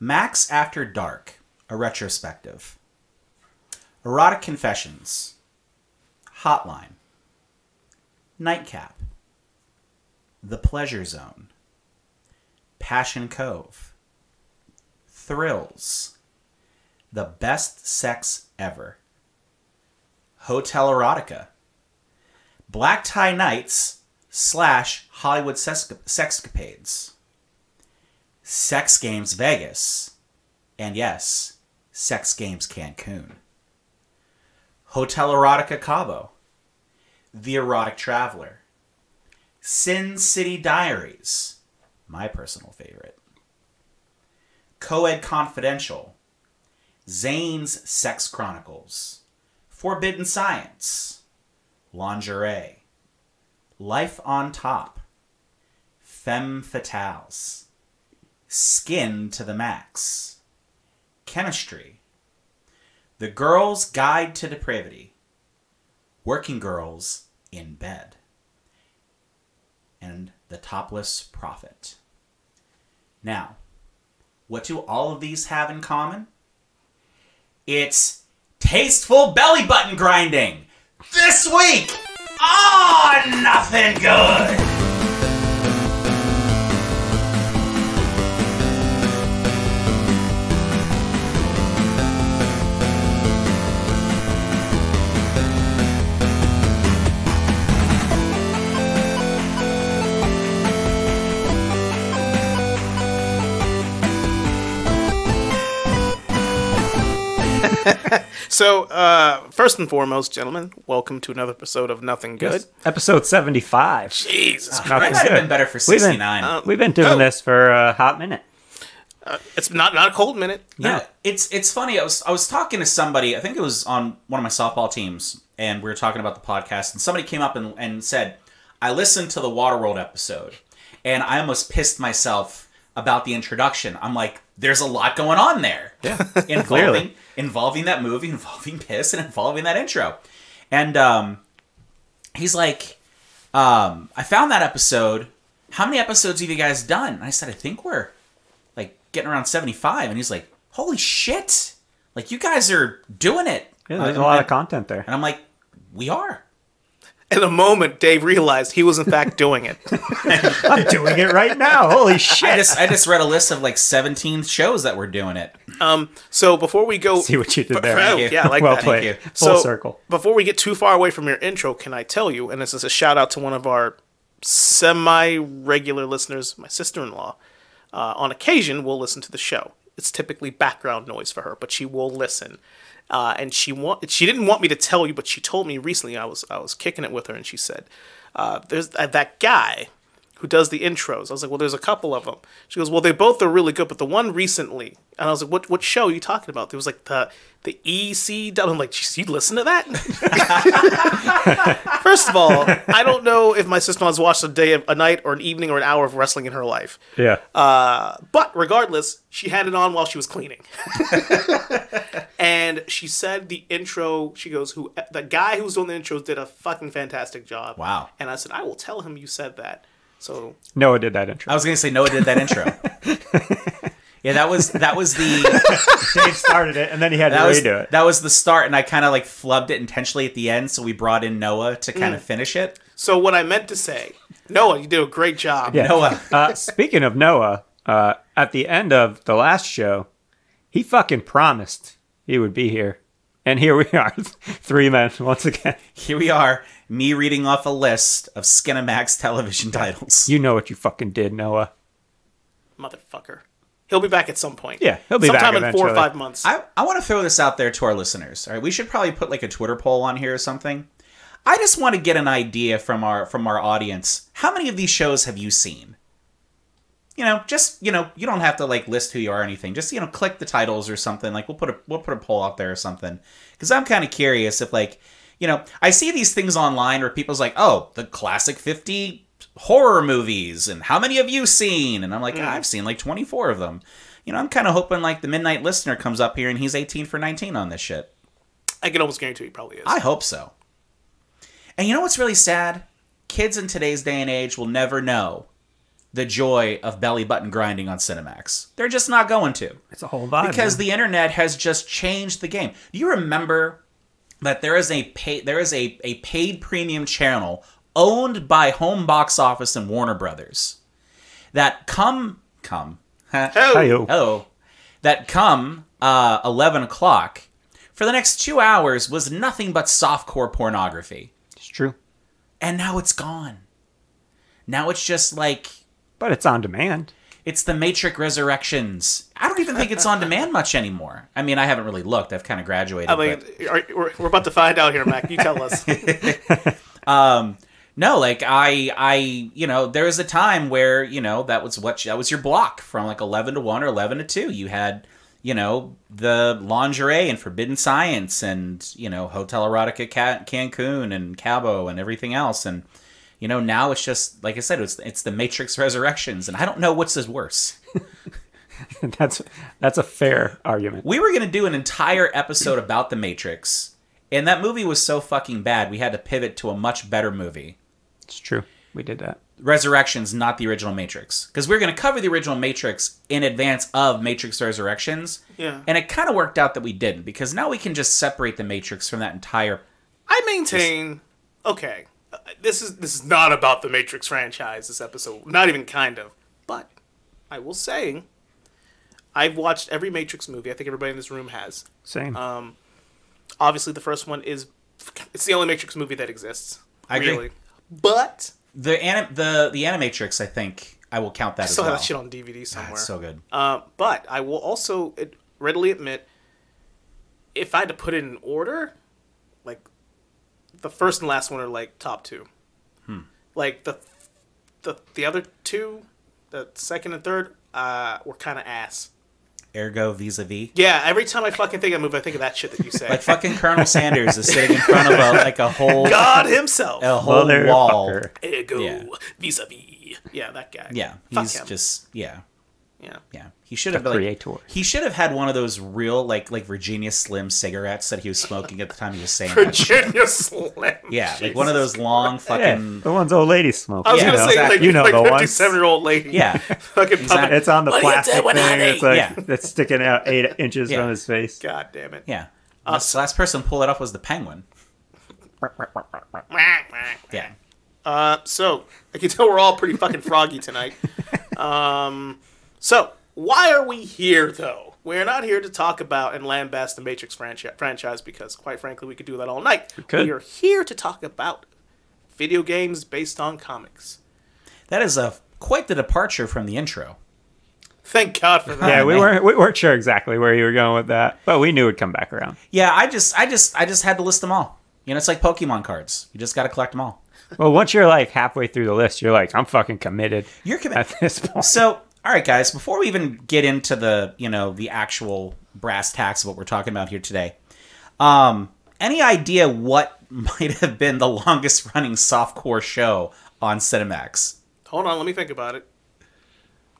Max After Dark, a retrospective. Erotic Confessions. Hotline. Nightcap. The Pleasure Zone. Passion Cove. Thrills. The Best Sex Ever. Hotel Erotica. Black Tie Nights slash Hollywood Sex- Sexcapades. Sex Games Vegas. And yes, Sex Games Cancun. Hotel Erotica Cabo. The Erotic Traveler. Sin City Diaries. My personal favorite. Coed Confidential. Zane's Sex Chronicles. Forbidden Science. Lingerie. Life on Top. Femme Fatales. Skin to the Max. Chemistry. The Girl's Guide to Depravity. Working Girls in Bed. And The Topless Prophet. Now, what do all of these have in common? It's tasteful belly button grinding. This week on Nothing Good. So, uh, first and foremost, gentlemen, welcome to another episode of Nothing Good. Episode 75. Jesus That Christ. might have been better for We've been- 69. um, We've been doing Oh. this for a hot minute. It's not not a cold minute. Yeah, it's it's funny. I was I was talking to somebody. I think it was on one of my softball teams, and we were talking about the podcast. And somebody came up and, and said, "I listened to the Waterworld episode, and I almost pissed myself about the introduction. I'm like, there's a lot going on there, Yeah. involving involving that movie, involving piss, and involving that intro." And um, he's like, um, "I found that episode. How many episodes have you guys done?" And I said, "I think we're." like getting around 75 and he's like holy shit like you guys are doing it Yeah, there's Uh, a lot and, of content there. and i'm like we are In a moment, Dave realized he was in fact doing it. I'm doing it right now. Holy i shit. just i just read a list of like 17 shows that we're doing it Um, so before we go, See what you did there. Oh, you. yeah, I like well that. played. you. Full So, circle. Before we get too far away from your intro, can I tell you, and this is a shout out to one of our semi regular listeners, my sister in law, uh, on occasion will listen to the show. It's typically background noise for her, but she will listen. Uh, and she want she didn't want me to tell you, but she told me recently. I was I was kicking it with her, and she said, uh, "There's uh, that guy who does the intros." I was like, "Well, there's a couple of them." She goes, "Well, they both are really good, but the one recently." And I was like, "What what show are you talking about?" There was like the the EC. I'm like, "Jeez, you listen to that?" First of all, I don't know if my sister has watched a day, of, a night, or an evening, or an hour of wrestling in her life. Yeah. Uh, but regardless, she had it on while she was cleaning. and she said the intro, she goes, "Who the guy who was doing the intros did a fucking fantastic job." Wow. And I said, "I will tell him you said that." So Noah did that intro. i was gonna say noah did that intro yeah that was that was the Dave started it, and then he had to that was redo it. that was the start and i kind of like flubbed it intentionally at the end so we brought in noah to kind Mm. of finish it so what I meant to say, Noah, you do a great job. Yeah. noah Uh, speaking of Noah, uh, at the end of the last show, he fucking promised he would be here. And here we are, three men once again. here we are me reading off a list of skinemax television titles You know what you fucking did, Noah. Motherfucker. He'll be back at some point. Yeah, he'll be back sometime in four or five months. I, I want to throw this out there to our listeners. All right, we should probably put like a Twitter poll on here or something. I just want to get an idea from our from our audience. How many of these shows have you seen? You know, just you know, you don't have to like list who you are or anything. Just you know, click the titles or something. Like we'll put a we'll put a poll out there or something. Because I'm kind of curious if like you know, I see these things online where people's like, oh, the classic 50 horror movies, and how many have you seen? And I'm like, "Ah, I've seen like 24 of them. You know, I'm kind of hoping like the Midnight Listener comes up here and he's 18 for 19 on this shit. I can almost guarantee he probably is. I hope so. And you know what's really sad? Kids in today's day and age will never know the joy of belly button grinding on Cinemax. They're just not going to. It's a whole vibe. because man. the internet has just changed the game. Do you remember that there is a pay, there is a, a paid premium channel owned by Home Box Office and Warner Brothers that come come Oh, Hi-yo. oh that come uh, eleven o'clock for the next two hours was nothing but softcore pornography, It's true. and now it's gone. Now it's just like But it's on demand. It's the Matrix Resurrections. I don't even think it's on demand much anymore. I mean, I haven't really looked. I've kind of graduated. I mean, are, we're, we're about to find out here, Mac. You tell us. but um, no, like I, I, you know, there was a time where you know that was what that was your block from like eleven to one or eleven to two. You had, you know, the lingerie and Forbidden Science and you know Hotel Erotica Ca- Cancun and Cabo and everything else and. You know, now it's just like I said, it's it's the Matrix Resurrections, and I don't know what's is worse. that's that's a fair argument. We were going to do an entire episode about The Matrix, and that movie was so fucking bad, we had to pivot to a much better movie. It's true. We did that. Resurrections, not the original Matrix. Because we are going to cover the original Matrix in advance of Matrix Resurrections. Yeah. And it kind of worked out that we didn't, because now we can just separate The Matrix from that entire. I maintain. Okay, uh, this is this is not about the Matrix franchise. This episode, not even kind of. But I will say, I've watched every Matrix movie. I think everybody in this room has. Same. Uh, Obviously, the first one is it's the only Matrix movie that exists. I agree. really. But The anim- the the Animatrix, I think I will count that I as still well. have that shit on DVD somewhere. it's so good. Uh, but I will also readily admit, if I had to put it in order, like the first and last one are like top two. Hmm. Like the the the other two, the second and third, uh, were kind of ass. Ergo vis a vis. Yeah, every time I fucking think of a movie, I think of that shit that you say. Like fucking Colonel Sanders is sitting in front of a like a whole God himself. a whole wall. Motherfucker. Ego Yeah. vis-a-vis. Yeah, that guy. Yeah, Fuck he's him. just yeah. Yeah. Yeah, he should have The like, creator. He should have had one of those real like like Virginia Slim cigarettes that he was smoking at the time he was saying that. Virginia Slim. Yeah, like one of those long Yeah, fucking. the ones old ladies smoke. I was Yeah, gonna say exactly. like You know like the ones. fifty-seven year old lady. Yeah, fucking Exactly. It's on the What plastic doing, thing. honey? It's like Yeah. that's sticking out eight inches Yeah. from his face. God damn it. yeah. This last person to pull it off was the penguin. Yeah, Uh, so I can tell we're all pretty fucking froggy tonight. Um, so why are we here though? We're not here to talk about and lambast the Matrix franchi- franchise because, quite frankly, we could do that all night. We could. are here to talk about video games based on comics. that is a quite the departure from the intro. Thank God for that. Yeah, we weren't we weren't sure exactly where you were going with that, but we knew it'd come back around. Yeah, I just, I just, I just had to list them all. You know, it's like Pokemon cards. You just got to collect them all. Well, once you're like halfway through the list, you're like, I'm fucking committed You're committed. at this point. So, all right, guys, before we even get into the, you know, the actual brass tacks of what we're talking about here today, um, any idea what might have been the longest running softcore show on Cinemax? Hold on, let me think about it.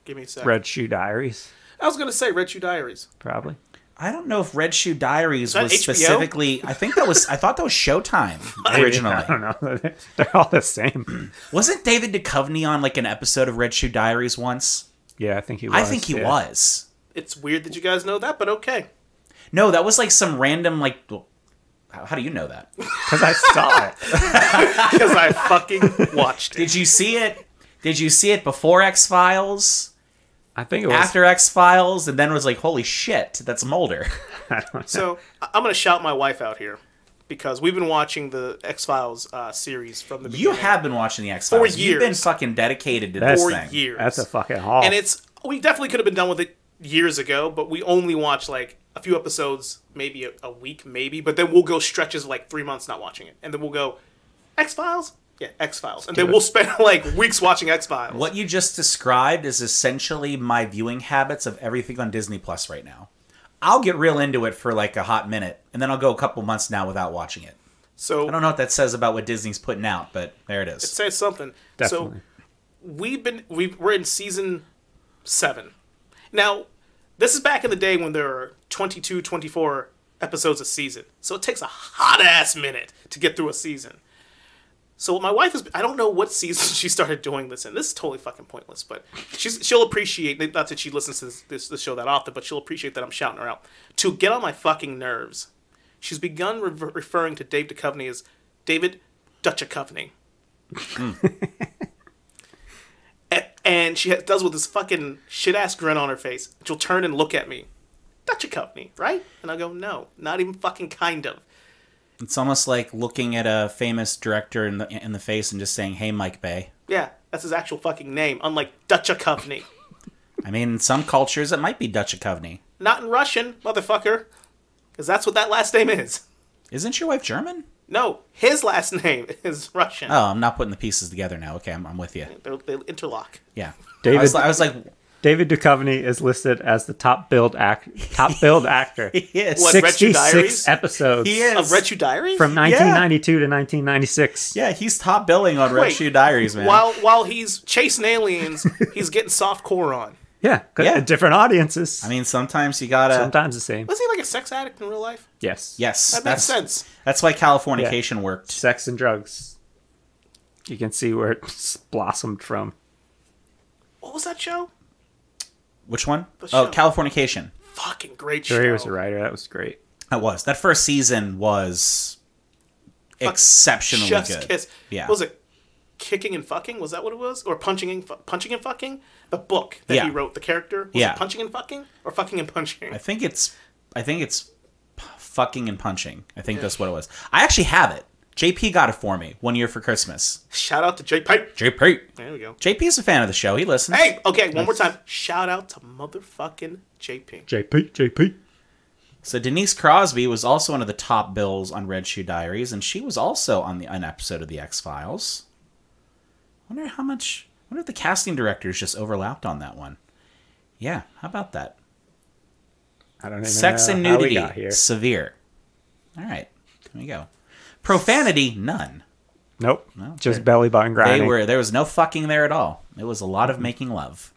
Give me a sec. Red Shoe Diaries, I was gonna say Red Shoe Diaries. probably. I don't know if Red Shoe Diaries was HBO? specifically. I think that was. I thought that was Showtime originally. I don't know. They're all the same. Wasn't David Duchovny on like an episode of Red Shoe Diaries once? Yeah, I think he was. I think he yeah. was. It's weird that you guys know that, but okay. No, that was like some random like. How, how do you know that? Because I saw it. Because I fucking watched it. Did you see it? Did you see it before X Files? I think it was. After X Files, and then was like, "Holy shit, that's Mulder." I don't know. So I'm gonna shout my wife out here because we've been watching the X Files uh, series from the You have been watching the X Files. For years. You've been fucking dedicated to That's- this for thing. years. That's a fucking haul. and it's we definitely could have been done with it years ago, but we only watch like a few episodes, maybe a, a week, maybe. But then we'll go stretches of like three months not watching it, and then we'll go X Files, yeah, X Files, and then it. we'll spend like weeks watching X Files. What you just described is essentially my viewing habits of everything on Disney Plus right now. I'll get real into it for like a hot minute, and then I'll go a couple months now without watching it. So I don't know what that says about what Disney's putting out, but there it is. It says something. Definitely. So we've been we we're in season seven. Now, this is back in the day when there were 22, 24 episodes a season. So it takes a hot ass minute to get through a season. So my wife is I don't know what season she started doing this in. This is totally fucking pointless, but she's she'll appreciate not that she listens to this, this, this show that often, but she'll appreciate that I'm shouting her out. To get on my fucking nerves, she's begun re- referring to Dave Duchovny as David Duchovny. Hmm. and, and she has, does with this fucking shit ass grin on her face. She'll turn and look at me. Duchovny, right? And I go, no, not even fucking kind of. It's almost like looking at a famous director in the in the face and just saying, "Hey, Mike Bay." Yeah, that's his actual fucking name, unlike Duchovny. I mean, in some cultures, it might be Duchovny. Not in Russian, motherfucker. Because that's what that last name is. Isn't your wife German? No, his last name is Russian. Oh, I'm not putting the pieces together now. Okay, I'm, I'm with you. They, they interlock. Yeah, David- I was, I was like, David Duchovny is listed as the top billed act top billed actor. he is. What? Red 66 Diaries? episodes He is. Of Red Shoe Diaries? from 1992 to 1996. Yeah, he's top billing on Red Shoe Diaries, man. While while he's chasing aliens, he's getting soft core on. Yeah, 'cause Yeah. different audiences. I mean, sometimes you gotta. sometimes the same. Was he like a sex addict in real life? Yes. yes, That that's makes sense. that's why Californication worked. Sex and drugs. You can see where it blossomed from. What was that show? Which one? The Oh, show. Californication. Fucking great show. Sure, he was a writer. That was great. That was that first season was exceptionally Chef's good. kiss. Yeah. What was it kicking and fucking? Was that what it was? Or punching and fu- punching and fucking? The book that Yeah. he wrote, the character. Was Yeah. it punching and fucking or fucking and punching? I think it's I think it's p- fucking and punching. I think that's what it was. I actually have it. JP got it for me one year for Christmas. Shout out to JP. JP. There we go. JP is a fan of the show. He listens. Hey, okay, one more time. Shout out to motherfucking JP. JP, JP. So Denise Crosby was also one of the top bills on Red Shoe Diaries, and she was also on the an episode of the X Files. Wonder how much. Wonder if the casting directors just overlapped on that one. Yeah, how about that? I don't even Sex know and how we nudity got here. severe. All right, there we go. Profanity none. Nope. No, just they're- belly button They grinding. were there was no fucking there at all. It was a lot of making love.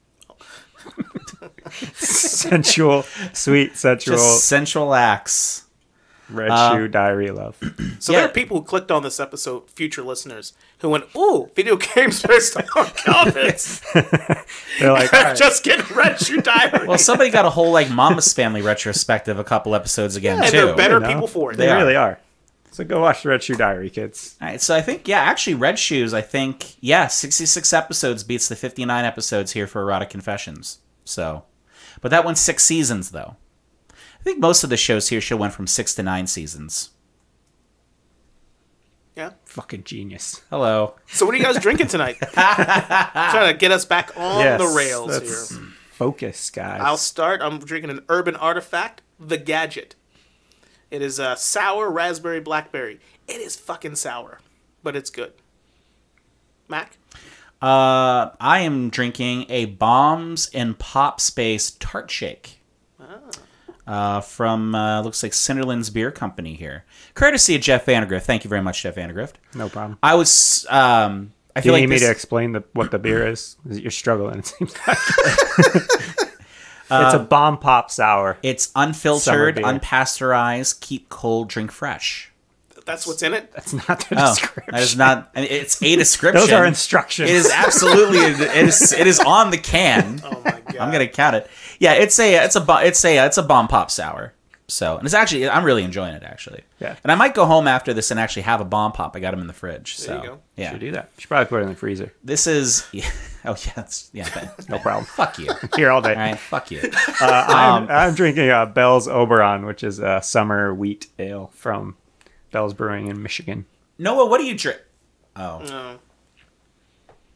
sensual, sweet, sensual, Just sensual acts. red uh, shoe diary love. So Yeah. there are people who clicked on this episode, future listeners, who went, "Ooh, video games based on comics." They're like, all right, Just getting Red Shoe Diary. Well, somebody got a whole like Mama's Family retrospective a couple episodes again and too. they're better know. people for it. they They are. really are. So go watch the red shoe diary, kids. All right, so I think yeah, actually, Red Shoes. I think yeah, sixty-six episodes beats the fifty-nine episodes here for Erotic Confessions. So, but that went six seasons though. I think most of the shows here should went from six to nine seasons. Yeah. Fucking genius. Hello. So what are you guys drinking tonight? Trying to get us back on Yes, the rails here. Focus, guys. I'll start. I'm drinking an Urban Artifact, the Gadget. It is a sour raspberry blackberry. It is fucking sour, but it's good. Mac, Uh, I am drinking a Bombs and Pop Space Tart Shake. Uh, from uh, looks like Cinderlands Beer Company here, courtesy of Jeff Vandergrift. Thank you very much, Jeff Vandergrift. no problem. I was um, I Do feel you like need this, me to explain the, what the beer is? You're struggling, it seems like. Uh, it's a bomb pop sour. It's unfiltered, unpasteurized, keep cold, drink fresh. that's what's in it. That's not the Oh, description. that is not. I mean, It's a description. Those are instructions. It is absolutely. It is. It is on the can. Oh my god! I'm gonna count it. Yeah, it's a. It's a. It's a. It's a bomb pop sour. So, and it's actually. I'm really enjoying it actually. Yeah. And I might go home after this and actually have a bomb pop. I got them in the fridge. There so you go. yeah. Should do that. Should probably put it in the freezer. This is. oh yeah. That's, yeah. but- No problem. fuck you. Here all day. right. Fuck you. Uh, I'm, Um, I'm drinking uh, Bell's Oberon, which is a summer wheat ale from Bell's Brewing in Michigan. Noah, what do you drink? Oh. No.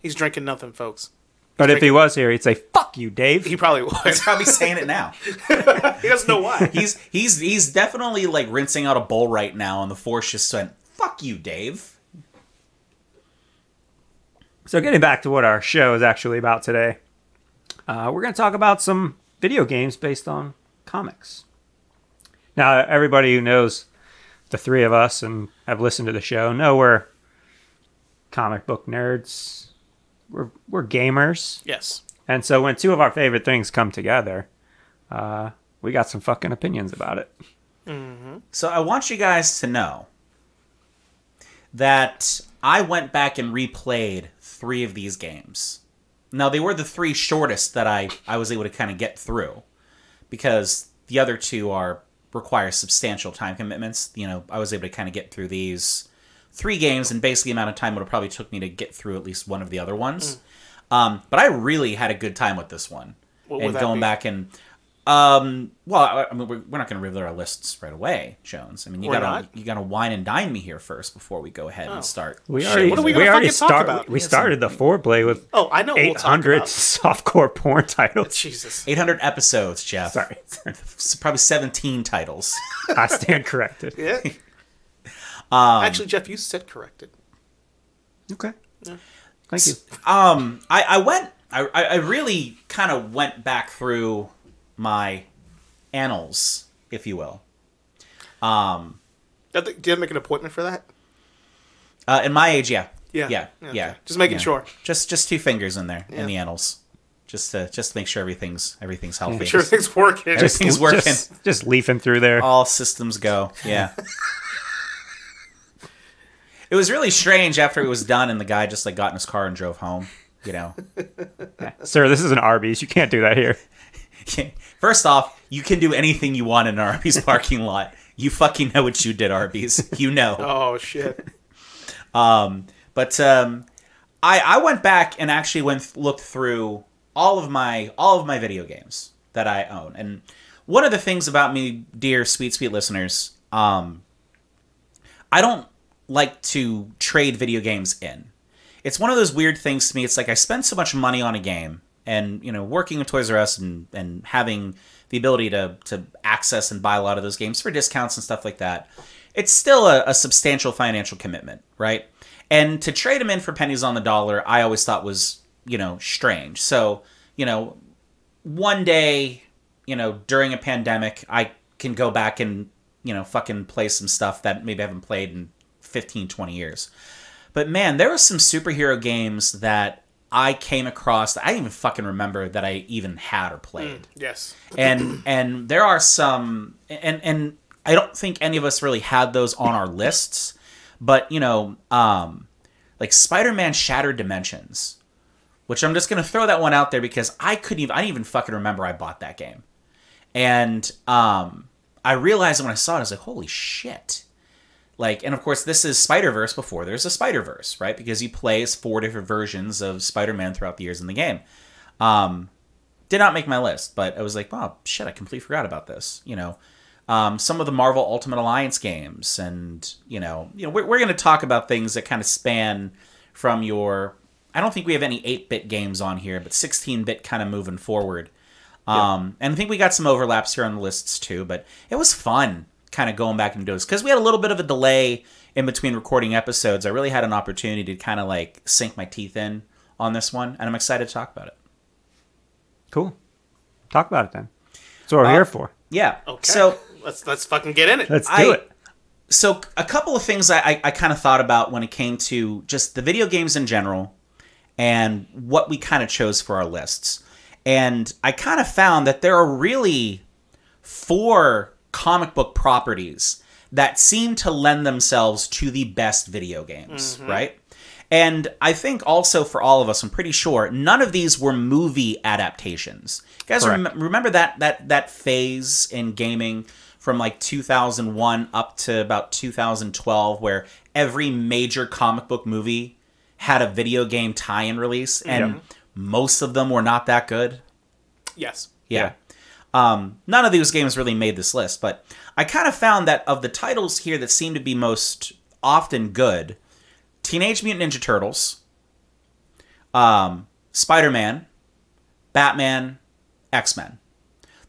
He's drinking nothing, folks. But if he was here, he'd say, "Fuck you, Dave." He probably was. He's probably saying it now. he doesn't know why. He's he's he's definitely like rinsing out a bowl right now, and the force just went, "Fuck you, Dave." So, getting back to what our show is actually about today, uh, we're going to talk about some video games based on comics. Now, everybody who knows the three of us and have listened to the show know we're comic book nerds. We're we're gamers, yes. and so when two of our favorite things come together, uh, we got some fucking opinions about it. So I want you guys to know that I went back and replayed three of these games. Now they were the three shortest that I I was able to kind of get through, because the other two are require substantial time commitments. You know, I was able to kind of get through these three games in basically the amount of time it would probably took me to get through at least one of the other ones. Um, but I really had a good time with this one, What and going be? back and. Um, well, I, I mean, we're, we're not going to reveal our lists right away, Jones. I mean, you gotta not? you gotta wine and dine me here first before we go ahead Oh. and start. We Shit, already, what are we we gonna already fucking talk start, about? We started the foreplay with Oh, I know. what we'll 800 about. softcore porn titles. Jesus. 800 episodes, Jeff. Sorry. Probably 17 titles. I stand corrected. Yeah. Um, Actually, Jeff, you said corrected. Okay. Thank you. um, I, I went, I, I I really kind of went back through my annals, if you will. Um, I Do you have to make an appointment for that? uh, in my age, yeah, Yeah. yeah, Yeah, yeah. Just making yeah. sure. Just just two fingers in there Yeah. in the annals, just to just to make sure everything's everything's healthy. Make sure everything's working. Just- Everything's working. Just, just leafing through there. all systems go. Yeah. it was really strange after it was done, and the guy just like got in his car and drove home. You know. Sir, this is an Arby's. You can't do that here. First off, you can do anything you want in an Arby's parking lot. You fucking know what you did, Arby's. You know. Oh shit. Um, but um, I I went back and actually went looked through all of my all of my video games that I own, and one of the things about me, dear sweet sweet listeners, um, I don't like to trade video games in. It's one of those weird things to me. It's like I spend so much money on a game, and you know, working at Toys R Us and and having the ability to to access and buy a lot of those games for discounts and stuff like that. It's still a, a substantial financial commitment, right? And to trade them in for pennies on the dollar, I always thought was you know strange. So you know, one day, you know, during a pandemic, I can go back and you know fucking play some stuff that maybe I haven't played in 15, 20 years. But man, there were some superhero games that I came across that I didn't even fucking remember that I even had or played. Yes. And and there are some and and I don't think any of us really had those on our lists, but you know, um like Spider-Man Shattered Dimensions, which I'm just going to throw that one out there because I couldn't even I didn't even fucking remember I bought that game. And um I realized when I saw it I was like, "Holy shit." Like and of course this is spider-verse before there's a spider-verse right? Because he plays four different versions of spider-man throughout the years in the game. Um did not make my list but i was like oh shit i completely forgot about this you know? Um, some of the marvel ultimate alliance games and you know you know we're, we're going to talk about things that kind of span from your i don't think we have any 8-bit games on here but 16-bit kind of moving forward. Um, and I think we got some overlaps here on the lists too, but it was fun kind of going back and doing this because we had a little bit of a delay in between recording episodes. I really had an opportunity to kind of like sink my teeth in on this one, and I'm excited to talk about it. Cool. Talk about it then. That's what we're Uh, here for. Yeah. Okay. So let's let's fucking get in it. Let's do I- it. so a couple of things I, I, I kind of thought about when it came to just the video games in general and what we kind of chose for our lists. And I kind of found that there are really four comic book properties that seem to lend themselves to the best video games, mm-hmm. right? And I think also for all of us, I'm pretty sure none of these were movie adaptations. You guys rem- remember that that that phase in gaming from like 2001 up to about 2012 where every major comic book movie had a video game tie-in release and Yeah. most of them were not that good. yes. Yeah. Um, none of these games really made this list, but I kind of found that of the titles here that seem to be most often good, Teenage Mutant Ninja Turtles, um, Spider Man, Batman, X Men.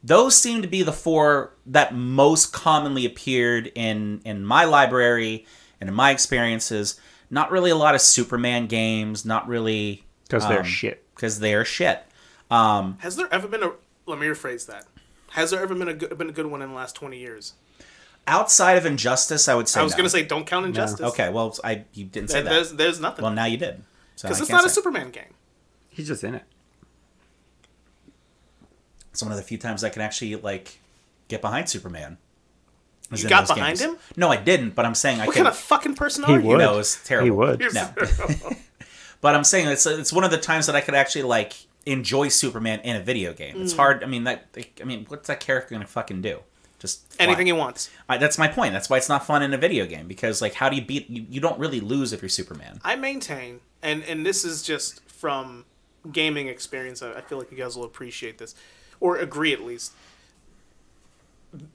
Those seem to be the four that most commonly appeared in in my library and in my experiences. Not really a lot of Superman games. Not really Because they're um, shit. because they're shit. Um, Has there ever been a? Let me rephrase that. Has there ever been a good, been a good one in the last twenty years? outside of Injustice, I would say. I was no. gonna say don't count Injustice. Okay, well, I you didn't say There- that. There's there's nothing Well, now you did. Because I it's can't not a. Superman game. He's just in it. It's one of the few times I can actually like get behind Superman. You got behind games. him? No, I didn't. But I'm saying I What can. kind of fucking person He are you? would. No, it's terrible. He would. You're No. But I'm saying it's it's one of the times that I could actually like enjoy Superman in a video game. Mm. It's hard. I mean that. I mean, what's that character gonna fucking do? Just fly. Anything he wants. I, that's my point. That's why it's not fun in a video game because like, how do you beat? You, you don't really lose if you're Superman. I maintain, and and this is just from gaming experience. I, I feel like you guys will appreciate this, or agree at least.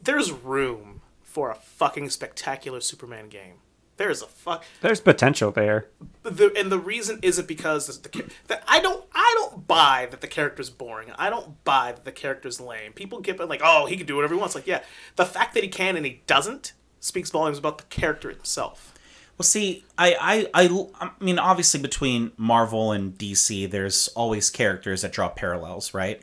There's room for a fucking spectacular Superman game. There is a fuck. There's potential there. The, and the reason isn't because the, the that I don't I don't buy that the character's boring. I don't buy that the character's lame. People get like, oh, he can do whatever he wants. Like, yeah, the fact that he can and he doesn't speaks volumes about the character himself. Well, see, I, I, I, I mean, obviously between Marvel and DC, there's always characters that draw parallels, right?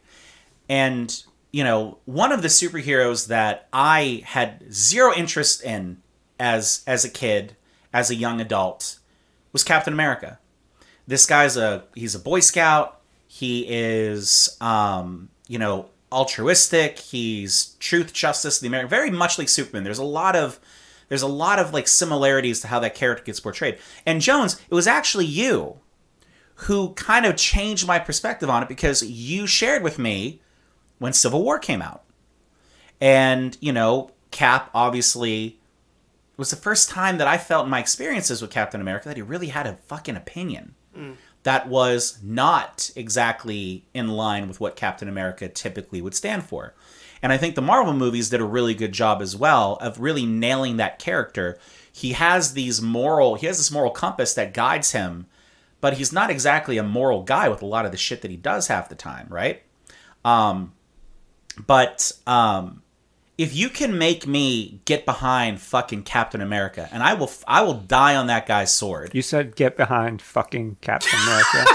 And you know, one of the superheroes that I had zero interest in as as a kid, as a young adult, was Captain America. This guy's a he's a Boy Scout. He is, um, you know, altruistic. He's truth, justice, the American, very much like Superman. There's a lot of there's a lot of like similarities to how that character gets portrayed. And Jones, it was actually you who kind of changed my perspective on it because you shared with me when Civil War came out. And, you know, Cap obviously was the first time that I felt in my experiences with Captain America that he really had a fucking opinion that was not exactly in line with what Captain America typically would stand for. And I think the Marvel movies did a really good job as well of really nailing that character. He has these moral, he has this moral compass that guides him, but he's not exactly a moral guy with a lot of the shit that he does half the time, right? Um, but um, if you can make me get behind fucking Captain America, and I will, I will die on that guy's sword. You said get behind fucking Captain America.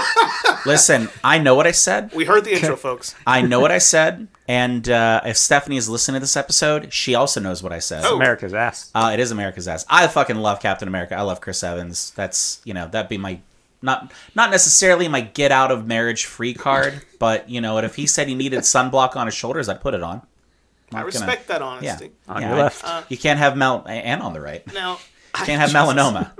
Listen, I know what I said. We heard the intro, folks. I know what I said, and uh, if Stephanie is listening to this episode, she also knows what I said. Oh. America's ass. Uh, it is America's ass. I fucking love Captain America. I love Chris Evans. That's you know that'd be my not not necessarily my get out of marriage free card, but you know what? If he said he needed sunblock on his shoulders, I'd put it on. I Not gonna- respect that Yeah, honesty. On yeah, your I- left. you can't have mel and on the right. Now, Can't have melanoma.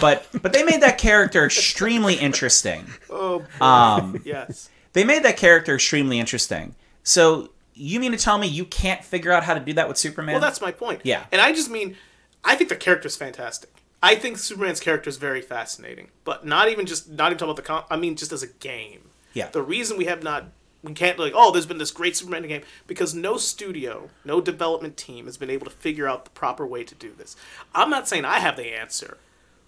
but but they made that character extremely interesting. Oh, boy. Um, yes. they made that character extremely interesting. So you mean to tell me you can't figure out how to do that with Superman? Well, that's my point. Yeah. And I just mean, I think the character's fantastic. I think Superman's character is very fascinating, but not even just not even talking about the. Com- I mean, just as a game. Yeah. The reason we have not, we can't like, oh, there's been this great Superman game because no studio, no development team has been able to figure out the proper way to do this. I'm not saying I have the answer,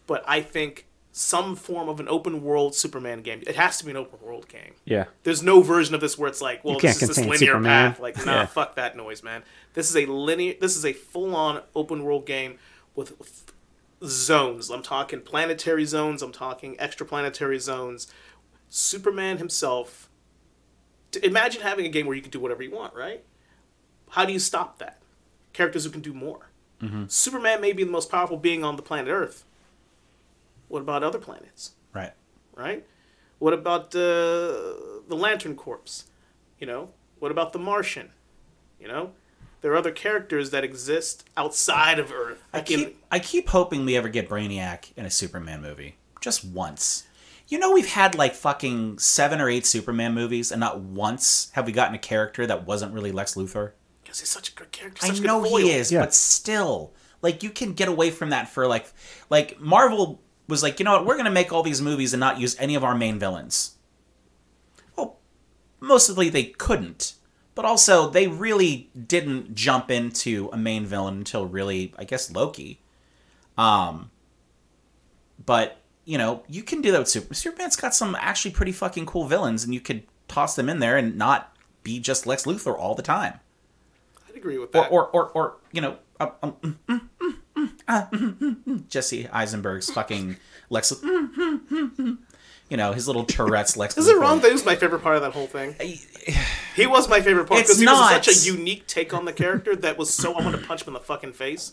but I think some form of an open world Superman game. It has to be an open world game. Yeah. There's no version of this where it's like, well, this is this linear Superman. path. Like, nah, Yeah. fuck that noise, man. This is a linear. This is a full-on open world game with f- zones. I'm talking planetary zones. I'm talking extraplanetary zones. Superman himself. To imagine having a game where you can do whatever you want, right? How do you stop that? Characters who can do more. Mm-hmm. Superman may be the most powerful being on the planet Earth. What about other planets? right. right? What about the the Lantern Corps? You know, what about the Martian? You know, there are other characters that exist outside of Earth. I can- keep I keep hoping we ever get Brainiac in a Superman movie. Just once. You know we've had like fucking seven or eight Superman movies and not once have we gotten a character that wasn't really Lex Luthor. because he's such a good character. I Such a know foil. he is, Yeah. but still, like you can get away from that for like like Marvel was like, you know what, we're gonna make all these movies and not use any of our main villains. Well, mostly they couldn't. But also they really didn't jump into a main villain until really, I guess, Loki. Um but you know, you can do that with Super Superman's got some actually pretty fucking cool villains and you could toss them in there and not be just Lex Luthor all the time I'd agree with that. or or, or you know um, um, mm, mm, mm, mm, ah, mm, mm, Jesse Eisenberg's fucking Lex you know his little Tourette's Lex is it wrong? That was my favorite part of that whole thing. He was my favorite part because he not. was such a unique take on the character that was so I want to punch him in the fucking face.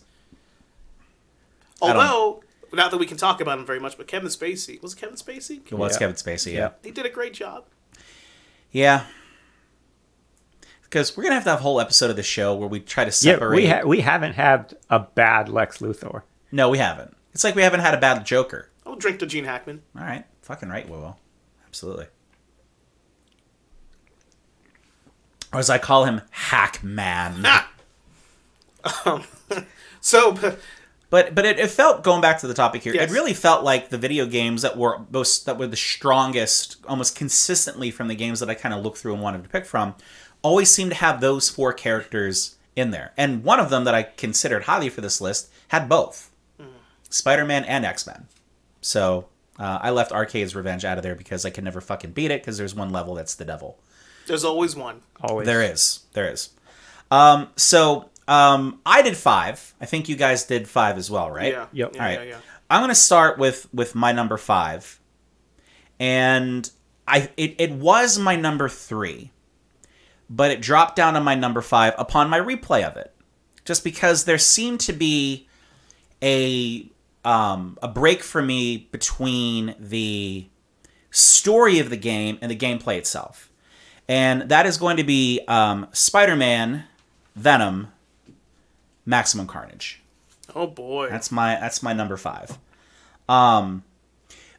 Although, not that we can talk about him very much, but Kevin Spacey was it Kevin Spacey. Well, it's Yeah. Kevin Spacey, yeah. Yeah. He did a great job. Yeah. because we're gonna have to have a whole episode of the show where we try to Yeah, separate. we ha- we haven't had a bad Lex Luthor. no, we haven't. It's like we haven't had a bad Joker. I'll drink to Gene Hackman. All right, fucking right, we will. Absolutely. Or as I call him, Hackman. Um, so, But but it, it felt going back to the topic here. Yes. It really felt like the video games that were most that were the strongest, almost consistently from the games that I kind of looked through and wanted to pick from, always seemed to have those four characters in there. And one of them that I considered highly for this list had both, Spider Man and X Men. So uh, I left Arcade's Revenge out of there because I could never fucking beat it because there's one level that's the devil. there's always one. Always There is. There is. Um, so um, I did five. I think you guys did five as well, right? Yeah. Yep. Yeah, All yeah, yeah. I'm gonna start with with my number five, and I it, it was my number three, but it dropped down to my number five upon my replay of it, just because there seemed to be a um, a break for me between the story of the game and the gameplay itself, and that is going to be um, Spider-Man, Venom, Maximum Carnage. Oh boy. That's my that's my number five. Um,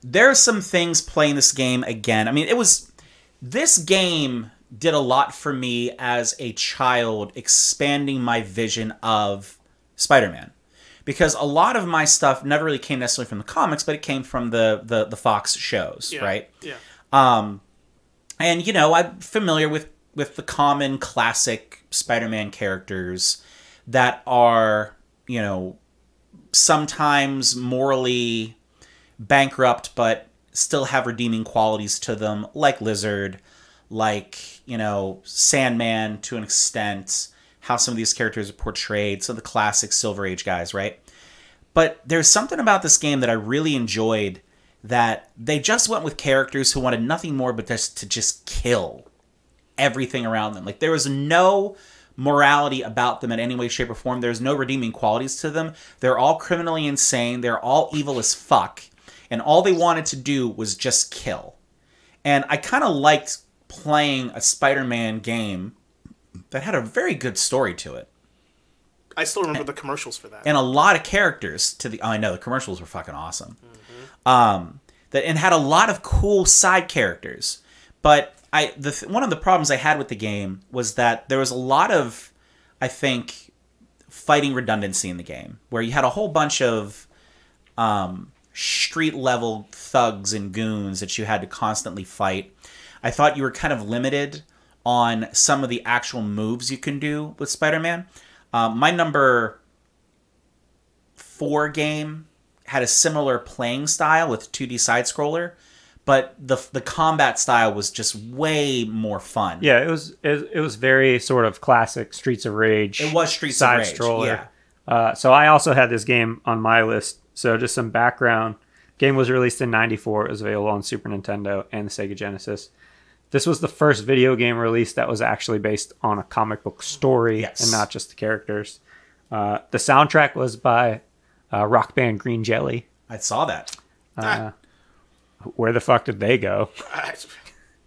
there are some things playing this game again. I mean, it was this game did a lot for me as a child, expanding my vision of Spider-Man. Because a lot of my stuff never really came necessarily from the comics, but it came from the the, the Fox shows, yeah. right? Yeah. Um, and you know, I'm familiar with with the common classic Spider-Man characters that are, you know, sometimes morally bankrupt but still have redeeming qualities to them, like Lizard, like, you know, Sandman to an extent, how some of these characters are portrayed, so the classic Silver Age guys, right? But there's something about this game that I really enjoyed that they just went with characters who wanted nothing more but just to just kill everything around them. Like there was no morality about them in any way, shape, or form. There's no redeeming qualities to them. They're all criminally insane. They're all evil as fuck. And all they wanted to do was just kill. And I kind of liked playing a Spider Man game that had a very good story to it. I still remember the commercials for that. And a lot of characters to the. Oh, I know the commercials were fucking awesome. Um, that and had a lot of cool side characters, but I the one of the problems I had with the game was that there was a lot of, I think, fighting redundancy in the game where you had a whole bunch of, um, street level thugs and goons that you had to constantly fight. I thought you were kind of limited on some of the actual moves you can do with Spider-Man. Um, my number four game had a similar playing style with 2D side scroller, but the the combat style was just way more fun. Yeah, it was it, it was very sort of classic Streets of Rage. It was Streets side of Rage. stroller. Yeah. Uh, so I also had this game on my list. So just some background. Game was released in '94. It was available on Super Nintendo and the Sega Genesis. This was the first video game release that was actually based on a comic book story Yes. and not just the characters. Uh, the soundtrack was by uh, rock band Green Jelly. I saw that. Uh, Where the fuck did they go?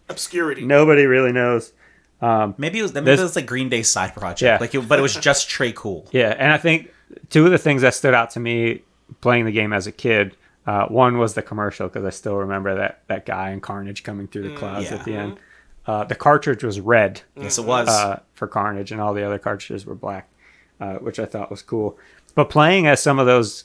Obscurity. Nobody really knows. Maybe it was maybe This- it was like Green Day side project. Yeah. Like, it, but it was just Tré Cool. Yeah, and I think two of the things that stood out to me playing the game as a kid. Uh, one was the commercial because I still remember that that guy in Carnage coming through the clouds yeah. at the end. Uh, the cartridge was red Yes, it was. uh, for Carnage, and all the other cartridges were black, uh, which I thought was cool. But playing as some of those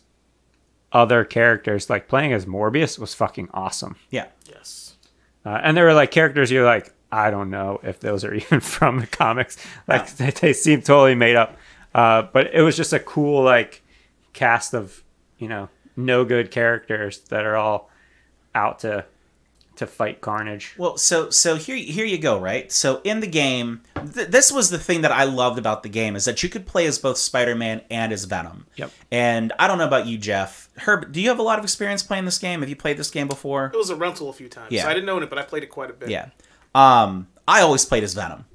other characters, like playing as Morbius, was fucking awesome. yeah. Yes. Uh, and there were like characters you're like, I don't know if those are even from the comics. Like they, they seem totally made up. Uh, but it was just a cool like cast of you know no good characters that are all out to to fight Carnage. Well, so so here here you go, right? So in the game, th- this was the thing that I loved about the game is that you could play as both Spider-Man and as Venom. Yep. And I don't know about you, Jeff. Herb, do you have a lot of experience playing this game? Have you played this game before? It was a rental a few times. Yeah. I didn't own it, but I played it quite a bit. Yeah. Um, I always played as Venom.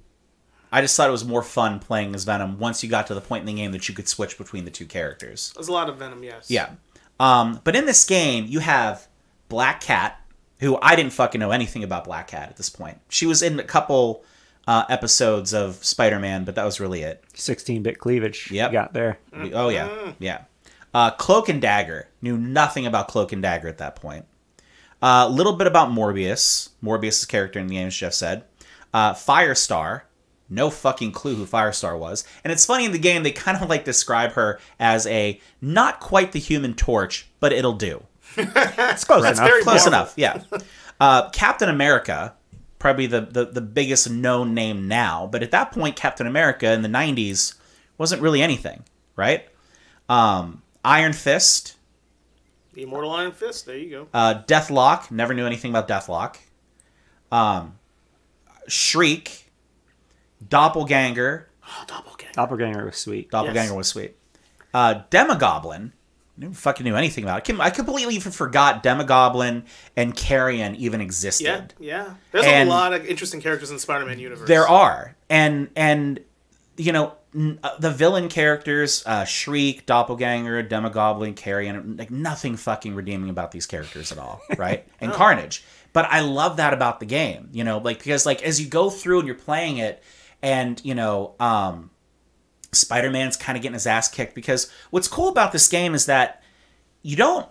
I just thought it was more fun playing as Venom once you got to the point in the game that you could switch between the two characters. There's a lot of Venom, yes. Yeah. Um, but in this game, you have Black Cat, who I didn't fucking know anything about Black Cat at this point. She was in a couple uh, episodes of Spider-Man, but that was really it. 16-bit cleavage. Yep. Got there. Oh yeah, yeah. Uh, Cloak and Dagger knew nothing about Cloak and Dagger at that point. A little bit about Morbius, Morbius's character in the game, as Jeff said. Uh, Firestar, no fucking clue who Firestar was. And it's funny in the game they kind of like describe her as a not quite the Human Torch, but it'll do. It's close That's enough. very Close Marvel. enough, yeah. Uh, Captain America, probably the, the the biggest known name now, but at that point, Captain America in the '90s wasn't really anything, right? Um, Iron Fist, The Immortal Iron Fist. There you go. uh, Deathlok, never knew anything about Deathlok. Um, Shriek, Doppelganger, Oh, Doppelganger. Doppelganger was sweet. Doppelganger Yes. was sweet. Uh, Demogoblin, never fucking knew anything about. It. I completely even forgot Demogoblin and Carrion even existed. Yeah, yeah. There's And- a lot of interesting characters in the Spider-Man universe. There are, and and you know uh, the villain characters, uh, Shriek, Doppelganger, Demogoblin, Carrion, like nothing fucking redeeming about these characters at all, right? And Carnage, but I love that about the game, you know, like because like as you go through and you're playing it, and you know, um, Spider Man's kind of getting his ass kicked because what's cool about this game is that you don't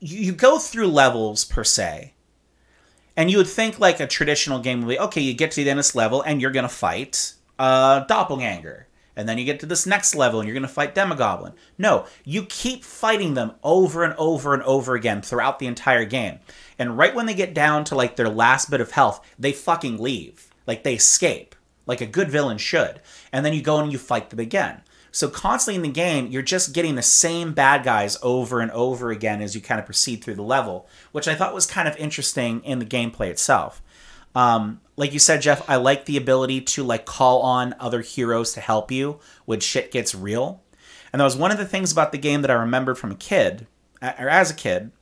you, you go through levels per se and you would think like a traditional game would be okay, you get to the end of this level and you're gonna fight a doppelganger. And then you get to this next level and you're gonna fight Demogoblin. No, you keep fighting them over and over and over again throughout the entire game. And right when they get down to like their last bit of health, they fucking leave. Like they escape. Like a good villain should. And then you go and you fight them again. So constantly in the game, you're just getting the same bad guys over and over again as you kind of proceed through the level, which I thought was kind of interesting in the gameplay itself. Um, like you said, Jeff, I like the ability to like call on other heroes to help you when shit gets real. And that was one of the things about the game that I remembered from a kid, or as a kid,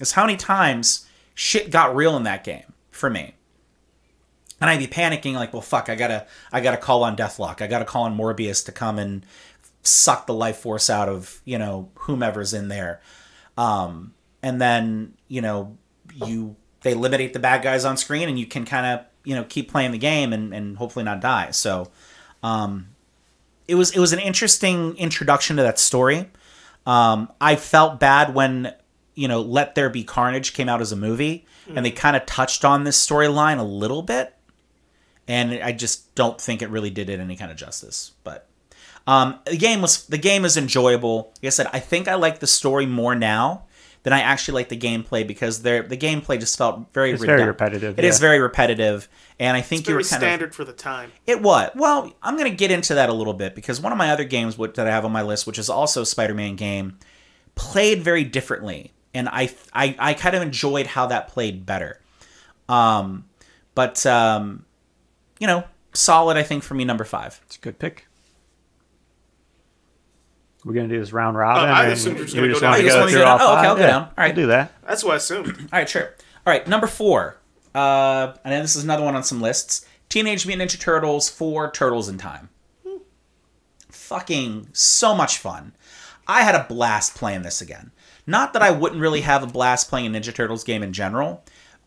is how many times shit got real in that game for me. And I'd be panicking like, well, fuck, I gotta, I gotta call on Deathlok. I gotta call on Morbius to come and suck the life force out of you know whomever's in there. Um, and then you know you they eliminate the bad guys on screen, and you can kind of you know keep playing the game and, and hopefully not die. So, um, it was it was an interesting introduction to that story. Um, I felt bad when you know Let There Be Carnage came out as a movie, and they kind of touched on this storyline a little bit, and I just don't think it really did it any kind of justice. But um, the game was the game is enjoyable. Like I said, I think I like the story more now than I actually like the gameplay because there the gameplay just felt very It's very repetitive, It is yeah. very repetitive, and I think It's you were very kind of standard for the time. it was. Well, I'm going to get into that a little bit because one of my other games that I have on my list, which is also a Spider-Man game, played very differently, and I I, I kind of enjoyed how that played better. Um, but um, you know, solid. I think for me, number five. It's a good pick. We're gonna do this round robin. Oh, I and assumed you were just gonna go just down. wanna Oh, you just go wanna through go all down? Oh, okay, five? I'll go Yeah, down. All right. I'll do that. That's what I assumed. All right, sure. All right, number four. Uh, and then this is another one on some lists. Teenage Mutant Ninja Turtles for Turtles in Time. Fucking so much fun. I had a blast playing this again. Not that I wouldn't really have a blast playing a Ninja Turtles game in general,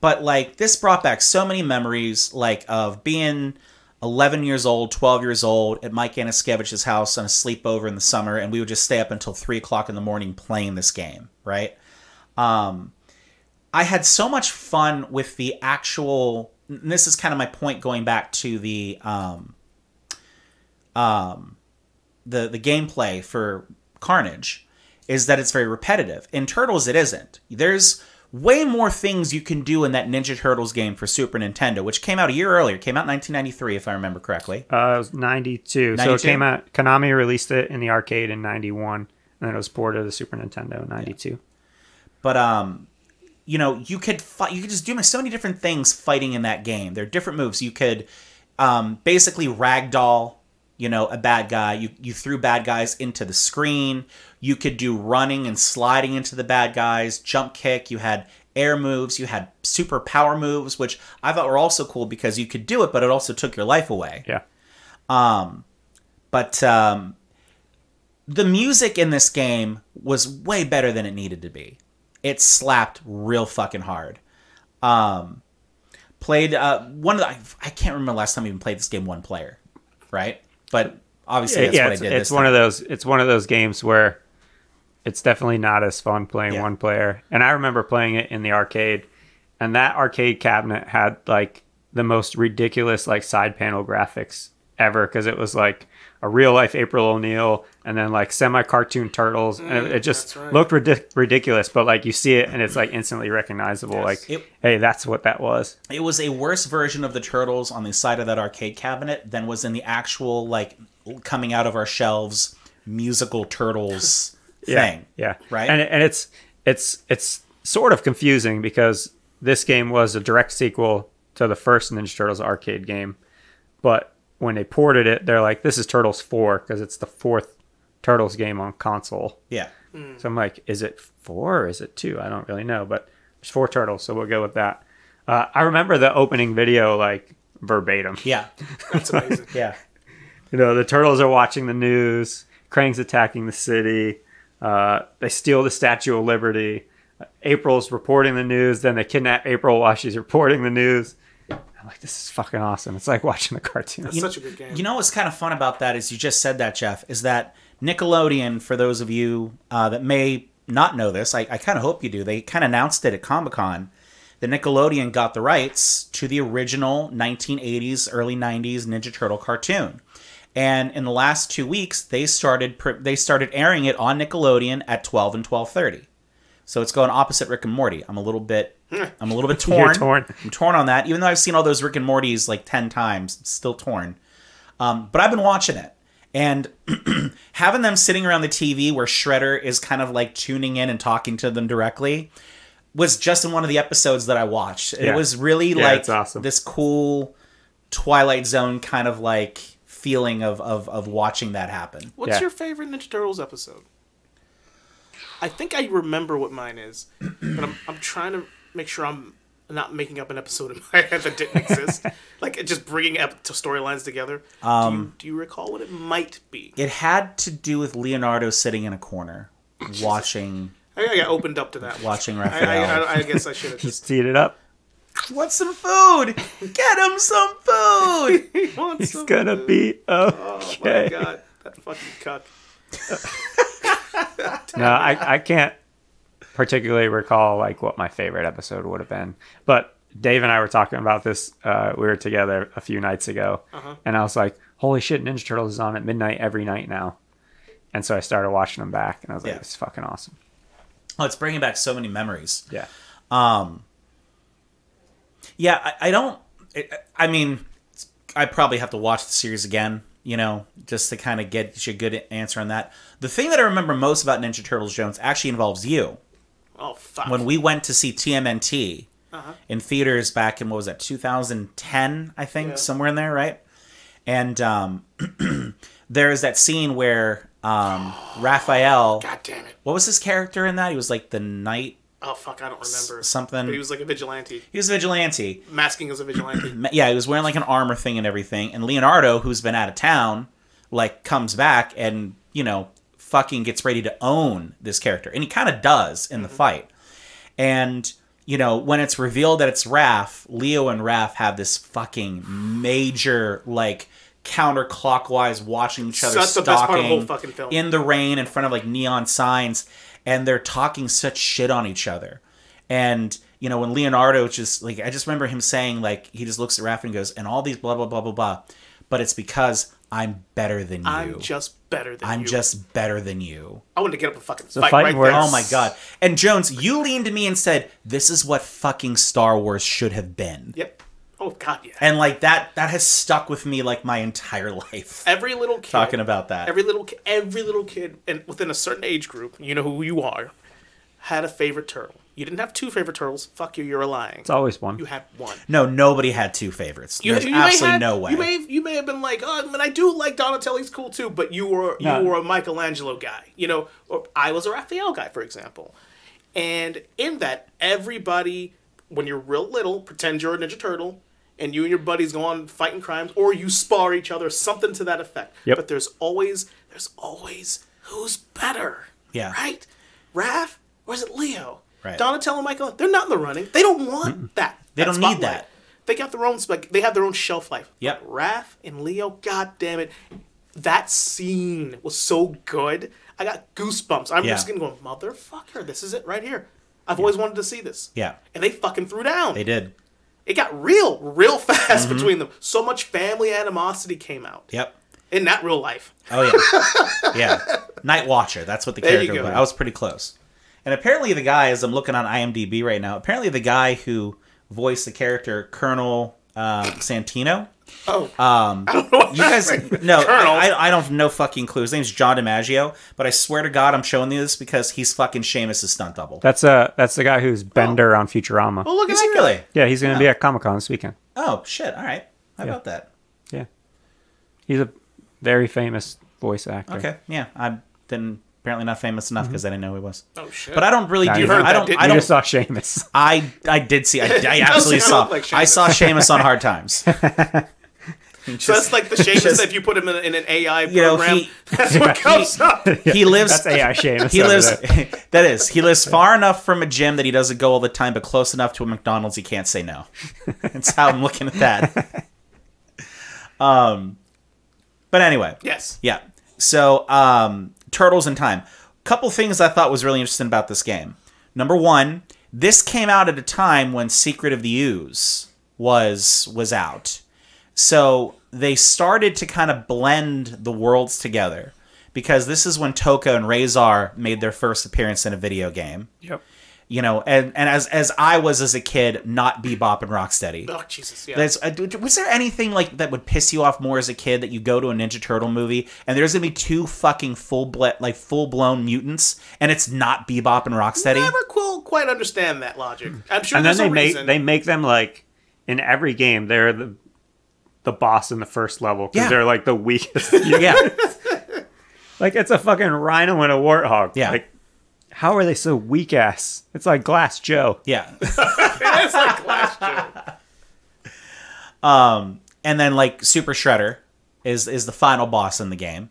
but like this brought back so many memories, like of being 11 years old, 12 years old at Mike Anaskiewicz's house on a sleepover in the summer, and we would just stay up until three o'clock in the morning playing this game, right? Um, I had so much fun with the actual. This is kind of my point going back to the um, um, the the gameplay for Carnage is that it's very repetitive. In Turtles, it isn't. There's way more things you can do in that Ninja Turtles game for Super Nintendo, which came out a year earlier. It came out in 1993, if I remember correctly. Uh, it was 92. So it came out. Konami released it in the arcade in 91, and then it was ported to the Super Nintendo in 92. But um, you know, you could fight. You could just do so many different things fighting in that game. There are different moves. You could um, basically ragdoll. You know, a bad guy. You you threw bad guys into the screen. You could do running and sliding into the bad guys. Jump kick. You had air moves. You had super power moves, which I thought were also cool because you could do it, but it also took your life away. Yeah. Um, But um, the music in this game was way better than it needed to be. It slapped real fucking hard. Um, Played uh, one of the. I, I can't remember the last time I even played this game one player, right? But obviously that's yeah, what it's, I did. it's one time. of those. It's one of those games where it's definitely not as fun playing Yeah. one player. And I remember playing it in the arcade, and that arcade cabinet had like the most ridiculous like side panel graphics ever because it was like a real life April O'Neil and then like semi cartoon turtles, and it, it mm, just right. looked ridic- ridiculous. But like you see it, and it's like instantly recognizable. Like, It- hey, that's what that was. it was a worse version of the turtles on the side of that arcade cabinet than was in the actual like coming out of our shelves musical turtles thing. Yeah, Right? And and it's it's it's sort of confusing because this game was a direct sequel to the first Ninja Turtles arcade game, but when they ported it, they're like, "This is Turtles 4 because it's the fourth Turtles game on console." Yeah. So I'm like, "Is it four or is it two? I don't really know, but there's four Turtles, so we'll go with that." Uh, I remember the opening video like verbatim. Yeah. That's amazing. Yeah. You know, the turtles are watching the news. Krang's attacking the city. Uh, they steal the Statue of Liberty. April's reporting the news. Then they kidnap April while she's reporting the news. I'm like, this is fucking awesome. It's like watching a cartoon. That's such a good game. You know what's kind of fun about that is you just said that, Jeff, is that Nickelodeon, for those of you uh, that may not know this, I, I kind of hope you do, they kind of announced it at Comic Con. The Nickelodeon got the rights to the original 1980s, early 90s Ninja Turtle cartoon. And in the last two weeks, they started they started airing it on Nickelodeon at 12 and 12:30. So it's going opposite Rick and Morty. I'm a little bit I'm a little bit You're torn. torn. I'm torn on that. Even though I've seen all those Rick and Mortys like 10 times, it's still torn. Um, but I've been watching it. And having them sitting around the TV where Shredder is kind of like tuning in and talking to them directly was just in one of the episodes that I watched. It was really Yeah, like awesome. this cool Twilight Zone kind of like feeling of, of, of watching that happen. What's Yeah. your favorite Ninja Turtles episode? I think I remember what mine is, but I'm I'm trying to make sure I'm not making up an episode in my head that didn't exist. like just bringing up to storylines together. Um, do, you, do you recall what it might be? It had to do with Leonardo sitting in a corner watching I, I got opened up to that. watching Raphael. I, I, I guess I should have just. teed it up. Want some food? Get him some food. He's gonna be okay. Oh okay. my god, that fucking cuck. no, I, I can't particularly recall like what my favorite episode would have been. But Dave and I were talking about this. Uh, we were together a few nights ago, and I was like, "Holy shit, Ninja Turtles is on at midnight every night now." And so I started watching them back, and I was like, Yeah. "It's fucking awesome." Oh, it's bringing back so many memories. Yeah, Yeah, I, I don't. I, I mean, I probably have to watch the series again, you know, just to kind of get you a good answer on that. The thing that I remember most about Ninja Turtles Jones actually involves you. Oh fuck. When we went to see TMNT in theaters back in what was that, 2010, I think, Yeah. somewhere in there, right? And um, there is that scene where um, Raphael. God damn it. What was his character in that? He was like the knight Oh fuck, I don't remember. something. But he was like a vigilante, he was a vigilante. masking as a vigilante. Yeah, he was wearing like an armor thing and everything. And Leonardo, who's been out of town, like comes back and you know fucking gets ready to own this character, and he kind of does in the mm-hmm. fight. And you know when it's revealed that it's Raph, Leo and Raph have this fucking major like counterclockwise watching each other That's the best part of the whole stalking fucking film. in the rain in front of like neon signs and they're talking such shit on each other. And you know when leonardo just like i just remember him saying like he just looks at Raph and goes and all these blah blah blah blah blah. But it's because i'm better than you. I'm just better than I'm you. just better than you. I want to get up and fucking a fight fighting right there. oh my god. And jones you leaned to me and said this is what fucking star wars should have been. Yep. Oh god, yeah. and like that that has stuck with me like my entire life every little kid talking about that every little ki- every little kid and within a certain age group, you know who you are, had a favorite turtle. You didn't have two favorite turtles. Fuck you, you're lying. it's always one. You had one. no nobody had two favorites You, there's you may absolutely have- no way You may have, you may have been like, oh, I mean, I do like Donatelli's cool too, but you were No. you were a Michelangelo guy, you know, or I was a Raphael guy, for example. And in that, everybody, when you're real little, pretend you're a Ninja Turtle, and you and your buddies go on fighting crimes, or you spar each other, something to that effect. Yep. But there's always, there's always who's better. Yeah. Right? Raph or is it Leo? Right. Donatello and Michael, they're not in the running. They don't want that. They that don't need that. they got their own like they have their own shelf life. Yep. But Raph and Leo, god damn it, that scene was so good. I got goosebumps. I'm Yeah. just gonna go, motherfucker, this is it right here. I've always wanted to see this. Yeah, And they fucking threw down. they did. It got real, real fast Mm-hmm. between them. So much family animosity came out. Yep. In that real life. Oh yeah, yeah. Nightwatcher. That's what the There character was. I was pretty close. And apparently, the guy, as I'm looking on IMDb right now, apparently the guy who voiced the character Colonel uh, Santino. Oh. Um, I don't know what you guys, no, I, I, I don't know fucking clue. His name's John DiMaggio, but I swear to God, I'm showing you this because he's fucking Seamus' stunt double. That's uh that's the guy who's Bender on Futurama. well, look at that really? Yeah, he's gonna be at Comic Con this weekend. Oh shit! All right, how Yeah. about that? Yeah, he's a very famous voice actor. Okay, yeah, I'm then apparently not famous enough because I didn't know who he was. Oh shit. But I don't really Yeah, do. you heard I don't. didn't I don't. just saw Seamus. I I did see. I, I absolutely saw. look like I saw Seamus on Hard Times. so that's like the Seamus just- that if you put him in, in an AI You know, program, he- that's what comes up. He lives. That's AI Seamus. He lives. there. that is. He lives far enough from a gym that he doesn't go all the time, but close enough to a McDonald's he can't say no. That's how I'm looking at that. Um, but anyway, Yes. yeah. So, um, Turtles in Time. Couple things I thought was really interesting about this game. Number one, this came out at a time when Secret of the Ooze was was out. So they started to kind of blend the worlds together because this is when Tokka and Rahzar made their first appearance in a video game. Yep. You know, and, and as as I was as a kid, not Bebop and Rocksteady. Oh Jesus. Yeah. That's, uh, was there anything like that would piss you off more as a kid that you go to a Ninja Turtle movie and there's gonna be two fucking full ble- like full blown mutants and it's not Bebop and Rocksteady? I never cool, quite understand that logic. I'm sure and then they a make reason. they make them like in every game they're the the boss in the first level because Yeah. they're like the weakest. Yeah, like it's a fucking rhino and a warthog. Yeah. Like how are they so weak ass? It's like Glass Joe. yeah. it's like Glass Joe. Um, and then like Super Shredder is is the final boss in the game.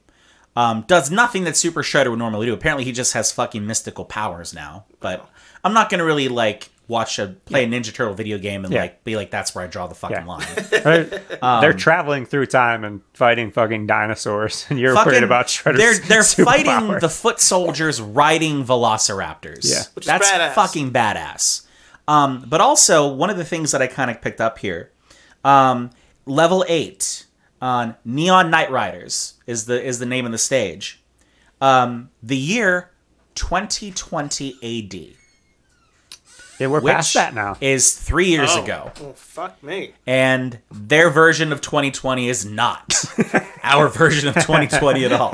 Um, does nothing that Super Shredder would normally do. Apparently, he just has fucking mystical powers now. But I'm not gonna really like watch a play a Ninja Turtle video game and Yeah. like be like that's where I draw the fucking Yeah. line. They're, they're traveling through time and fighting fucking dinosaurs, and you're Fucking- worried about Shredder's They're they're fighting superpower. the foot soldiers riding velociraptors. Yeah. Which is that's badass. fucking badass. Um, but also one of the things that I kind of picked up here, um, level eight on Neon Night Riders is the is the name of the stage. Um, the year 2020 AD, Yeah, we're which past that now. is three years Oh. ago, Oh fuck me. and their version of 2020 is not our version of 2020 at all.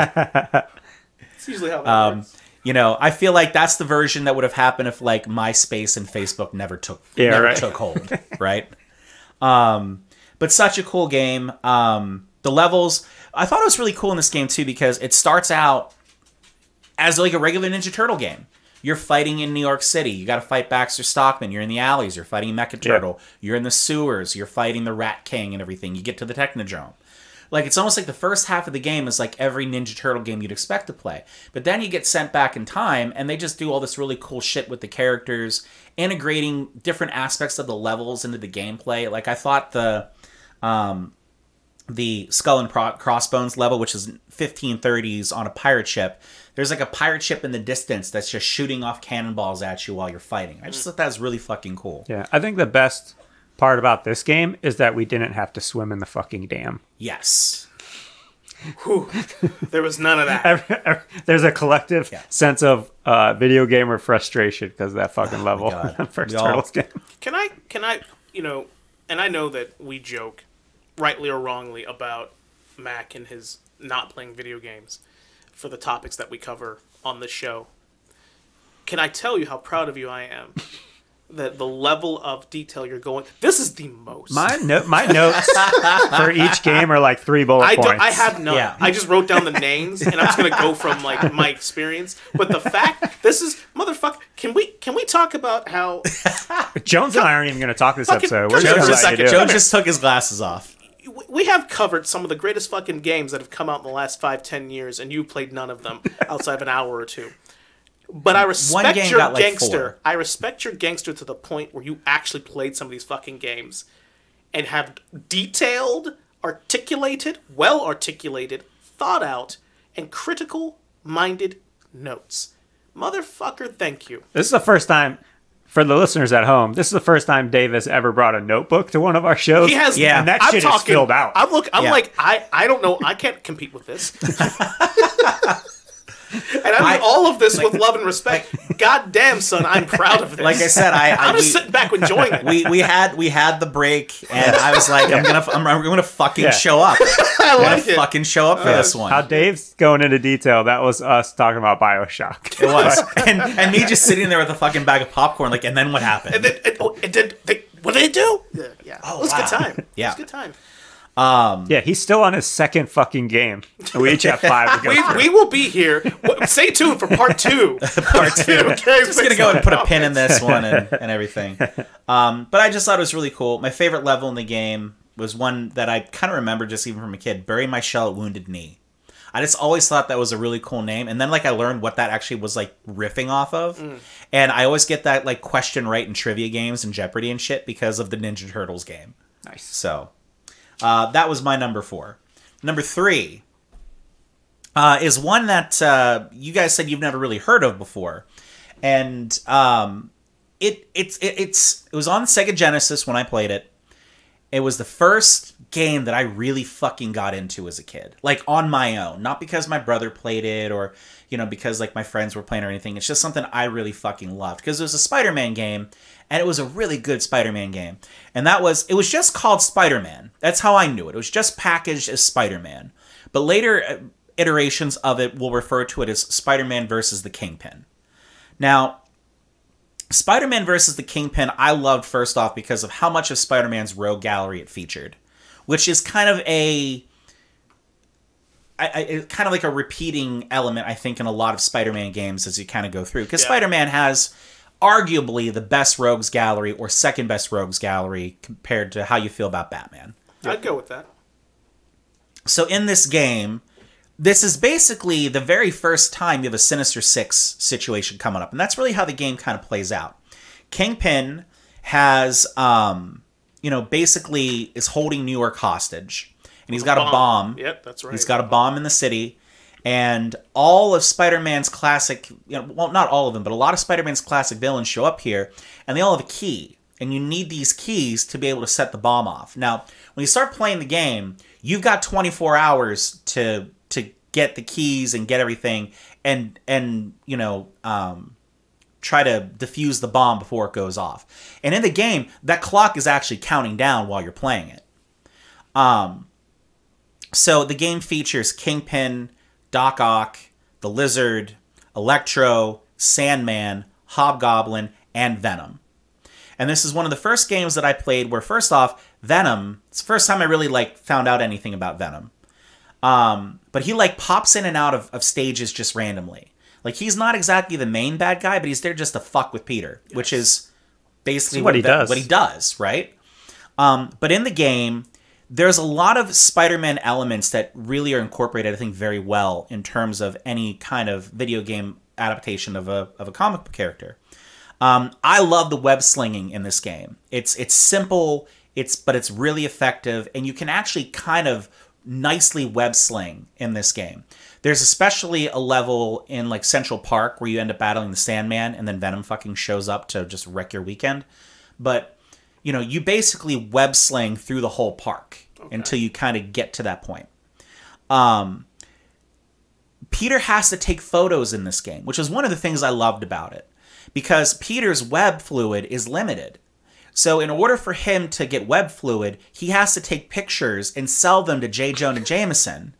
It's usually how that Um, works. you know, I feel like that's the version that would have happened if like MySpace and Facebook never took Yeah, never right. took hold, right? Um, but such a cool game. Um, the levels, I thought it was really cool in this game too because it starts out as like a regular Ninja Turtle game. You're fighting in New York City. You got to fight Baxter Stockman. You're in the alleys. You're fighting Mecha Yeah. Turtle. You're in the sewers. You're fighting the Rat King and everything. You get to the Technodrome. Like it's almost like the first half of the game is like every Ninja Turtle game you'd expect to play. But then you get sent back in time and they just do all this really cool shit with the characters, integrating different aspects of the levels into the gameplay. Like I thought the um the Skull and Pro- Crossbones level, which is 1530s on a pirate ship. There's like a pirate ship in the distance that's just shooting off cannonballs at you while you're fighting. I just thought that was really fucking cool. Yeah, I think the best part about this game is that we didn't have to swim in the fucking dam. Yes. Whew. there was none of that. Every- every- There's a collective Yeah. sense of uh, video gamer frustration because of that fucking level. Oh God. First We all- Turtles game. Can I? Can I? You know, and I know that we joke, rightly or wrongly, about Mac and his not playing video games for the topics that we cover on this show. Can I tell you how proud of you I am? that the level of detail you're going. This is the most. My no- my notes for each game are like three bullet I points. don't. I have none. Yeah. I just wrote down the names, and I'm just gonna go from like my experience. But the fact, this is motherfucker. Can we can we talk about how Jones and I aren't even going to talk this episode. We're come just here going for to a second. do just took his glasses off. We have covered some of the greatest fucking games that have come out in the last five, ten years, and you played none of them outside of an hour or two. But I respect your like, gangster. four. I respect your gangster to the point where you actually played some of these fucking games. and have detailed, articulated, well articulated, thought out, and critical minded notes. Motherfucker, thank you. This is the first time for the listeners at home. This is the first time Dave has ever brought a notebook to one of our shows. He has, Yeah. and that I'm shit talking, is filled out. I'm look. I'm Yeah. like, I, I don't know. I can't compete with this. and I I- mean all of this with love and respect. God damn, son, I'm proud of this. Like I said, I, I I'm just we- sitting back enjoying it. we we had we had the break, and I was like, I'm gonna I'm, I'm gonna fucking Yeah. show up. I I'm like gonna it. fucking show up for this one. How Dave's going into detail. That was us talking about Bioshock. it was, and and me just sitting there with a fucking bag of popcorn, like, and then what happened? And then, and, oh, it did. They, what did they do? Yeah, yeah. Oh, it was a good time. Yeah. it was a good time. Yeah, he's still on his second fucking game. We each have five to go We, we will be here. Stay tuned for part two. part two. Okay, just gonna go and put a pin in this one and, and everything. Um, but I just thought it was really cool. My favorite level in the game was one that I kind of remember just even from a kid: "Bury My Shell at Wounded Knee." I just always thought that was a really cool name, and then like I learned what that actually was like riffing off of, and I always get that like question right in trivia games and Jeopardy and shit because of the Ninja Turtles game. Nice. So uh, that was my number four. Number three uh, is one that uh, you guys said you've never really heard of before, and um, it it's it, it's it was on Sega Genesis when I played it. It was the first game that I really fucking got into as a kid, like on my own, not because my brother played it or you know because like my friends were playing or anything. It's just something I really fucking loved because it was a Spider-Man game, and it was a really good Spider-Man game. And that was it was just called Spider-Man. That's how I knew it. It was just packaged as Spider-Man. But later uh, iterations of it will refer to it as Spider-Man versus the Kingpin. Now, Spider-Man versus the Kingpin, I loved first off because of how much of Spider-Man's rogue gallery it featured, which is kind of a I, I, kind of like a repeating element, I think, in a lot of Spider-Man games as you kind of go through. Because Yeah. Spider-Man has arguably the best rogues gallery or second best rogues gallery compared to how you feel about Batman. I'd go with that. So in this game, this is basically the very first time you have a Sinister Six situation coming up, and that's really how the game kind of plays out. Kingpin has, um, you know, basically is holding New York hostage, and he's got a bomb. Yep, that's right. He's got a bomb in the city, and all of Spider-Man's classic, you know, well, not all of them, but a lot of Spider-Man's classic villains show up here, and they all have a key, and you need these keys to be able to set the bomb off. Now, when you start playing the game, you've got 24 hours to to get the keys and get everything, and and you know. Um, try to defuse the bomb before it goes off. And in the game, that clock is actually counting down while you're playing it. Um, so the game features Kingpin, Doc Ock, the Lizard, Electro, Sandman, Hobgoblin, and Venom. And this is one of the first games that I played where first off, Venom, it's the first time I really like found out anything about Venom. Um, but he like pops in and out of, of stages just randomly. Like he's not exactly the main bad guy, but he's there just to fuck with Peter, which is basically It's what he does. What he does, right? Um, but in the game, there's a lot of Spider-Man elements that really are incorporated, I think, very well in terms of any kind of video game adaptation of a of a comic book character. Um, I love the web slinging in this game. It's it's simple, it's but it's really effective, and you can actually kind of nicely web sling in this game. There's especially a level in like Central Park where you end up battling the Sandman, and then Venom fucking shows up to just wreck your weekend. But you know, you basically web sling through the whole park until you kind of get to that point. Um, Peter has to take photos in this game, which is one of the things I loved about it, because Peter's web fluid is limited. So, in order for him to get web fluid, he has to take pictures and sell them to J. Jonah Jameson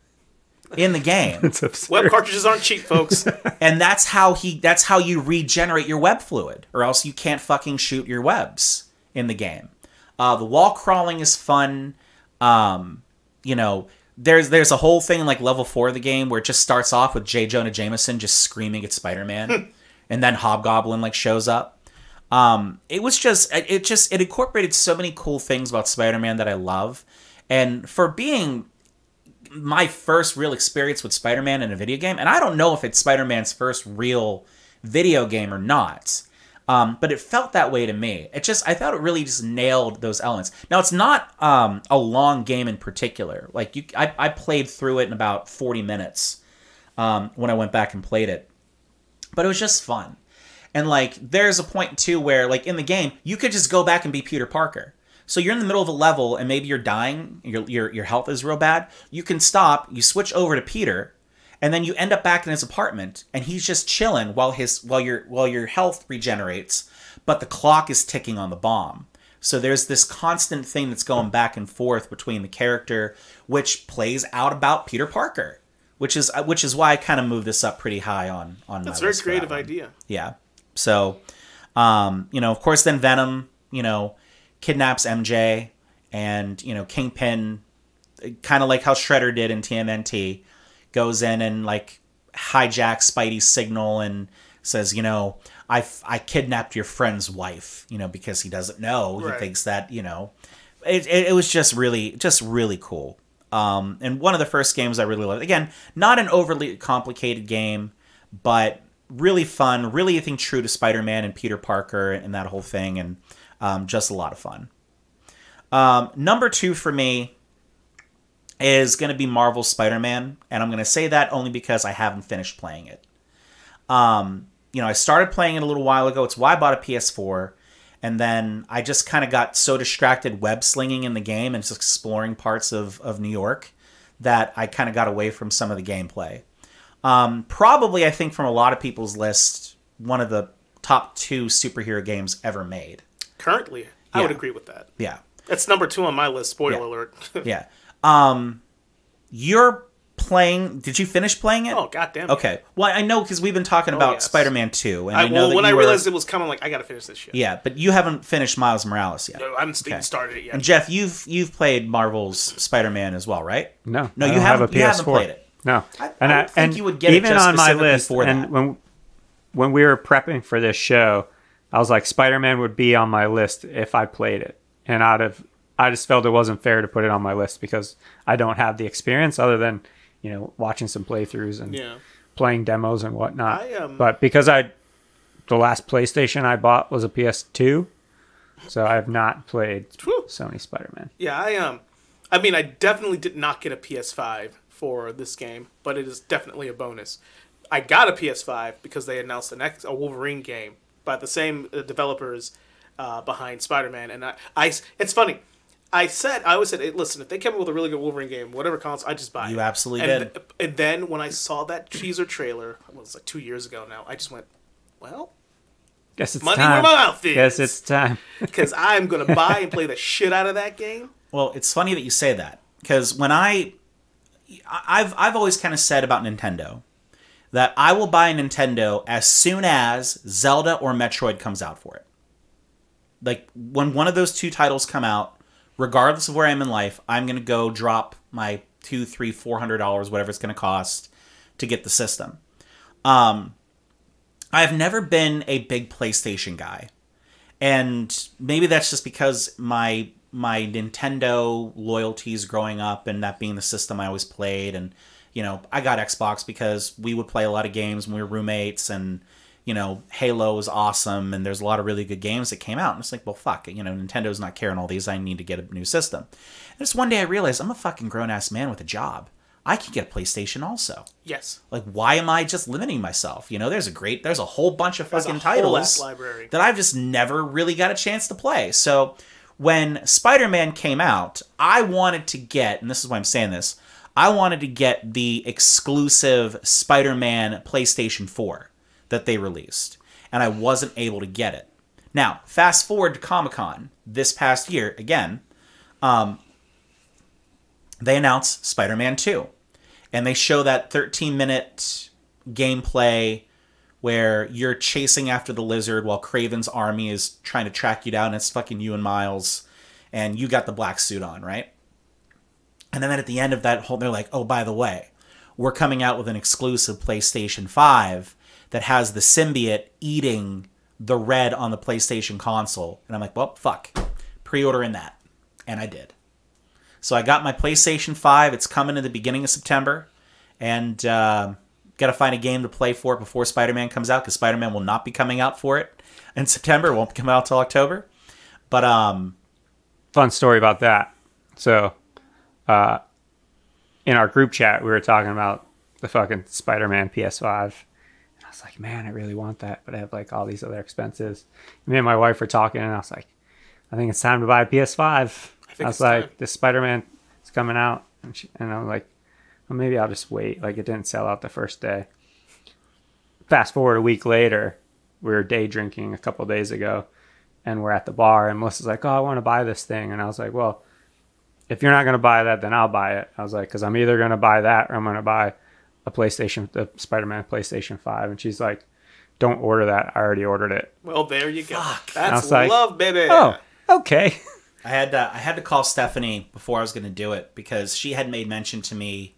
in the game Web cartridges aren't cheap, folks. and that's how he that's how you regenerate your web fluid or else you can't fucking shoot your webs in the game uh, the wall crawling is fun um, you know there's there's a whole thing in like level four of the game where it just starts off with J. Jonah Jameson just screaming at Spider-Man and then Hobgoblin like shows up um, it was just it it just it incorporated so many cool things about Spider-Man that I love and for being my first real experience with Spider-Man in a video game, and I don't know if it's Spider-Man's first real video game or not. Um, but it felt that way to me. It just I thought it really just nailed those elements. Now it's not um, a long game in particular. Like you, I, I played through it in about forty minutes um, when I went back and played it, but it was just fun. And like there's a point too where like in the game you could just go back and be Peter Parker. So you're in the middle of a level and maybe you're dying, your your your health is real bad. You can stop, you switch over to Peter, and then you end up back in his apartment and he's just chilling while his while your while your health regenerates, but the clock is ticking on the bomb. So there's this constant thing that's going back and forth between the character which plays out about Peter Parker, which is which is why I kind of moved this up pretty high on on That's a my very for that creative idea. Yeah. So, um, you know, of course, then Venom, you know, kidnaps MJ, and you know, Kingpin, kind of like how Shredder did in TMNT, goes in and like hijacks Spidey's signal and says, you know, I I kidnapped your friend's wife, you know, because he doesn't know. Right. He thinks that you know, it, it, it was just really just really cool. Um, and one of the first games I really loved. Again, not an overly complicated game, but really fun. Really, I think true to Spider-Man and Peter Parker and that whole thing, and um, just a lot of fun. Um, number two for me is going to be Marvel's Spider-Man, and I'm going to say that only because I haven't finished playing it. Um, you know, I started playing it a little while ago. It's why I bought a PS4, and then I just kind of got so distracted web slinging in the game and just exploring parts of of New York that I kind of got away from some of the gameplay. Um, probably, I think from a lot of people's list, one of the top two superhero games ever made. Currently, I would agree with that. Yeah. That's number two on my list. Spoiler Yeah. alert. Yeah. Um, you're playing. Did you finish playing it? oh goddamn. it. Okay. Well, I know because we've been talking about yes. Spider-Man Two, and I, I, know well, that when I were- realized it was coming, like I gotta finish this shit. Yeah, but you haven't finished Miles Morales yet. No, I haven't Okay. started it yet. And Jeff, you've you've played Marvel's Spider-Man as well, right? No, No, I you don't have haven't- a you PS4. haven't played it. No, I- and I I, think and you would get it even just on my list. and that. when when we were prepping for this show, I was like, Spider Man would be on my list if I played it, and out of I just felt it wasn't fair to put it on my list because I don't have the experience other than you know watching some playthroughs and Yeah. playing demos and whatnot. I, um, but because I the last PlayStation I bought was a PS2, so I have not played Whew. Sony Spider Man. Yeah, I um, I mean, I definitely did not get a PS5 for this game, but it is definitely a bonus. I got a PS5 because they announced an X, a Wolverine game by the same uh, developers uh, behind Spider-Man, and I, I, it's funny. I said, I always said, hey, listen, if they come up with a really good Wolverine game, whatever console, I just buy it. You absolutely and, did. And then when I saw that teaser trailer, it was like two years ago now, I just went, well, Guess it's money time. where my mouth is. Guess it's time. because I'm gonna buy and play the shit out of that game. Well, it's funny that you say that because when I, I- I've I've always kind of said about Nintendo that I will buy a Nintendo as soon as Zelda or Metroid comes out for it. Like when one of those two titles come out, regardless of where I am in life, I'm gonna go drop my two, three, four hundred dollars, whatever it's gonna cost, to get the system. Um, I've never been a big PlayStation guy and maybe that's just because my my Nintendo loyalties growing up and that being the system I always played and you know I got Xbox because we would play a lot of games when we were roommates and you know Halo was awesome and there's a lot of really good games that came out and it's like well fuck you know Nintendo's not carrying all these I need to get a new system. And just one day I realized I'm a fucking grown ass man with a job. I can get a PlayStation also. Yes. like why am I just limiting myself? You know there's a great there's a whole bunch of There's fucking titles that I've just never really got a chance to play. So when Spider Man came out, I wanted to get, and this is why I'm saying this, I wanted to get the exclusive Spider Man PlayStation 4 that they released, and I wasn't able to get it. Now, fast forward to Comic Con this past year, again, um, they announce Spider Man 2, and they show that 13 minute gameplay where you're chasing after the lizard while Kraven's army is trying to track you down. And it's fucking you and Miles, and you got the black suit on, right? And then at the end of that whole, they're like, "Oh, by the way, we're coming out with an exclusive PlayStation Five that has the symbiote eating the red on the PlayStation console." And I'm like, "Well, fuck, pre-ordering that," and I did. So I got my PlayStation Five. It's coming in the beginning of September, and uh, Got to find a game to play for it before Spider Man comes out because Spider Man will not be coming out for it in September. It won't come out till October. But um, Fun story about that. So, uh, in our group chat, we were talking about the fucking Spider-Man PS5. I was like, man, I really want that, but I have like all these other expenses. Me and my wife were talking, and I was like, I think it's time to buy a PS5. I, think was like, time. this Spider-Man is coming out, and, she, and I'm like, well, maybe I'll just wait. Like, it didn't sell out the first day. Fast forward a week later, we were day drinking a couple days ago, and we're at the bar, and Melissa's like, "Oh, I want to buy this thing," and I was like, "Well, if you're not gonna buy that, then I'll buy it." I was like, "Cause I'm either gonna buy that or I'm gonna buy a PlayStation, the Spider-Man PlayStation 5. and she's like, "Don't order that. I already ordered it." Well, there you go. Fuck. That's like, love, baby. Oh, okay. I had to, I had to call Stephanie before I was going to do it because she had made mention to me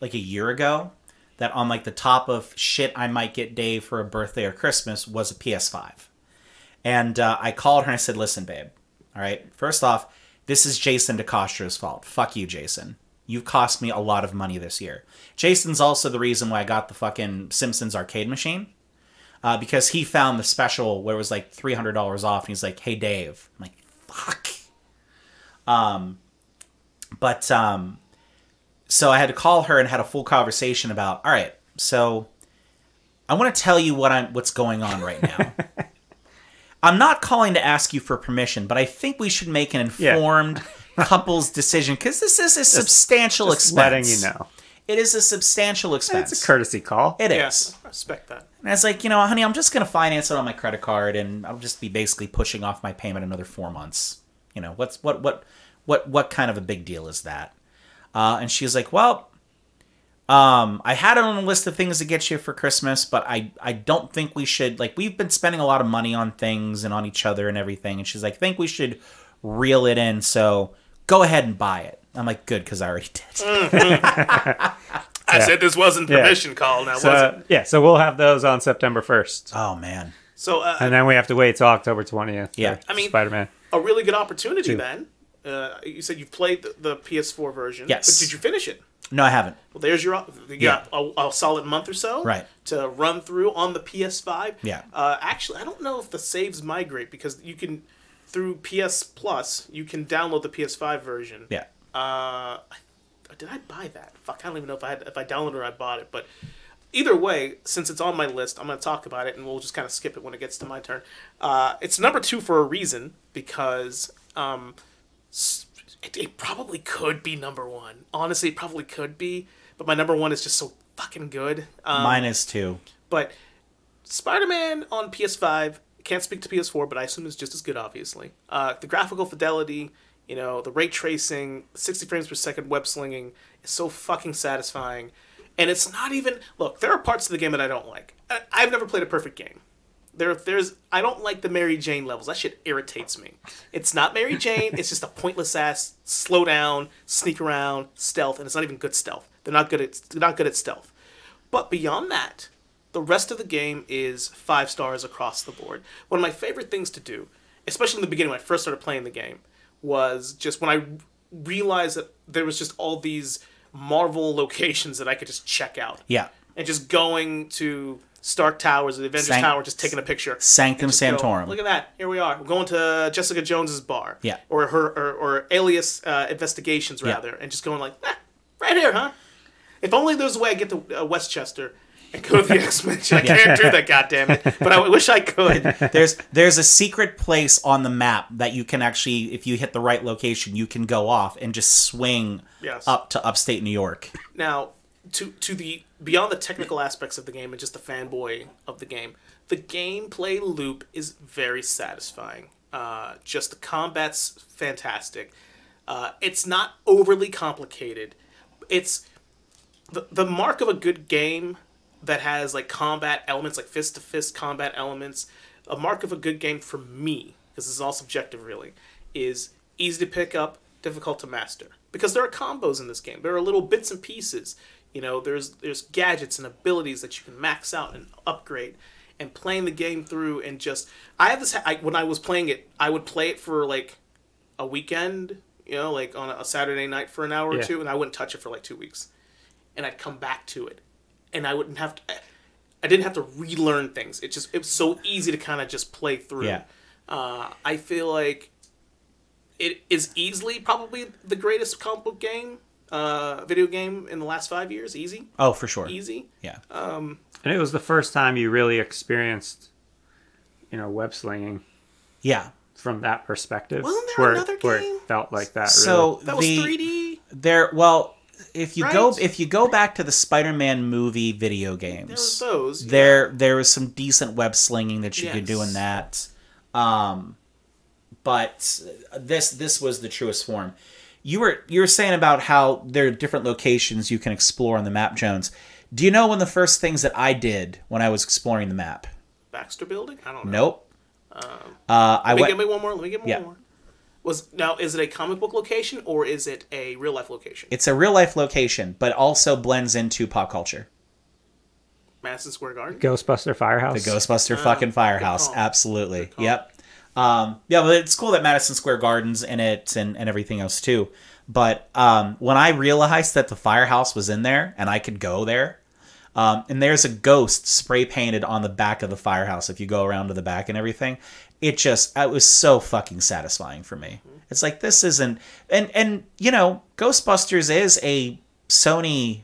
like a year ago that on like the top of shit I might get Dave for a birthday or Christmas was a PS5. And uh, I called her and I said, "Listen, babe. All right. First off, this is Jason DeCostro's fault. Fuck you, Jason. You've cost me a lot of money this year. Jason's also the reason why I got the fucking Simpsons arcade machine." Uh, because he found the special where it was like three hundred dollars off, and he's like, "Hey, Dave." I'm like, "Fuck." Um, but um, so I had to call her and had a full conversation about. All right, so I want to tell you what I'm what's going on right now. I'm not calling to ask you for permission, but I think we should make an Yeah. Informed couple's decision because this is a substantial Just expense. letting you know. It is a substantial expense. It's a courtesy call. It is. Yes, I respect that. And I was like, you know, honey, I'm just gonna finance it on my credit card, and I'll just be basically pushing off my payment another four months. You know, what's what what what what kind of a big deal is that? Uh, and she's like, well, um, I had it on a list of things to get you for Christmas, but I I don't think we should like we've been spending a lot of money on things and on each other and everything. And she's like, I think we should reel it in. So go ahead and buy it. I'm like, good, because I already did. I Yeah. said this wasn't Yeah. permission call now, was it? yeah, so we'll have those on September first, oh man, So uh, and then we have to wait till October twentieth. Yeah. I mean- Spider-Man. a really good opportunity Two. then. Uh, you said you've played the, the PS4 version. Yes. But did you finish it? no, I haven't. Well, there's your. You got a, a solid month or so. Right. To run through on the PS5. Yeah. Uh, actually, I don't know if the saves migrate because you can, through PS Plus, you can download the PS5 version. Yeah, Uh, did I buy that? Fuck, I don't even know if I had if I downloaded or I bought it. But either way, since it's on my list, I'm going to talk about it, and we'll just kind of skip it when it gets to my turn. Uh, it's number two for a reason because um, it, it probably could be number one. Honestly, it probably could be, but my number one is just so fucking good. Um, mine is too. but Spider-Man on PS5 can't speak to PS4, but I assume it's just as good. Obviously, uh, the graphical fidelity, you know, the ray tracing, 60 frames per second web slinging is so fucking satisfying. And it's not even look. There are parts of the game that I don't like. I, I've never played a perfect game. There, there's I don't like the Mary Jane levels. That shit irritates me. It's not Mary Jane. it's just a pointless ass slow down, sneak around, stealth, and it's not even good stealth. They're not good at they're not good at stealth. But beyond that, the rest of the game is five stars across the board. One of my favorite things to do, especially in the beginning when I first started playing the game, was just when I realized that there was just all these Marvel locations that I could just check out. Yeah, And just going to Stark Towers, the Avengers Sanct- Tower, just taking a picture. Sanctum just go, Sanctorum. Look at that. Here we are. We're going to Jessica Jones's bar. Yeah. Or her or, or Alias uh, Investigations Yeah. rather, and just going like, ah, right here, huh? If only there's a way I get to uh, Westchester and go to the X Men. I can't do that, goddamn it! But I wish I could. there's there's a secret place on the map that you can actually, if you hit the right location, you can go off and just swing Yes. up to upstate New York. Now, to to the beyond the technical aspects of the game and just the fanboy of the game, the gameplay loop is very satisfying. Uh, just the combat's fantastic. Uh, it's not overly complicated. It's the the mark of a good game that has like combat elements, like fist to fist combat elements. A mark of a good game for me, because this is all subjective, really, is easy to pick up, difficult to master. Because there are combos in this game. There are little bits and pieces. You know, there's there's gadgets and abilities that you can max out and upgrade. And playing the game through and just, I have this. I, when I was playing it, I would play it for like a weekend. You know, like on a Saturday night for an hour or two, and I wouldn't touch it for like two weeks and I'd come back to it. And I wouldn't have to. I didn't have to relearn things. It just it was so easy to kind of just play through. Yeah. Uh, I feel like it is easily probably the greatest comic book game, uh, video game in the last five years. Easy, Oh, for sure. easy. Yeah. And it was the first time you really experienced, you know, web slinging yeah. from that perspective. Wasn't there where, another where game? it felt like that. So That was the 3D. there well if you go if you go back to the Spider-Man movie video There games, those. yeah. there there was some decent web slinging that you could do in that. Um, but this this was the truest form. You were you were saying about how there are different locations you can explore on the map, Jones. Do you know one of the first things that I did when I was exploring the map? Baxter Building. I don't know. Nope. uh, I Let me went. get me one more. Let me get me Yeah. one more. Was now is it a comic book location or is it a real life location? It's a real life location, but also blends into pop culture. Madison Square Garden. Ghostbuster Firehouse. The Ghostbuster fucking firehouse. Absolutely. Yep. Um, yeah, but it's cool that Madison Square Garden's in it and, and everything else too. But um, when I realized that the firehouse was in there and I could go there, um, and there's a ghost spray painted on the back of the firehouse if you go around to the back and everything, it just it was so fucking satisfying for me. It's like this isn't and and you know Ghostbusters is a Sony,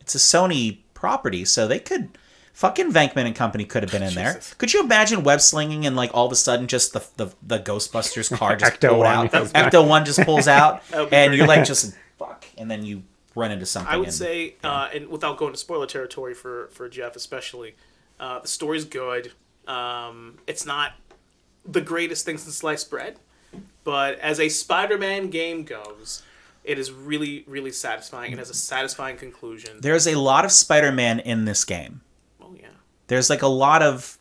it's a Sony property, so they could fucking Venkman and Company could have been in there. Could you imagine web slinging and like all of a sudden just the the, the Ghostbusters car just Ecto pulled one, out. Ecto one just pulls out, That would be and you're like just fuck, and then you run into something. I would and- say, uh, and without going to spoiler territory for for Jeff especially, uh, the story's good. Um, it's not the greatest thing since sliced bread, but as a Spider-Man game goes, it is really really satisfying. It has a satisfying conclusion. there's a lot of Spider-Man in this game. Oh yeah. there's like a lot of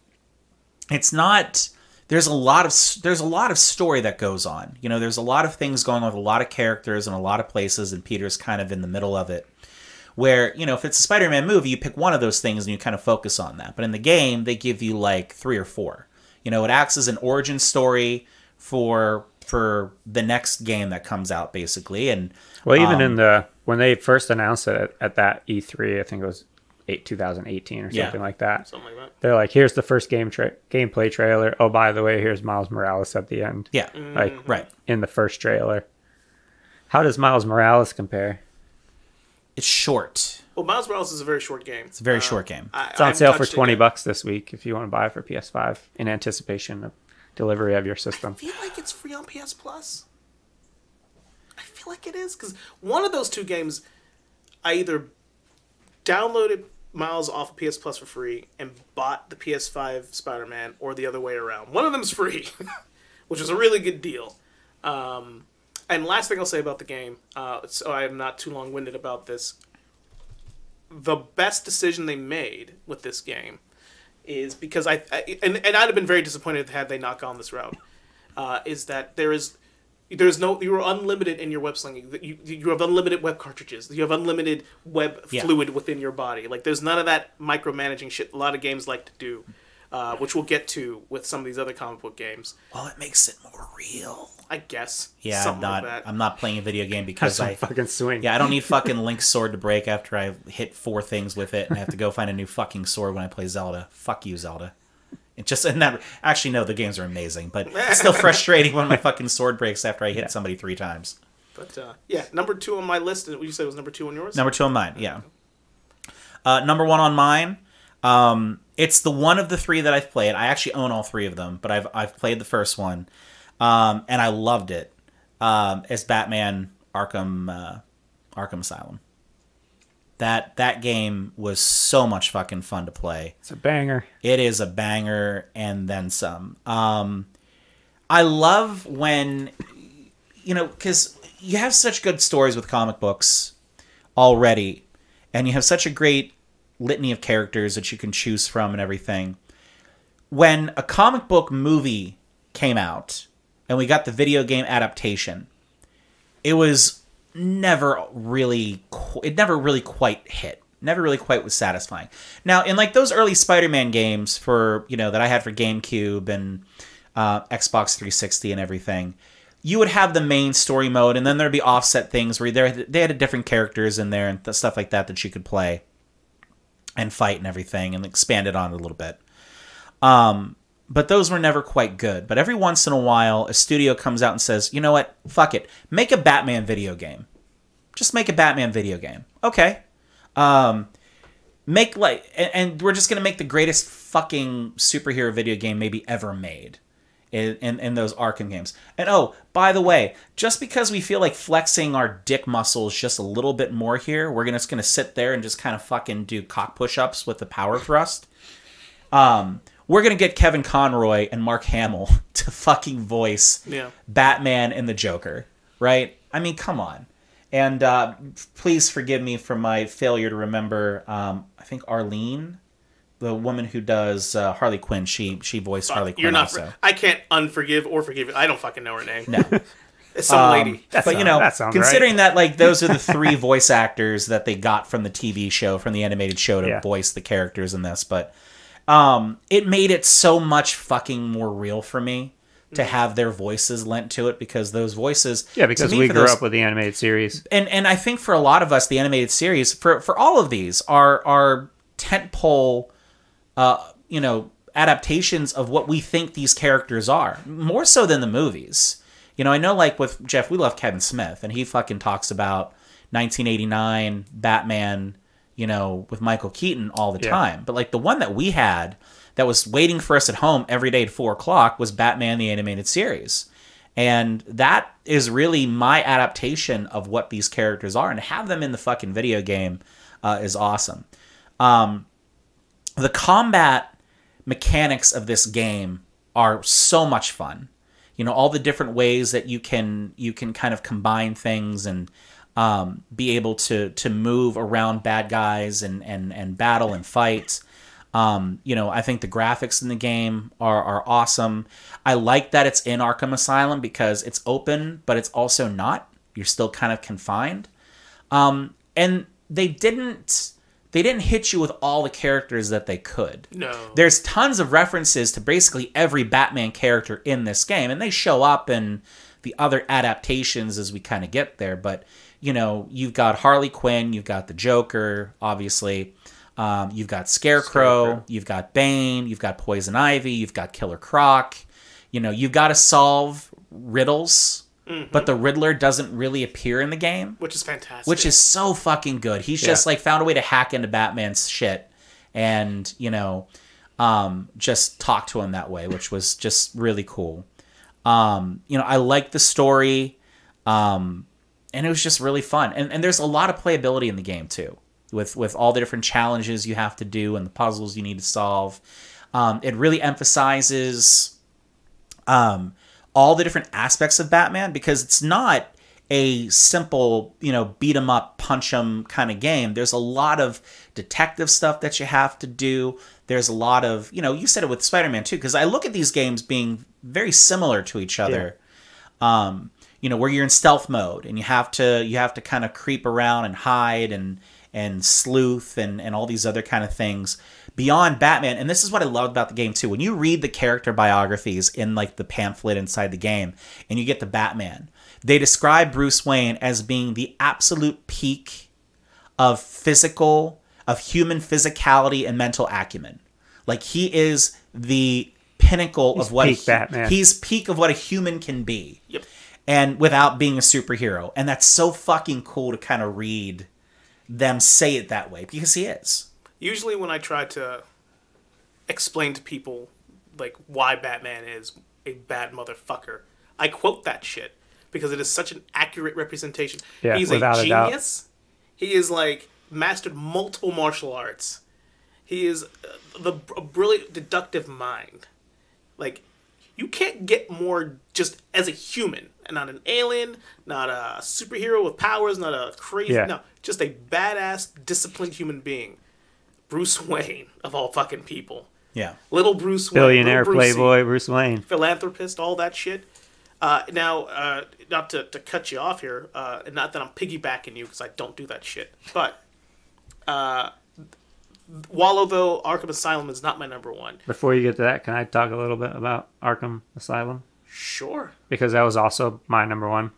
it's not there's a lot of there's a lot of story that goes on you know there's a lot of things going on with a lot of characters and a lot of places and peter's kind of in the middle of it where you know if it's a spider-man movie you pick one of those things and you kind of focus on that but in the game they give you like three or four you know it acts as an origin story for for the next game that comes out basically and Well, even Um, in the when they first announced it at, at that E3, I think it was eight 2018 or Yeah. something like that. Something like that. They're like, "Here's the first game tra- gameplay trailer. Oh, by the way, here's Miles Morales at the end." yeah Like right in the first trailer. How does Miles Morales compare? it's short Well, Miles Morales is a very short game. it's a very short game I, It's on I've sale for touched it 20 bucks this week if you want to buy it for PS5 in anticipation of delivery of your system. I feel like it's free on PS Plus. I feel like it is because one of those two games, I either downloaded Miles off of PS Plus for free and bought the PS5 Spider Man, or the other way around. One of them's free, which is a really good deal. Um, and last thing I'll say about the game, uh, so I am not too long winded about this. The best decision they made with this game is because I, I and, and I'd have been very disappointed had they not gone this route. Uh, is that there is there's no you are unlimited in your web slinging. You you have unlimited web cartridges. You have unlimited web Yeah. fluid within your body. Like there's none of that micromanaging shit. A lot of games like to do, uh, which we'll get to with some of these other comic book games. well it makes it more real I guess. Yeah, I'm not. like that. I'm not playing a video game because I. fucking swing. Yeah, I don't need fucking Link's sword to break after I hit four things with it, and I have to go find a new fucking sword when I play Zelda. Fuck you, Zelda. It just and that actually no, the games are amazing, but it's still frustrating when my fucking sword breaks after I hit somebody three times. But uh, yeah, number two on my list. and What you said was number two on yours. Number two on mine, yeah. Uh, number one on mine. Um, it's the one of the three that I've played. I actually own all three of them, but I've I've played the first one, um, and I loved it. Um, as Batman Arkham uh, Arkham Asylum. That that game was so much fucking fun to play. It's a banger. It is a banger and then some. Um, I love when, you know, because you have such good stories with comic books already, and you have such a great litany of characters that you can choose from and everything. When a comic book movie came out and we got the video game adaptation, it was never really it never really quite hit. Never really quite was satisfying. Now in like those early spider-man games for you know that i had for gamecube and uh, xbox 360 and everything you would have the main story mode and then there'd be offset things where there they had different characters in there and stuff like that that you could play and fight and everything and expanded on it a little bit. Um, but those were never quite good. But every once in a while, a studio comes out and says, you know what? Fuck it. Make a Batman video game. Just make a Batman video game. Okay. Um, make like, and, and we're just going to make the greatest fucking superhero video game maybe ever made. In, in, in those Arkham games. And oh, by the way, just because we feel like flexing our dick muscles just a little bit more here, we're gonna, just going to sit there and just kind of fucking do cock push ups with the power thrust. Um, we're gonna get Kevin Conroy and Mark Hamill to fucking voice Yeah. Batman and the Joker, right? I mean, come on. And uh, please forgive me for my failure to remember. Um, I think Arleen, the woman who does uh, Harley Quinn, she she voiced Harley Quinn You're not. also. I can't unforgive or forgive. I don't fucking know her name. no, It's some Um, lady. That but you know, that sounds considering that like those are the three voice actors that they got from the TV show, from the animated show to Yeah. voice the characters in this, but um, it made it so much fucking more real for me to have their voices lent to it because those voices, Yeah, because me, we grew those- up with the animated series. and and I think for a lot of us, the animated series for for all of these are are tentpole, uh, you know, adaptations of what we think these characters are, more so than the movies. You know, I know like with Jeff, we love Kevin Smith, and he fucking talks about 1989 Batman, you know, with Michael Keaton all the Yeah. time. But like the one that we had that was waiting for us at home every day at four o'clock was Batman the Animated Series. And that is really my adaptation of what these characters are. And to have them in the fucking video game uh, is awesome. Um, the combat mechanics of this game are so much fun. You know, all the different ways that you can you can kind of combine things and um, be able to to move around bad guys and and and battle and fight. Um, you know, I think the graphics in the game are, are awesome. I like that it's in Arkham Asylum because it's open, but it's also not. You're still kind of confined. Um, and they didn't they didn't hit you with all the characters that they could. No. There's tons of references to basically every Batman character in this game, and they show up in the other adaptations as we kind of get there. But you know, you've got Harley Quinn, you've got the Joker, obviously. Um, you've got Scarecrow, Scarecrow. you've got Bane, you've got Poison Ivy, you've got Killer Croc. You know, you've got to solve riddles, but the Riddler doesn't really appear in the game which is fantastic. which is so fucking good. He's Yeah. just like found a way to hack into Batman's shit and, you know, um, just talk to him that way, which was just really cool. Um, you know, I like the story. Um, and it was just really fun. And and there's a lot of playability in the game too. With with all the different challenges you have to do and the puzzles you need to solve. Um, it really emphasizes um, all the different aspects of Batman because it's not a simple, you know, beat 'em up, punch 'em kind of game. There's a lot of detective stuff that you have to do. There's a lot of, you know, you said it with Spider-Man too, because I look at these games being very similar to each other. Um, you know, where you're in stealth mode and you have to you have to kind of creep around and hide and and sleuth and and all these other kind of things beyond Batman. And this is what I loved about the game too. When you read the character biographies in like the pamphlet inside the game and you get the Batman, they describe Bruce Wayne as being the absolute peak of physical, of human physicality and mental acumen. Like he is the pinnacle He's of what a peak hu- Batman. he's peak of what a human can be. Yep. And without being a superhero. And that's so fucking cool to kind of read them say it that way because he is. Usually, when I try to explain to people like why Batman is a bad motherfucker, I quote that shit because it is such an accurate representation. Yeah, He's without a a doubt. genius. He is like mastered multiple martial arts. He is uh, the a brilliant deductive mind. Like you can't get more just as a human, and not an alien, not a superhero with powers, not a crazy Yeah. no, just a badass, disciplined human being. Bruce Wayne of all fucking people. Yeah. Little Bruce Wayne, Billionaire little Brucey, playboy Bruce Wayne. philanthropist, all that shit. Uh, now, uh, not to, to cut you off here, uh, and not that I'm piggybacking you because I don't do that shit, but uh, while although Arkham Asylum is not my number one, Before you get to that, can I talk a little bit about Arkham Asylum? sure. Because that was also my number one.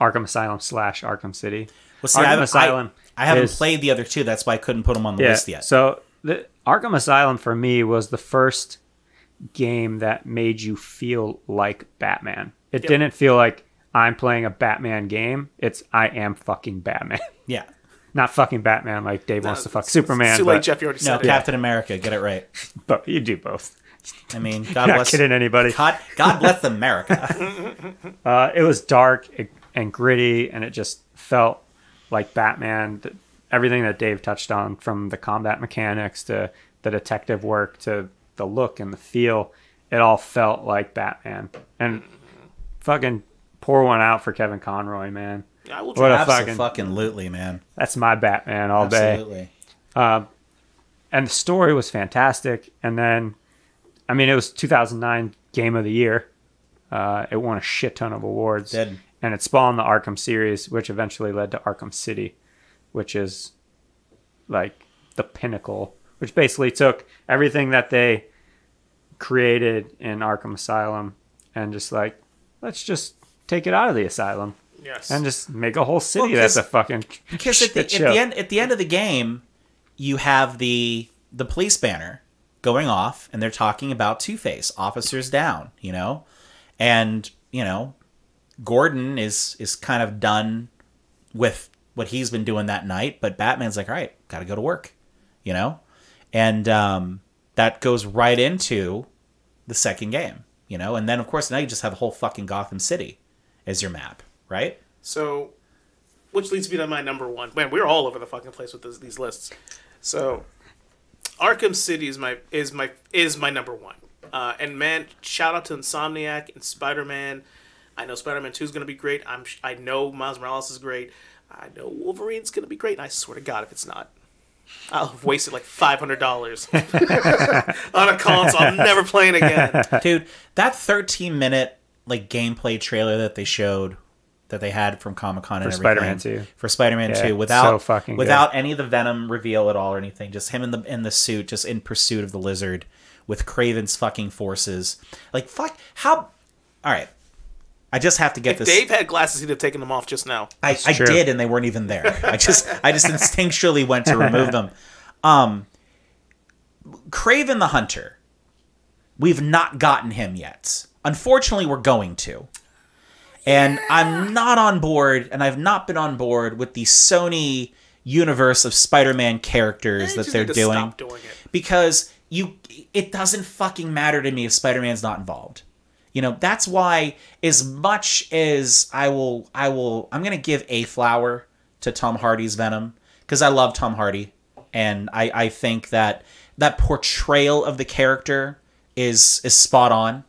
Arkham Asylum slash Arkham City. Well, see, Arkham I, Asylum I, I haven't is- played the other two. That's why I couldn't put them on the Yeah. list yet. So the Arkham Asylum for me was the first game that made you feel like Batman. It Yep. didn't feel like I'm playing a Batman game. It's I am fucking Batman. Yeah. Not fucking Batman like Dave wants to fuck It's- Superman. It's too late, Jeff. You already No, said it. Captain America, get it right. but you do both. I mean, God Not bless. kidding anybody. God, God bless America. Uh, it was dark and gritty, and it just felt like Batman. Th- Everything that Dave touched on, from the combat mechanics to the detective work to the look and the feel, it all felt like Batman. And fucking pour one out for Kevin Conroy, man. I will What a fucking- Absolutely, man. That's my Batman all day. Absolutely. and the story was fantastic. And then, I mean, it was 2009 Game of the Year. Uh, it won a shit ton of awards, Did. And it spawned the Arkham series, which eventually led to Arkham City, which is like the pinnacle. Which basically took everything that they created in Arkham Asylum and just like, let's just take it out of the asylum Yes. and just make a whole city Well, 'cause- that's a fucking Because at the, shit at show. the end at the end of the game, you have the the police banner going off, and they're talking about Two Face, officers down. You know, and you know, Gordon is is kind of done with what he's been doing that night, but Batman's like, all right, got to go to work. You know, and um, that goes right into the second game. You know, and then of course now you just have a whole fucking Gotham City as your map, right? So, which leads me to my number one. Man, we're all over the fucking place with this, these lists. So, Arkham City is my is my is my number one. Uh, and man, shout out to Insomniac and Spider Man. I know Spider Man Two is gonna be great. I'm I know Miles Morales is great. I know Wolverine's gonna be great. And I swear to God, if it's not, I'll have wasted like five hundred dollars on a console. I'm never playing again. dude that 13 minute like gameplay trailer that they showed that they had from comic-con and For everything Spider-Man 2. for spider-man Yeah, 2 so without good. without any of the venom reveal at all or anything just him in the in the suit just in pursuit of the lizard with Kraven's fucking forces like fuck how all right i just have to get If this Dave had glasses, he'd have taken them off just now. I, I did, and they weren't even there. I just I just instinctually went to remove them. Um, Kraven the Hunter. We've not gotten him yet. Unfortunately, we're going to. And I'm not on board, and I've not been on board with the Sony universe of Spider-Man characters They that just they're need to doing Stop doing it. because you it doesn't fucking matter to me if Spider-Man's not involved. You know, that's why as much as I will I will I'm going to give a flower to Tom Hardy's Venom because I love Tom Hardy and I I think that that portrayal of the character is is spot on.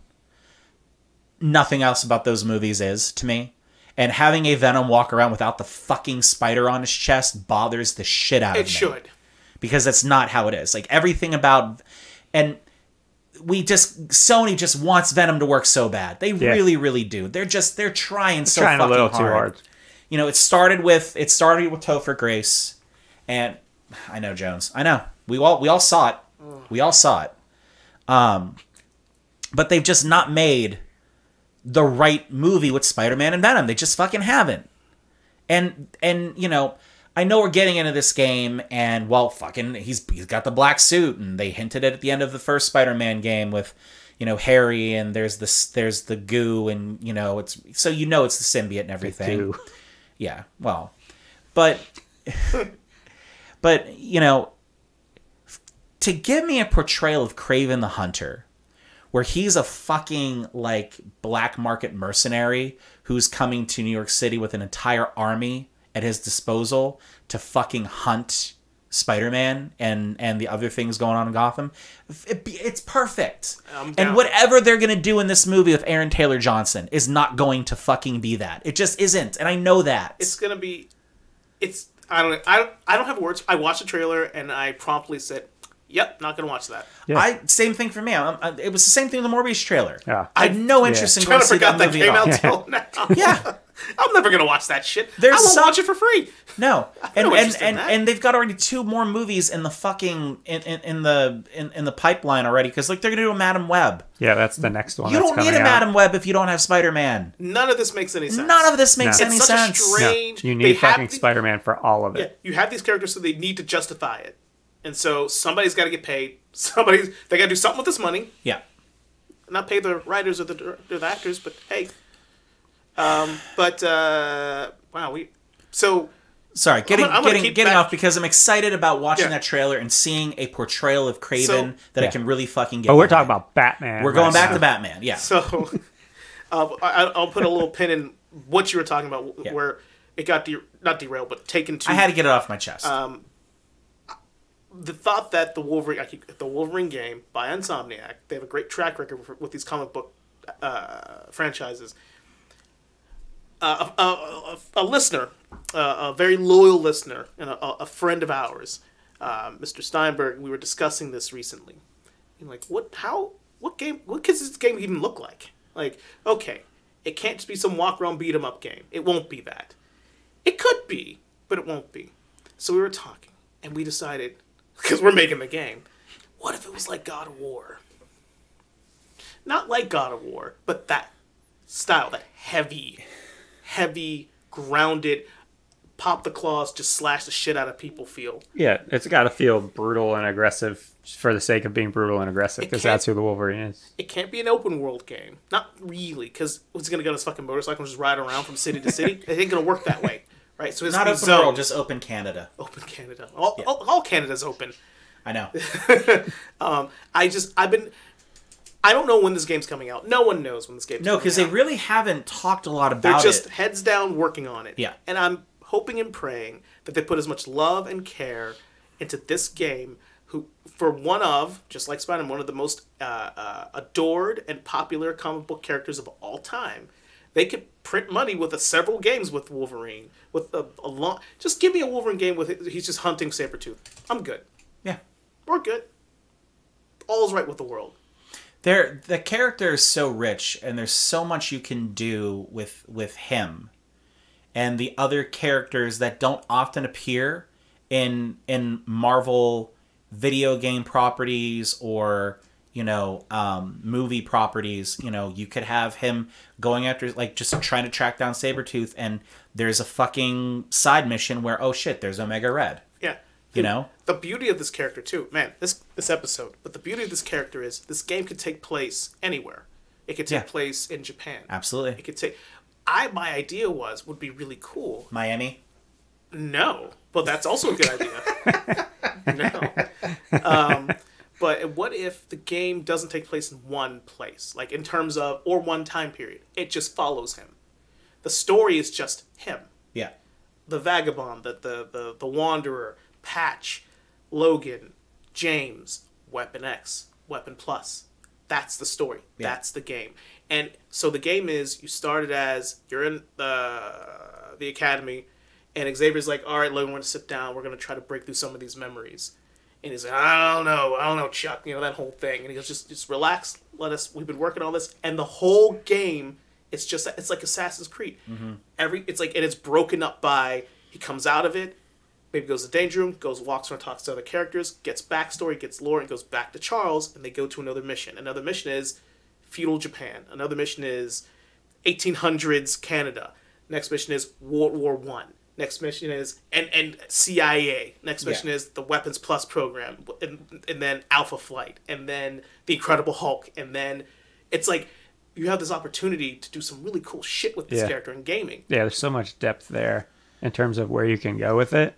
Nothing else about those movies is to me. And having a Venom walk around without the fucking spider on his chest bothers the shit out of me. It should. because that's not how it is. Like everything about and we just Sony just wants Venom to work so bad. They Yeah. really, really do. They're just they're trying so trying a little hard. too hard. You know, it started with it started with Topher Grace, and I know Jones. I know we all we all saw it. We all saw it. Um, but they've just not made the right movie with Spider-Man and Venom. They just fucking haven't. And and you know, I know we're getting into this game, and well, fucking, he's he's got the black suit, and they hinted it at the end of the first Spider-Man game with, you know, Harry, and there's this there's the goo, and you know, it's so you know it's the symbiote and everything. Yeah, well, but but you know, to give me a portrayal of Kraven the Hunter, where he's a fucking like black market mercenary who's coming to New York City with an entire army at his disposal to fucking hunt Spider-Man and and the other things going on in Gotham. It, it's perfect. And whatever they're going to do in this movie with Aaron Taylor Johnson is not going to fucking be that. It just isn't. And I know that. It's gonna be. It's. I don't. I don't. I don't have words. I watched the trailer and I promptly said, "Yep, not gonna watch that." Yeah. I same thing for me. I, I, it was the same thing with the Morbius trailer. Yeah. I had no interest in Trying going to to see forgot that that movie came at all. out till now. Yeah, I'm never gonna watch that shit. There's I won't some- watch it for free. no, and no and interest in and, that. and they've got already two more movies in the fucking in, in, in the in, in the pipeline already because like they're gonna do a Madame Web. Yeah, that's the next one. You that's don't need a out. Madame Web if you don't have Spider Man. None of this makes any sense. None of this makes No. any It's such a sense. strange- No, you need fucking Spider-Man for all of Yeah, it. you have these characters, so they need to justify it, and so somebody's got to get paid. Somebody's they got to do something with this money. Yeah. Not pay the writers or the dir- or the actors, but hey. Um, but uh, wow, we so Sorry, getting gonna- I'm gonna getting keep getting back- off because I'm excited about watching Yeah. that trailer and seeing a portrayal of Kraven So- that I can really fucking get. Oh, we're behind. talking about Batman. We're going back now. to Batman. Yeah. so uh, I, I'll put a little pin in what you were talking about, Yeah. where it got de- not derailed, but taken to I had to get it off my chest. Um, the thought that the Wolverine, the Wolverine game by Insomniac, they have a great track record with, with these comic book uh, franchises. Uh, a, a, a, a listener, uh, a very loyal listener, and a, a friend of ours, uh, Mr. Steinberg, we were discussing this recently. And like, what? How? What game? What does this game even look like? Like, okay, it can't just be some walk around beat 'em up game. It won't be that. It could be, but it won't be. So we were talking, and we decided, because we're making the game, what if it was like God of War? Not like God of War, but that style, that heavy, heavy, grounded, pop the claws, just slash the shit out of people feel. Yeah, it's got to feel brutal and aggressive for the sake of being brutal and aggressive because that's who the Wolverine is. It can't be an open world game. Not really, because what's gonna get on his fucking motorcycle and just ride around from city to city? it ain't gonna work that way, right? So it's Not open zoned. world, just open Canada. open Canada. All, all, all Canada's open. I know. I just I've been I don't know when this game's coming out. No one knows when this game's No, coming because they really haven't talked a lot about it. They're just it. heads down working on it. Yeah. And I'm hoping and praying that they put as much love and care into this game who for one of just like Spider-Man one of the most uh, uh, adored and popular comic book characters of all time. They could print money with a several games with Wolverine with a, a long just give me a Wolverine game with he's just hunting Sabretooth. I'm good. Yeah. We're good. All's right with the world. There, the character is so rich, and there's so much you can do with with him, and the other characters that don't often appear in in Marvel video game properties or you know um, movie properties. You know, you could have him going after like just trying to track down Sabretooth, and there's a fucking side mission where oh shit, there's Omega Red. Yeah. You know, the beauty of this character too, man. This this episode, but the beauty of this character is this game could take place anywhere. It could take Yeah. place in Japan. Absolutely. It could take. I my idea was would be really cool. Miami. No, but that's also a good idea. no, um, but what if the game doesn't take place in one place, like in terms of or one time period? It just follows him. The story is just him Yeah. the vagabond, the the the, the wanderer, Patch, Logan, James, Weapon X, Weapon Plus. That's the story. Yeah. That's the game. And so the game is you started as you're in the the academy, and Xavier's like, all right, Logan, we're gonna sit down. We're gonna try to break through some of these memories. And he's like, I don't know, I don't know, Chuck. You know that whole thing. And he goes, just just relax. Let us. We've been working on this, and the whole game. It's just it's like Assassin's Creed. Mm-hmm. Every it's like and it's broken up by he comes out of it, maybe goes to the danger room, goes walks around, talks to other characters, gets backstory, gets lore, and goes back to Charles, and they go to another mission. Another mission is feudal Japan. Another mission is 1800s Canada. Next mission is World War One. Next mission is and and CIA. Next Yeah. mission is the Weapons Plus program, and, and then Alpha Flight, and then the Incredible Hulk, and then it's like you have this opportunity to do some really cool shit with this Yeah. character in gaming. Yeah, there's so much depth there in terms of where you can go with it,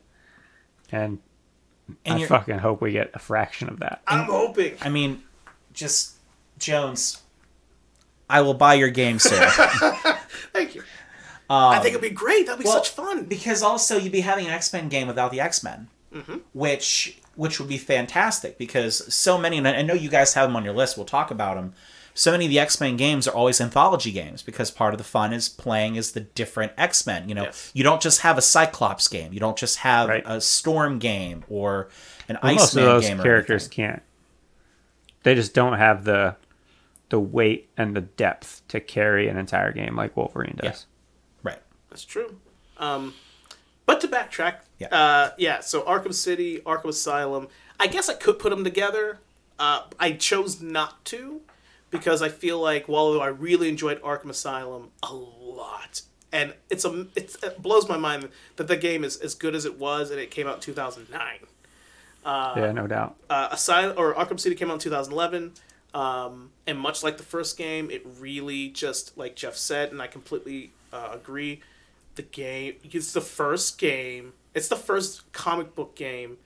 and, And I fucking hope we get a fraction of that. I'm hoping. I mean, just Jones. I will buy your game, sir. Thank you. Um, I think it'd be great. That'd be well, such fun. because also you'd be having an X Men game without the X Men, mm-hmm. which which would be fantastic. Because so many, and I know you guys have them on your list. We'll talk about them. So many of the X Men games are always anthology games because part of the fun is playing as the different X Men. You know, Yes. you don't just have a Cyclops game. You don't just have Right. a Storm game or an Well, most of those game. characters can't. They just don't have the the weight and the depth to carry an entire game like Wolverine does. That's true. Um, but to backtrack, Yeah. uh, yeah. So Arkham City, Arkham Asylum. I guess I could put them together. Uh, I chose not to because I feel like while I really enjoyed Arkham Asylum a lot, and it's a it's, it blows my mind that the game is as good as it was, and it came out in two thousand nine. yeah, no doubt. uh, Asylum or Arkham City came out in 2011, um, and much like the first game, it really just like Jeff said, and I completely uh, agree. The game it's the first game. It's the first comic book game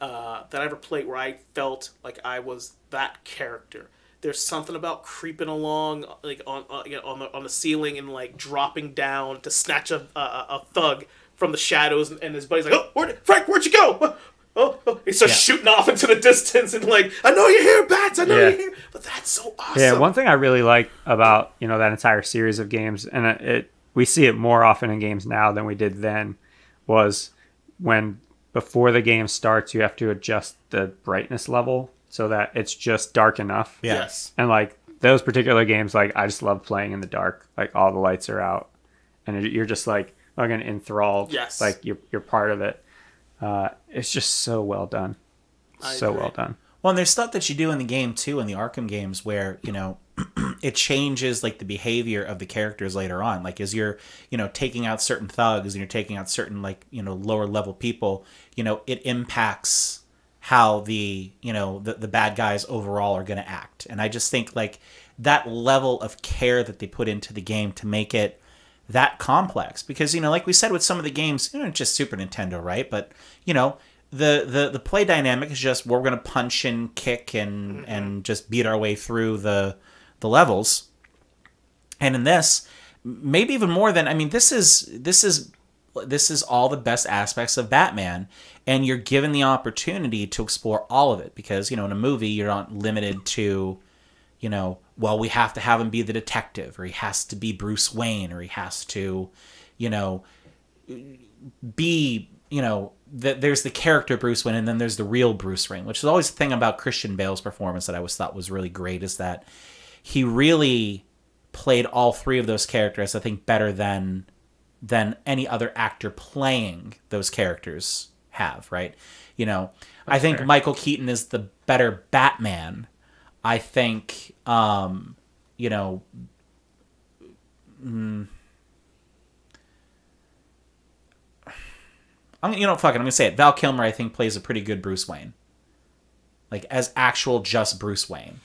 uh, that I ever played where I felt like I was that character. There's something about creeping along like on uh, you know, on the on the ceiling and like dropping down to snatch a a, a thug from the shadows, and, and his buddy's like, "Oh, where Frank, where'd you go?" Oh, oh. he starts Yeah. shooting off into the distance and like, "I know you're here, bats. I know Yeah. you're here." But that's so awesome. Yeah, one thing I really like about you know that entire series of games, and it we see it more often in games now than we did then, was when before the game starts, you have to adjust the brightness level so that it's just dark enough. Yes. And like those particular games, like I just love playing in the dark. Like all the lights are out, and you're just like fucking enthralled. Yes. Like you're you're part of it. Uh, it's just so well done. I so agree. well done. Well, and there's stuff that you do in the game too, in the Arkham games, where you know it changes like the behavior of the characters later on. Like as you're you know taking out certain thugs and you're taking out certain like you know lower level people, you know it impacts how the you know the, the bad guys overall are going to act. And I just think like that level of care that they put into the game to make it that complex because you know like we said with some of the games you know just super nintendo right but you know the the the play dynamic is just we're going to punch and kick and and just beat our way through the the levels. And in this maybe even more than i mean this is this is this is all the best aspects of batman and you're given the opportunity to explore all of it because you know in a movie you're not limited to you know, well, we have to have him be the detective, or he has to be Bruce Wayne, or he has to, you know, be, you know, th- there's the character Bruce Wayne, and then there's the real Bruce Wayne, which is always the thing about Christian Bale's performance that I always thought was really great is that he really played all three of those characters, I think, better than than any other actor playing those characters have, right? You know, I think fair. Michael Keaton is the better Batman. I think, um, you know, mm, I'm you know fuck it, I'm gonna say it. Val Kilmer, I think, plays a pretty good Bruce Wayne, like as actual just Bruce Wayne.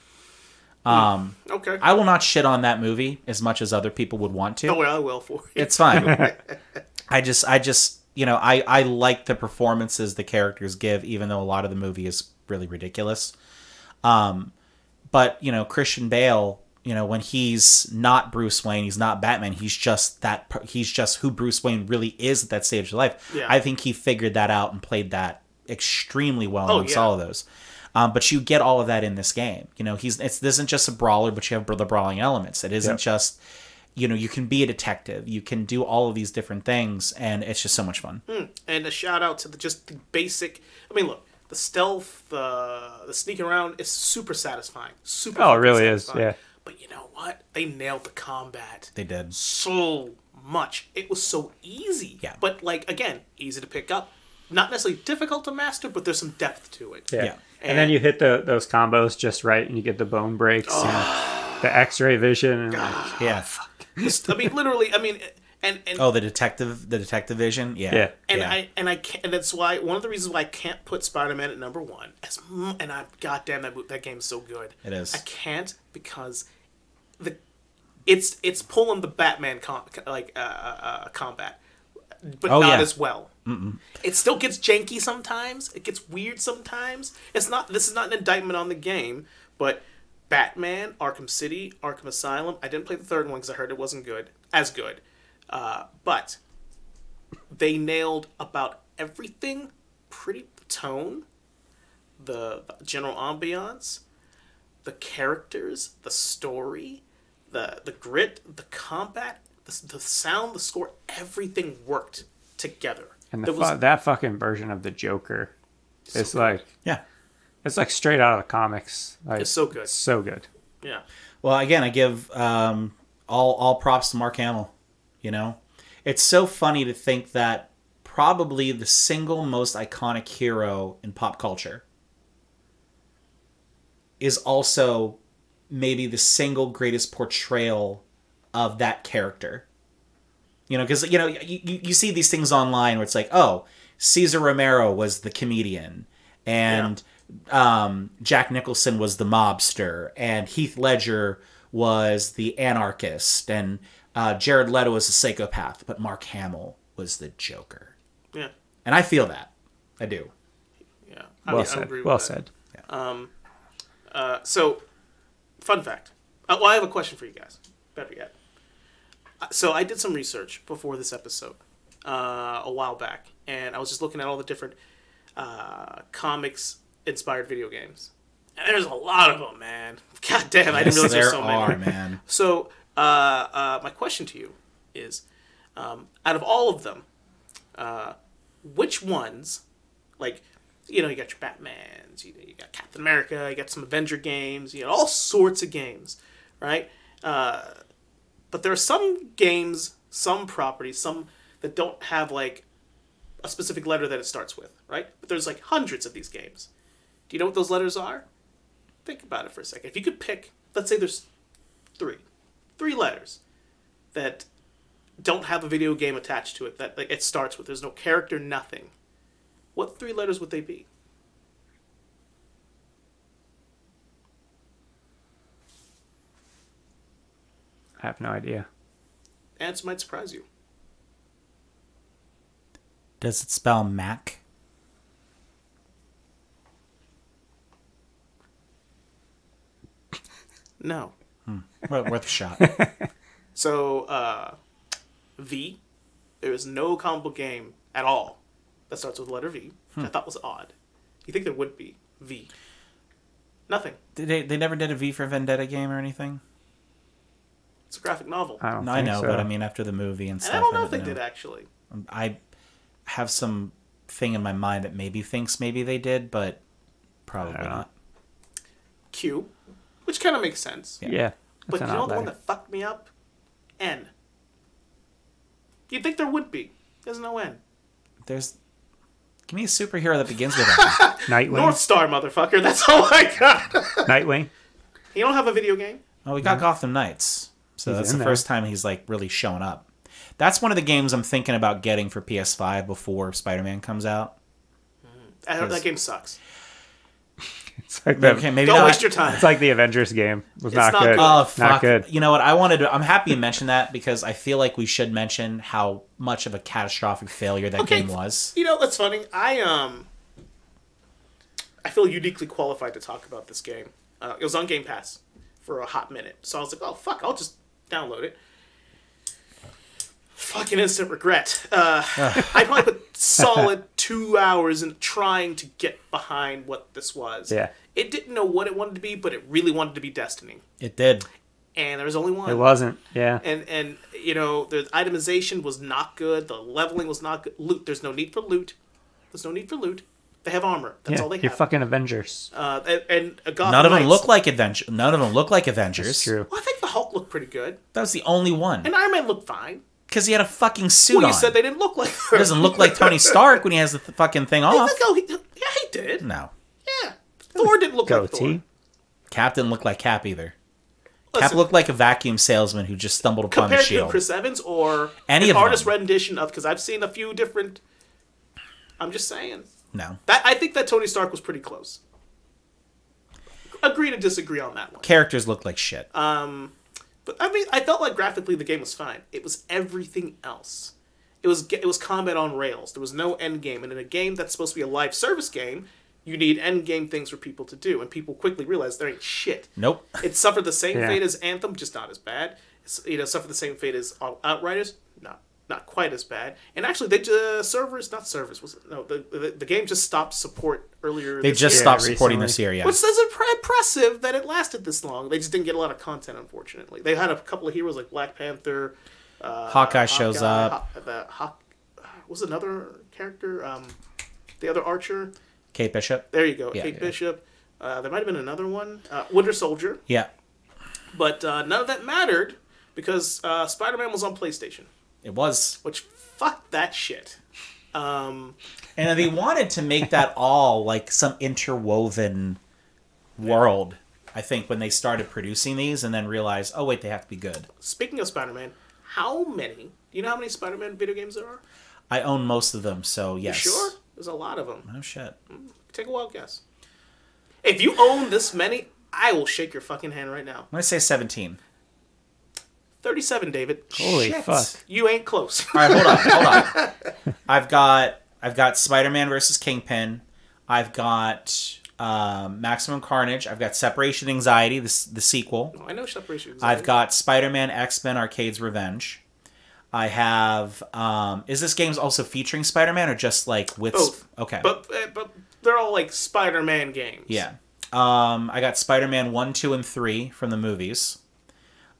Um, Okay. I will not shit on that movie as much as other people would want to. oh, well, I will for you. It's fine. I just, I just, you know, I, I like the performances the characters give, even though a lot of the movie is really ridiculous. Um, but you know, Christian Bale, you know, when he's not Bruce Wayne, he's not Batman. He's just that. He's just who Bruce Wayne really is at that stage of life. Yeah. I think he figured that out and played that extremely well Oh, amongst yeah. all of those. Um, but you get all of that in this game. You know, he's it's this isn't just a brawler, but you have the brawling elements. It isn't Yep. just you know you can be a detective you can do all of these different things and it's just so much fun and a shout out to the just the basic. I mean, look, the stealth, the the sneaking around is super satisfying. Super. Oh, it fucking really is, yeah. But you know what? They nailed the combat they did so much. It was so easy. Yeah. But like again, easy to pick up. Not necessarily difficult to master, but there's some depth to it. Yeah. Yeah. And, then you hit the those combos just right, and you get the bone breaks, and the X-ray vision, and like, yeah I mean, literally. I mean, and and oh the detective the detective vision yeah Yeah. and yeah. I and I can't, and that's why one of the reasons why I can't put Spider Man at number one. As and I goddamn that mo- that game's so good. It is. I can't because the it's it's pulling the Batman com- like uh, uh, uh, combat, but Oh, not yeah. as well. Mm-mm. It still gets janky sometimes. It gets weird sometimes. It's not. This is not an indictment on the game, but. Batman, Arkham City, Arkham Asylum. I didn't play the third one because I heard it wasn't good, as good. Uh, but they nailed about everything pretty tone the, the general ambiance the characters the story the the grit the combat the, the sound the score everything worked together and the There was- fu- that fucking version of the Joker, it's like yeah it's like straight out of the comics. Like, It's so good. so good. yeah well again i give um all all props to mark hamill you know it's so funny to think that probably the single most iconic hero in pop culture is also maybe the single greatest portrayal of that character. You know, because you know you, you you see these things online where it's like, oh, Cesar Romero was the comedian, and um, Jack Nicholson was the mobster, and Heath Ledger was the anarchist, and uh, Jared Leto was a psychopath, but Mark Hamill was the Joker. Yeah. And I feel that. I do. Yeah. I Well mean, I said. agree with Well that. said. Uh, so, fun fact. Uh, well, I have a question for you guys. Better yet. Uh, So, I did some research before this episode uh, a while back, and I was just looking at all the different uh, comics inspired video games. And there's a lot of them, man. God damn, I didn't realize there there's so are, many. man. So, uh, uh, my question to you is um, out of all of them, uh, which ones, like, you know, you got your Batmans, you, you got Captain America, you got some Avenger games, you got all sorts of games, right? Uh, but there are some games, some properties, some that don't have, like, a specific letter that it starts with, right? But there's, like, hundreds of these games. Do you know what those letters are? Think about it for a second. If you could pick, let's say there's three, three letters that don't have a video game attached to it that like, it starts with. There's no character, nothing. What three letters would they be? I have no idea. Answer might surprise you. Does it spell Mac? No. Well, worth a shot. So, uh, V. There is no comic book game at all that starts with the letter V, which I thought was odd. You think there would be V? Nothing. Did they, they never did a V for Vendetta game or anything? It's a graphic novel. I don't No, I think know, so. but I mean, after the movie and and stuff. I don't know if don't they did actually. Um, I have some thing in my mind that maybe thinks maybe they did, but probably don't Q, which kind of makes sense. yeah. But you an know odd the one that fucked me up? N. You'd think there would be. There's no N. There's. Give me a superhero that begins with N. Nightwing. North Star, motherfucker. That's all I got. Nightwing. you don't have a video game? well, we got mm-hmm. Gotham Knights, so He's that's the there. first time he's like really showing up. That's one of the games I'm thinking about getting for PS5 before Spider-Man comes out. I heard Yes. that game sucks. It's like the, Okay, maybe Don't not. waste your time. it's like the Avengers game. It was It's not, not good. good. Oh fuck! Not good. You know what? I wanted to. I'm happy you mentioned that because I feel like we should mention how much of a catastrophic failure that Okay. game was. You know, that's funny. I um, I feel uniquely qualified to talk about this game. Uh, it was on Game Pass for a hot minute, so I was like, "Oh fuck, I'll just download it." Fucking instant regret. Uh, I probably put solid two hours in trying to get behind what this was. Yeah. It didn't know what it wanted to be, but it really wanted to be Destiny, It did. and there was only one. It wasn't. Yeah. and and you know the itemization was not good the leveling was not good loot there's no need for loot there's no need for loot they have armor that's yeah. all they have. You're fucking Avengers. uh, and, and uh, Gotham None of them Knights- look like Avenger. None of them look like Avengers. It's true. well, i think the hulk looked pretty good That was the only one and iron man looked fine because he had a fucking suit well on. you said they didn't look like He doesn't look like Tony Stark when he has the th- fucking thing off. oh, he, yeah he did No, yeah thor didn't look like Goatee. thor Cap didn't look like Cap either. Cap looked like a vacuum salesman who just stumbled upon the compared to shield. chris evans or Any an of artist them. rendition of because i've seen a few different i'm just saying No, that i think that tony stark was pretty close agree to disagree on that one characters look like shit. Um, but I mean, I felt like graphically the game was fine. It was everything else. It was it was combat on rails. There was no end game, and in a game that's supposed to be a live service game, you need end game things for people to do, and people quickly realized there ain't shit. nope. It suffered the same Yeah. fate as Anthem, just not as bad. It's, you know, suffered the same fate as Out- Outriders, not not quite as bad. And actually, they uh, servers, not servers, was no the, the the game just stopped support earlier. They this just year. stopped recently. supporting this year. Yeah. Which is impressive that it lasted this long. They just didn't get a lot of content, unfortunately. They had a couple of heroes like Black Panther. Uh, Hawkeye shows up. Haw- the Hawk was another character. Um, the other archer. Kate Bishop. There you go, Yeah, Kate yeah. Bishop. Uh, there might have been another one, uh, Winter Soldier, Yeah, but uh, none of that mattered because uh, Spider-Man was on PlayStation, it was. which fuck that shit. Um, And they wanted to make that all like some interwoven world. I think when they started producing these, and then realized, oh wait, they have to be good. speaking of Spider-Man, how many? Do you know how many Spider-Man video games there are? I own most of them, so yes. You sure? There's a lot of them. Oh shit. Take a wild guess. If you own this many, I will shake your fucking hand right now. I'm gonna say 17. 37, David. Holy Shit. fuck. You ain't close. All right, hold on, hold on. I've got I've got Spider-Man versus Kingpin. I've got um, Maximum Carnage. I've got Separation Anxiety, the the sequel. I know separation. I've got Spider-Man X-Men Arcade's Revenge. I have. Um, is this game's also featuring Spider-Man or just like with? Both. Okay. But, uh, but they're all like Spider Man games. Yeah. Um, I got Spider Man 1, 2, and 3 from the movies.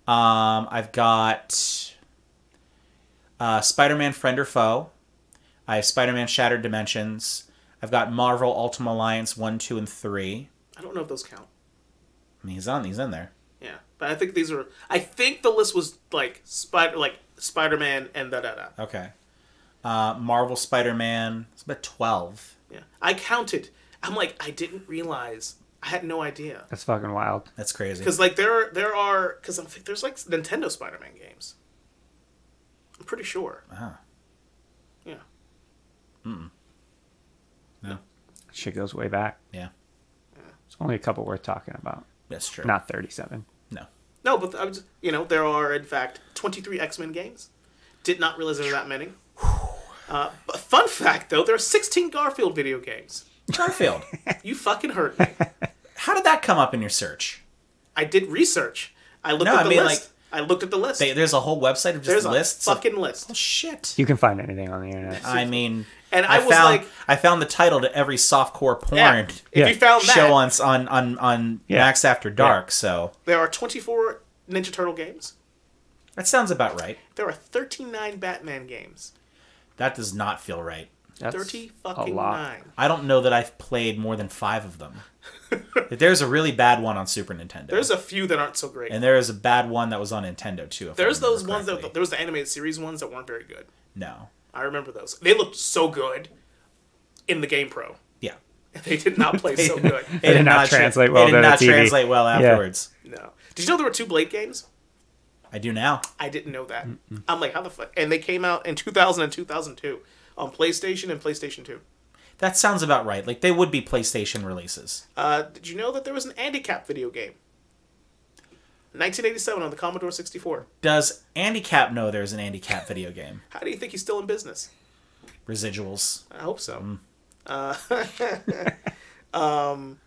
Um, I've got uh, Spider Man Friend or Foe. I have Spider Man Shattered Dimensions. I've got Marvel Ultimate Alliance 1, 2, and 3. I don't know if those count. I mean, he's on, he's in there. Yeah. But I think these are. I think the list was like Spider like Spider Man and da da da. Okay. Uh, Marvel Spider Man. It's about 12. Yeah. I counted. I'm like, I didn't realize. I had no idea. That's fucking wild. That's crazy. Because like there there are because I'm think there's like Nintendo Spider Man games. I'm pretty sure. Ah. Yeah. Mm. No. Shit goes way back. Yeah. It's only a couple worth talking about. That's true. Not 37. No. No, but I was, you know, there are in fact 23 X Men games. Did not realize there were that many. Uh, but fun fact though, there are 16 Garfield video games. Garfield. You fucking hurt me. How did that come up in your search? I did research. I looked No, at I the mean, list. I looked at the list. They, there's a whole website of just There's a lists. of- fucking list. Oh, shit. You can find anything on the internet. I mean, And I was found, like- I found the title to every softcore porn Yeah. If Yeah. you found that, show on on on, on Yeah. Max After Dark. So there are 24 Ninja Turtle games. that sounds about right. There are 39 Batman games. That does not feel right. That's 30 a fucking lot. nine. I don't know that I've played more than five of them. There's a really bad one on Super Nintendo. There's a few that aren't so great. and there is a bad one that was on Nintendo too. if I There's those remember ones that correctly. there was the animated series ones that weren't very good. no. I remember those. They looked so good in the Game Pro. Yeah. They did not play so good. They did not tra- translate well It to did the not TV. translate well Yeah. afterwards. No. Did you know there were two Blade games? I do now. I didn't know that. I'm like, how the fuck? And they came out in 2000 and 2002 on PlayStation and PlayStation 2. That sounds about right. Like they would be PlayStation releases. Uh, did you know that there was Andy Capp video game? 1987 on the Commodore 64. Does Andy Capp know there's an Andy Capp video game? How do you think he's still in business? Residuals. I hope so. Uh, um,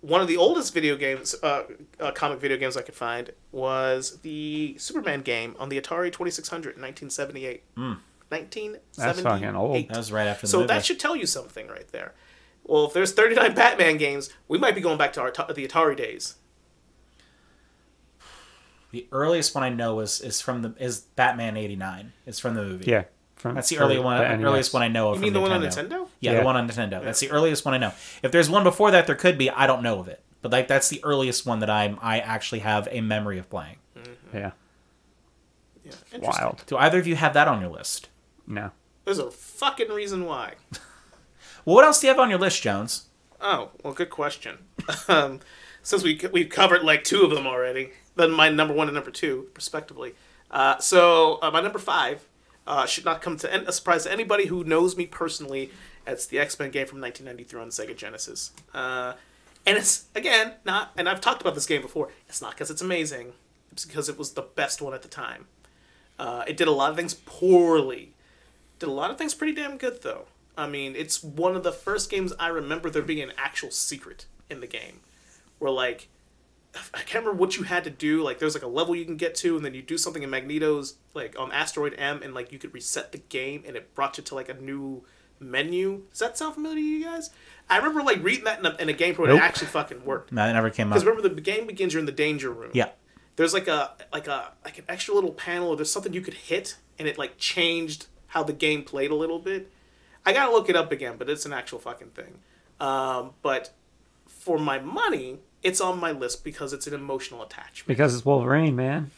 one of the oldest video games, uh, uh, comic video games I could find, was the Superman game on the Atari 2600 in 1978. 1978. That's fucking old. That was right after So movie. that should tell you something right there. Well, if there's 39 Batman games, we might be going back to our the Atari days. The earliest one I know is is from the is Batman '89. It's from the movie. Yeah. From, that's the for early one. the the earliest one I know of. You from mean the one on Nintendo. Nintendo? Yeah, Yeah. the one on Nintendo. That's the earliest one I know. If there's one before that, there could be. I don't know of it, but like that's the earliest one that I'm I actually have a memory of playing. Mm-hmm. Yeah. Yeah. Wild. Do either of you have that on your list? No. There's a fucking reason why. Well, what else do you have on your list, Jones? Oh, well, good question. um, since we we've covered like two of them already, then my number one and number two, respectively. Uh, so uh, my number five uh, should not come to a surprise to anybody who knows me personally. It's the X Men game from 1993 on Sega Genesis, uh, and it's again not. And I've talked about this game before. It's not because it's amazing. It's because it was the best one at the time. Uh, it did a lot of things poorly. Did a lot of things pretty damn good though. I mean, it's one of the first games I remember there being an actual secret in the game, where like I can't remember what you had to do. Like there's like a level you can get to, and then you do something in Magneto's like on Asteroid M, and like you could reset the game, and it brought you to like a new menu. Does that sound familiar to you guys? I remember like reading that in a, in a game and Nope. it actually fucking worked. No, it never came up. Because remember, the game begins. You're in the danger room. Yeah. There's like a like a like an extra little panel, or there's something you could hit, and it like changed how the game played a little bit. I gotta look it up again, but it's an actual fucking thing. Um, but for my money, it's on my list because it's an emotional attachment. Because it's Wolverine, man.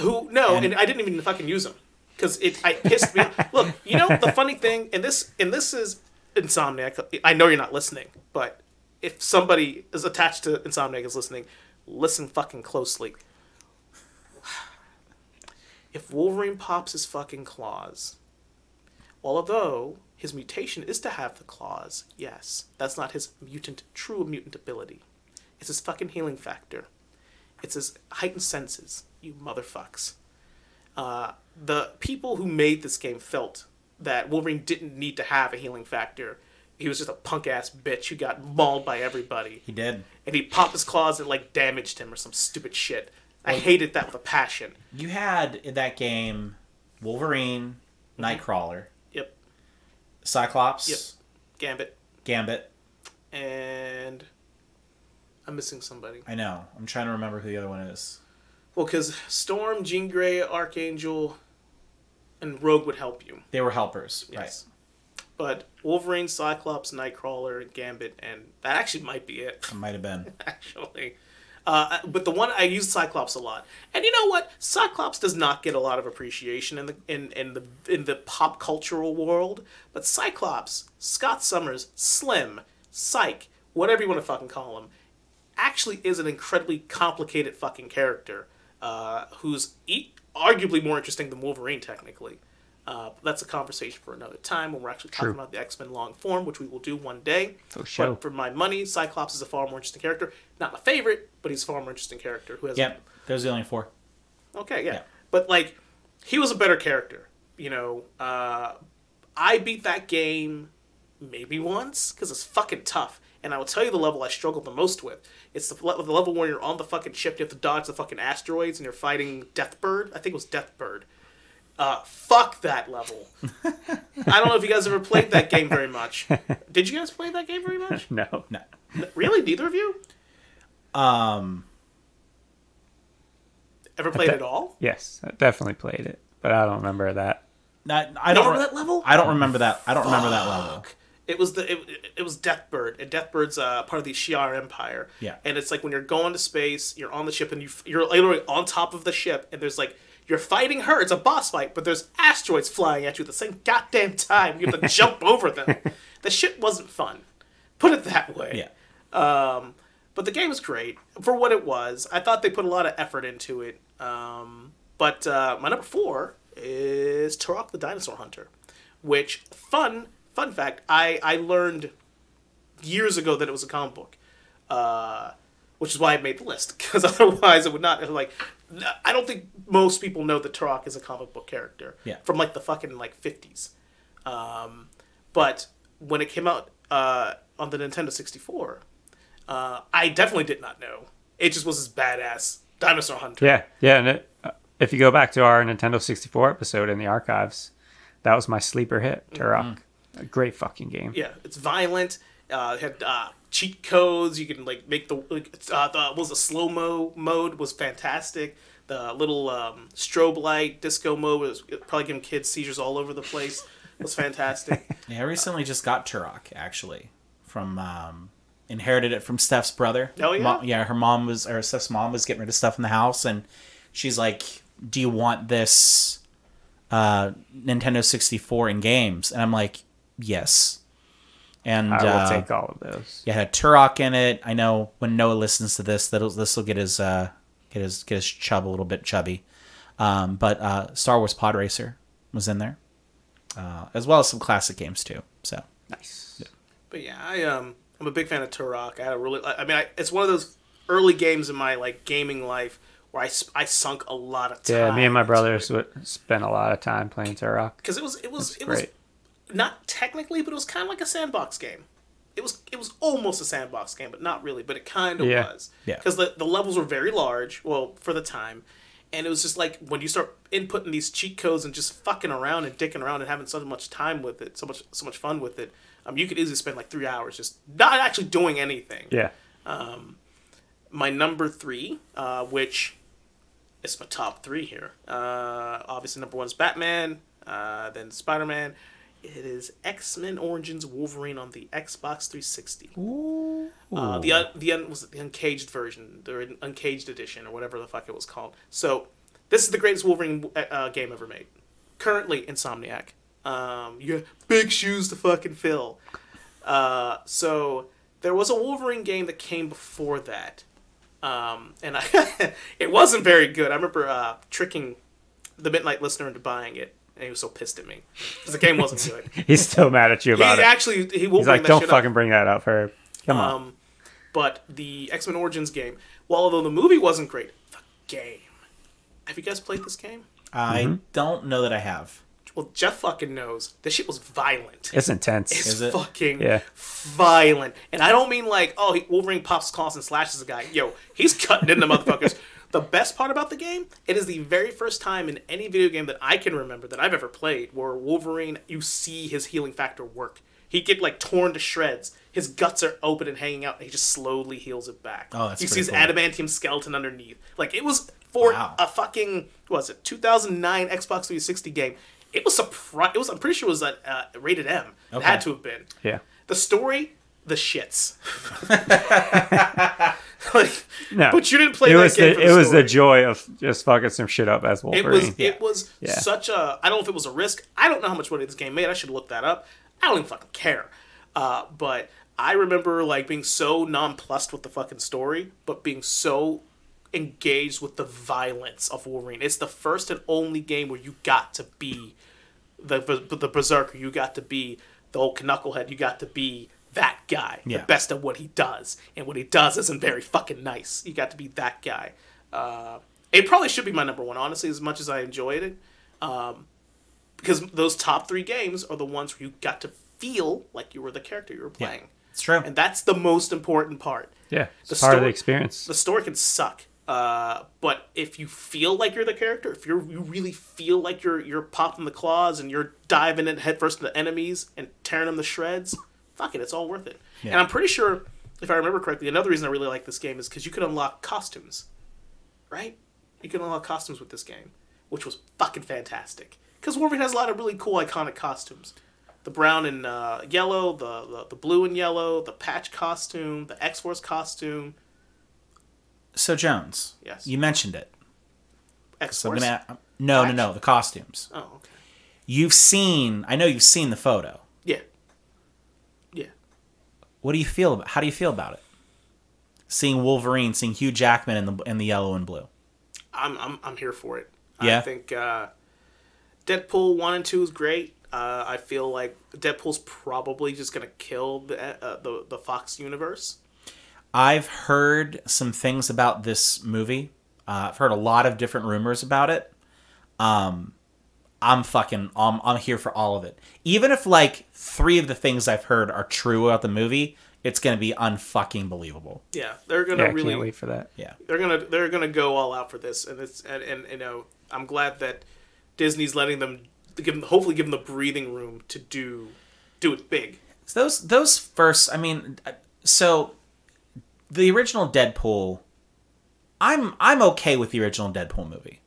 Who? No, And- and, I didn't even fucking use him because it. I pissed me. off. Look, you know the funny thing, and this and this is Insomniac. I know you're not listening, but if somebody is attached to Insomniac is listening, listen fucking closely. If Wolverine pops his fucking claws, Although his mutation is to have the claws, yes, that's not his mutant true mutant ability. It's his fucking healing factor. It's his heightened senses, you motherfucks. Uh, the people who made this game felt that Wolverine didn't need to have a healing factor. He was just a punk ass bitch who got mauled by everybody. He did. And he popped his claws and like damaged him or some stupid shit. I hated that with a passion. You had in that game Wolverine, Nightcrawler. Cyclops, Yep. Gambit. Gambit. And I'm missing somebody. I know. I'm trying to remember who the other one is. Well, because Storm, Jean Grey, Archangel, and Rogue would help you. They were helpers, Yes. But Wolverine, Cyclops, Nightcrawler, Gambit, and that actually might be it. It might have been. actually. Uh, but the one I use Cyclops a lot, and you know what? Cyclops does not get a lot of appreciation in the in, in the in the pop cultural world. But Cyclops, Scott Summers, Slim, Psych, whatever you want to fucking call him, actually is an incredibly complicated fucking character uh, who's e- arguably more interesting than Wolverine technically. Uh, that's a conversation for another time when we're actually talking True. about the X Men long form, which we will do one day. For sure. But for my money, Cyclops is a far more interesting character. Not my favorite, but he's a far more interesting character who has. Yep. Those are the only four. Okay, yeah. Yeah. But like, he was a better character. You know, uh, I beat that game maybe once because it's fucking tough. And I will tell you the level I struggled the most with. It's the, the level where you're on the fucking ship, you have to dodge the fucking asteroids, and you're fighting Deathbird. I think it was Deathbird. Uh, fuck that level. I don't know if you guys ever played that game very much. Did you guys play that game very much? No. No. Really? Neither of you? Um. Ever played bet- it all? Yes, I definitely played it, but I don't remember that. Not, I don't don't remember re- that level? I don't remember that. I don't remember that level. It was the it, it was Deathbird, and Deathbird's uh, part of the Shi'ar Empire. Yeah. And it's like when you're going to space, you're on the ship, and you you're literally on top of the ship, and there's like you're fighting her. It's a boss fight, but there's asteroids flying at you at the same goddamn time. You have to jump over them. The shit wasn't fun. Put it that way. Yeah. Um, but the game was great for what it was. I thought they put a lot of effort into it. Um, but uh, my number four is Turok the Dinosaur Hunter, which fun fun fact I I learned years ago that it was a comic book, uh, which is why I made the list because otherwise it would not like. I don't think most people know that Turok is a comic book character Yeah. from like the fucking like fifties. Um, but when it came out uh, on the Nintendo 64, uh, I definitely did not know. It just was this badass dinosaur hunter. Yeah, yeah. And it, uh, if you go back to our Nintendo 64 episode in the archives, that was my sleeper hit, Turok. A great fucking game. Yeah, it's violent. Uh, had uh, cheat codes. You can like make the like, uh, the was the slow mo mode was fantastic. The little um, strobe light disco mode was probably giving kids seizures all over the place. was fantastic. Yeah, I recently just got Turok actually from um, inherited it from Steph's brother. Oh, yeah? Mo- yeah. Her mom was or Steph's mom was getting rid of stuff in the house, and she's like, "Do you want this uh, Nintendo 64 in games?" And I'm like, "Yes." And I will uh, take all of those. yeah, it had Turok in it. I know when Noah listens to this, that'll this will get his uh, get his get his chub a little bit chubby. Um, but uh, Star Wars Pod Racer was in there, uh, as well as some classic games too. So Nice. But yeah, I um I'm a big fan of Turok. I had a really I mean I, it's one of those early games in my like gaming life where I, I sunk a lot of time. Yeah, me and my into brothers it. would spend a lot of time playing Turok. because it was it was That's it was great. Not technically, but it was kind of like a sandbox game. It was it was almost a sandbox game, but not really. But it kind of Yeah. was. Yeah. Because the the levels were very large. Well, for the time. And it was just like when you start inputting these cheat codes and just fucking around and dicking around and having so much time with it, so much so much fun with it. Um, you could easily spend like three hours just not actually doing anything Yeah. Um, my number three, uh, which is my top three here. Uh, obviously, number one is Batman, uh, then Spider Man. It is X Men Origins Wolverine on the Xbox 360. Uh, the un- the un- was it the uncaged version, the uncaged edition, or whatever the fuck it was called. So this is the greatest Wolverine uh, game ever made. Currently, Insomniac. Um, you have big shoes to fucking fill. Uh, so there was a Wolverine game that came before that, um, and I, it wasn't very good. I remember uh, tricking the Midnight Listener into buying it and he was so pissed at me because the game wasn't good. He's still mad at you he about it. actually he will He's bring like, that don't shit fucking up. bring that up, Herb. Come on. Um, but the X Men Origins game, well, although the movie wasn't great, the game. Have you guys played this game? I Mm-hmm. don't know that I have. Well, Jeff fucking knows. This shit was violent. it's intense. It's Is it? fucking Yeah. violent. And I don't mean like, oh, he, Wolverine pops claws and slashes a guy. Yo, he's cutting into the motherfuckers. The best part about the game, it is the very first time in any video game that I can remember that I've ever played where Wolverine, you see his healing factor work. He get like torn to shreds. His guts are open and hanging out, and he just slowly heals it back. Oh, that's you see his cool. adamantium skeleton underneath. Like it was for Wow. a fucking what was it 2009 Xbox 360 game. It was surprise. It was. I'm pretty sure it was at, uh, rated M. It had to have been. yeah. The story, the shits. like, No. but you didn't play it that was game the, for it the was the joy of just fucking some shit up as Wolverine. It Wolverine. was it was Yeah. such a I don't know if it was a risk. I don't know how much money this game made. I should look that up. I don't even fucking care. Uh, but I remember like being so nonplussed with the fucking story, but being so engaged with the violence of Wolverine. It's the first and only game where you got to be the the berserker. You got to be the old knucklehead. You got to be that guy, Yeah. the best of what he does, and what he does isn't very fucking nice. You got to be that guy. Uh, it probably should be my number one, honestly, as much as I enjoyed it, um, because those top three games are the ones where you got to feel like you were the character you were playing, It's true. and that's the most important part yeah, it's the part of the story- experience. the story can suck. Uh, but if you feel like you're the character, if you're you really feel like you're you're popping the claws and you're diving in headfirst into enemies and tearing them to shreds, fuck it, it's all worth it. And I'm pretty sure, if I remember correctly, another reason I really like this game is because you could unlock costumes, right? You can unlock costumes with this game, which was fucking fantastic. Because Wolverine has a lot of really cool iconic costumes. The brown and uh, yellow, the, the the blue and yellow, the patch costume, the X Force costume. So Jones, Yes. you mentioned it. X Force. gonna no, no, no, the costumes. Oh, okay. You've seen. I know you've seen the photo. What do you feel about? How do you feel about it? Seeing Wolverine, seeing Hugh Jackman in the in the yellow and blue. I'm I'm I'm here for it. Yeah? I think uh, Deadpool one and two is great. Uh, I feel like Deadpool's probably just gonna kill the uh, the the Fox universe. I've heard some things about this movie. Uh, I've heard a lot of different rumors about it. Um, I'm fucking. I'm, I'm here for all of it. Even if like three of the things I've heard are true about the movie, it's gonna be unfucking believable. Yeah, they're gonna Yeah, really can't wait for that. Yeah. they're gonna they're gonna go all out for this, and it's and, and you know I'm glad that Disney's letting them give them hopefully give them the breathing room to do do it big. So those those first. I mean, uh, so the original Deadpool. I'm I'm okay with the original Deadpool movie.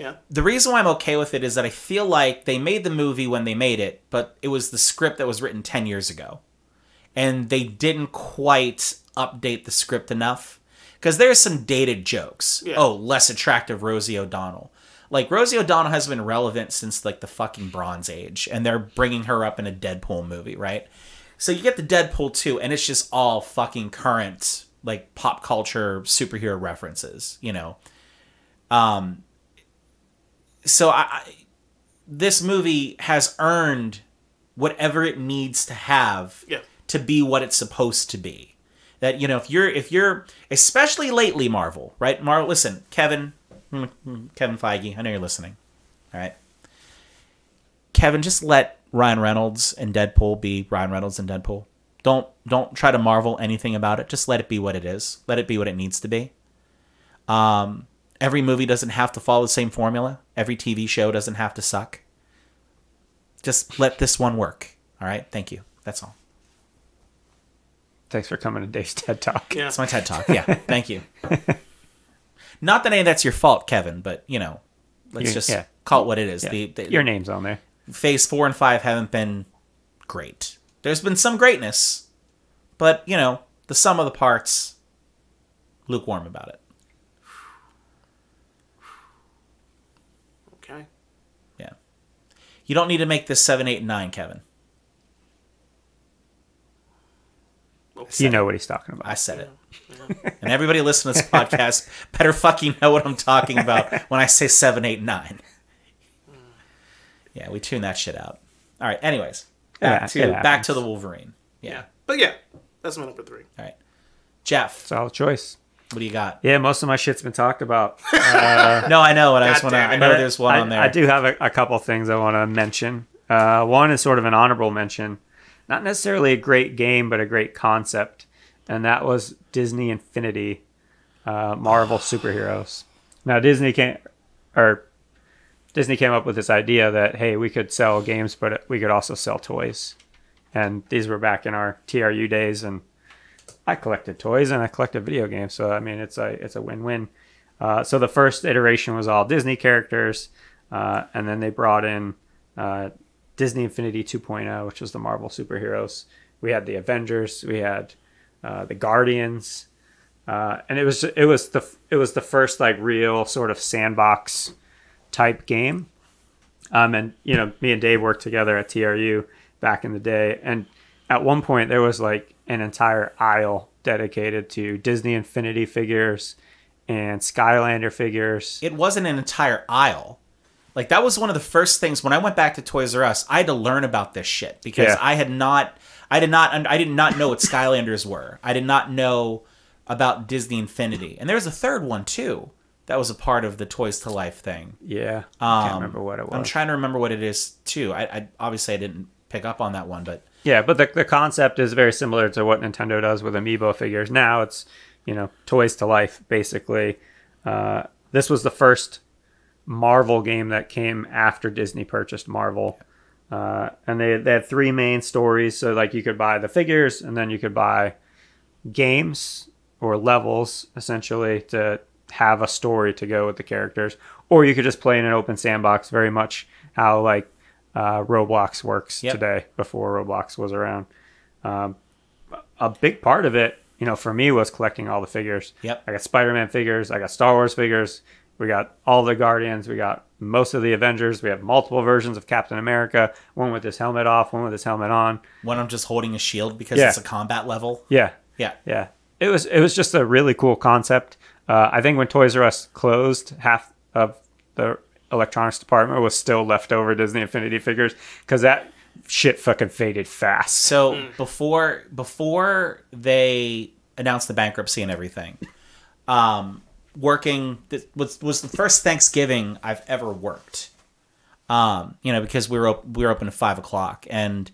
Yeah, the reason why I'm okay with it is that I feel like they made the movie when they made it, but it was the script that was written 10 years ago. And they didn't quite update the script enough. Because there's some dated jokes. Yeah. Oh, less attractive Rosie O'Donnell. Like, Rosie O'Donnell has been relevant since, like, the fucking Bronze Age. And they're bringing her up in a Deadpool movie, right? So you get the Deadpool 2, and it's just all fucking current, like, pop culture superhero references, you know? Um, so I, this movie has earned whatever it needs to have Yeah. to be what it's supposed to be. That you know, if you're if you're especially lately Marvel, right? Marvel, listen, Kevin, mm, mm, Kevin Feige, I know you're listening. All right, Kevin, just let Ryan Reynolds and Deadpool be Ryan Reynolds and Deadpool. Don't don't try to marvel anything about it. Just let it be what it is. Let it be what it needs to be. Um, every movie doesn't have to follow the same formula. Every TV show doesn't have to suck. Just let this one work. All right. Thank you. That's all. Thanks for coming to Dave's TED Talk. yeah. That's my TED talk. Yeah. Thank you. Not that any of that's your fault, Kevin, but you know, let's You- just yeah. call it what it is. Yeah. The, the Your name's on there. phase four and five haven't been great. There's been some greatness, but you know, the sum of the parts, lukewarm about it. Okay. Yeah. You don't need to make this seven, eight, and nine, Kevin. Okay. You know what he's talking about. I said it. and everybody listening to this podcast better fucking know what I'm talking about when I say seven, eight, nine. Yeah, we tune that shit out. All right. Anyways, back Yeah, to it back to the Wolverine. Yeah. But yeah, that's my number three. All right. Jeff, Solid choice. What do you got? Yeah, most of my shit's been talked about. No, I know, and I just want to. I know there's one I, on there. I do have a, a couple things I want to mention. Uh, one is sort of an honorable mention. Not necessarily a great game, but a great concept. And that was Disney Infinity uh, Marvel superheroes. Now, Disney came, or Disney came up with this idea that, hey, we could sell games, but we could also sell toys. And these were back in our TRU days. And I collected toys and I collected video games. So, I mean, it's a, it's a win win. Uh, so the first iteration was all Disney characters, uh, and then they brought in uh, Disney Infinity 2.0, which was the Marvel superheroes. We had the Avengers, we had uh, the Guardians, uh, and it was it was the it was the first like real sort of sandbox type game. Um, and you know, me and Dave worked together at TRU back in the day, and at one point there was like an entire aisle dedicated to Disney Infinity figures and Skylander figures. it wasn't an entire aisle. Like that was one of the first things when I went back to Toys R Us. I had to learn about this shit because Yeah. I had not, I did not, I did not know what Skylanders were. I did not know about Disney Infinity, and there was a third one too that was a part of the Toys to Life thing. Yeah, I can't Um, remember what it was. I'm trying to remember what it is too. I, I obviously I didn't pick up on that one, but Yeah, but the, the concept is very similar to what Nintendo does with Amiibo figures. Now it's, you know, toys to life, basically. Uh, this was the first Marvel game that came after Disney purchased Marvel. Uh, and they, they had three main stories. So, like, you could buy the figures and then you could buy games or levels, essentially, to have a story to go with the characters. Or you could just play in an open sandbox, very much how, like, uh, Roblox works Yep. today before Roblox was around. Um, a big part of it, you know, for me was collecting all the figures. Yep. I got Spider-Man figures. I got Star Wars figures. We got all the Guardians. We got most of the Avengers. We have multiple versions of Captain America. One with his helmet off. One with his helmet on. when I'm just holding a shield because Yeah. it's a combat level. Yeah, Yeah, yeah. It was it was just a really cool concept. Uh, I think when Toys R Us closed, half of the electronics department was still leftover Disney Infinity figures because that shit fucking faded fast. So before before they announced the bankruptcy and everything, um, working th- was was the first Thanksgiving I've ever worked. Um, you know, because we were op- we were open at five o'clock, and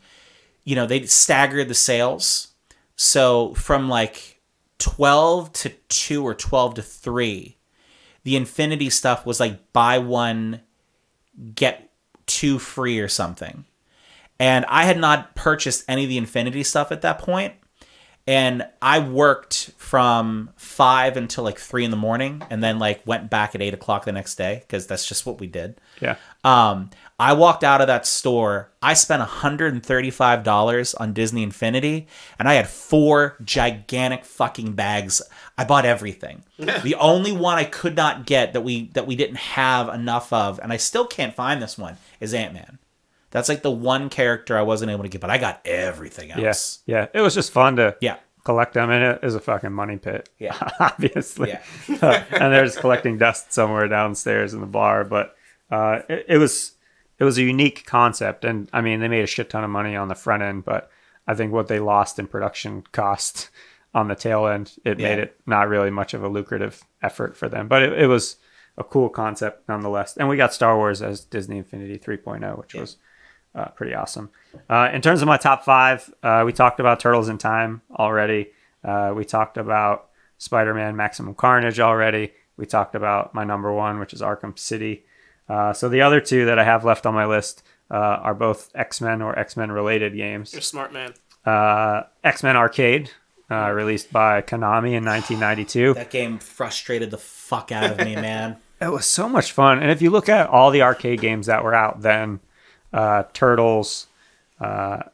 you know they staggered the sales. So from like twelve to two or twelve to three, the Infinity stuff was like buy one get two free or something and I had not purchased any of the Infinity stuff at that point. And I worked from five until like three in the morning, and then like went back at eight o'clock the next day because that's just what we did. Yeah. Um, I walked out of that store. I spent $135 on Disney Infinity, and I had four gigantic fucking bags. I bought everything. the only one I could not get that we that we didn't have enough of, and I still can't find this one, is Ant Man. That's like the one character I wasn't able to get, but I got everything else. Yeah, yeah. It was just fun to Yeah. collect them, and it is a fucking money pit. Yeah. obviously. Yeah. and they're just collecting dust somewhere downstairs in the bar. But uh, it, it was it was a unique concept, and I mean, they made a shit ton of money on the front end, but I think what they lost in production cost on the tail end, it made it not really much of a lucrative effort for them. But it, it was a cool concept nonetheless. And we got Star Wars as Disney Infinity 3.0, which was uh, pretty awesome. Uh, in terms of my top five, uh, we talked about Turtles in Time already. Uh, we talked about Spider Man Maximum Carnage already. We talked about my number one, which is Arkham City. Uh, so the other two that I have left on my list uh, are both X Men or X Men related games. You're a smart man. Uh, X Men Arcade, uh, released by Konami in 1992. That game frustrated the fuck out of me, man. It was so much fun. And if you look at all the arcade games that were out then, uh, Turtles, uh,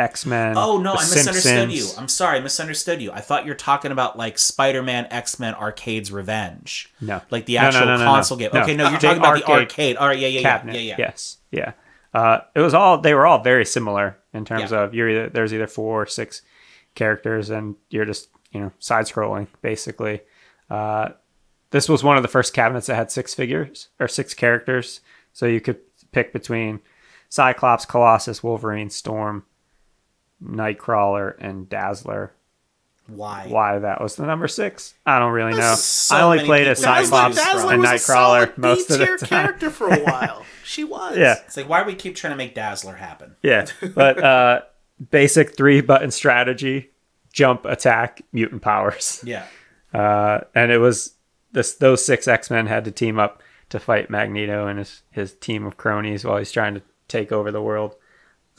X Men. Oh no, I misunderstood you. I'm sorry, I misunderstood you. I thought you were talking about like Spider-Man, X-Men, Arcade's Revenge. No. like the actual no, no, no. console game. Okay, no, you're talking about the arcade arcade. All right, yeah, yeah, cabinet. yeah, yeah, yeah. Yes, yeah. Uh, it was all they were all very similar in terms Yeah. of you're either there's either four or six characters and you're just you know side scrolling basically. Uh, this was one of the first cabinets that had six figures or six characters, so you could pick between Cyclops, Colossus, Wolverine, Storm, Nightcrawler, and Dazzler. Why? Why that was the number six, I don't really know. so I only played people to Cyclops. Dazzler and a Nightcrawler most of the time. character for a while. She was. Yeah. It's like why do we keep trying to make Dazzler happen? Yeah, but uh, basic three button strategy: jump, attack, mutant powers. Yeah. Uh, and it was this those six X Men had to team up to fight Magneto and his his team of cronies while he's trying to take over the world.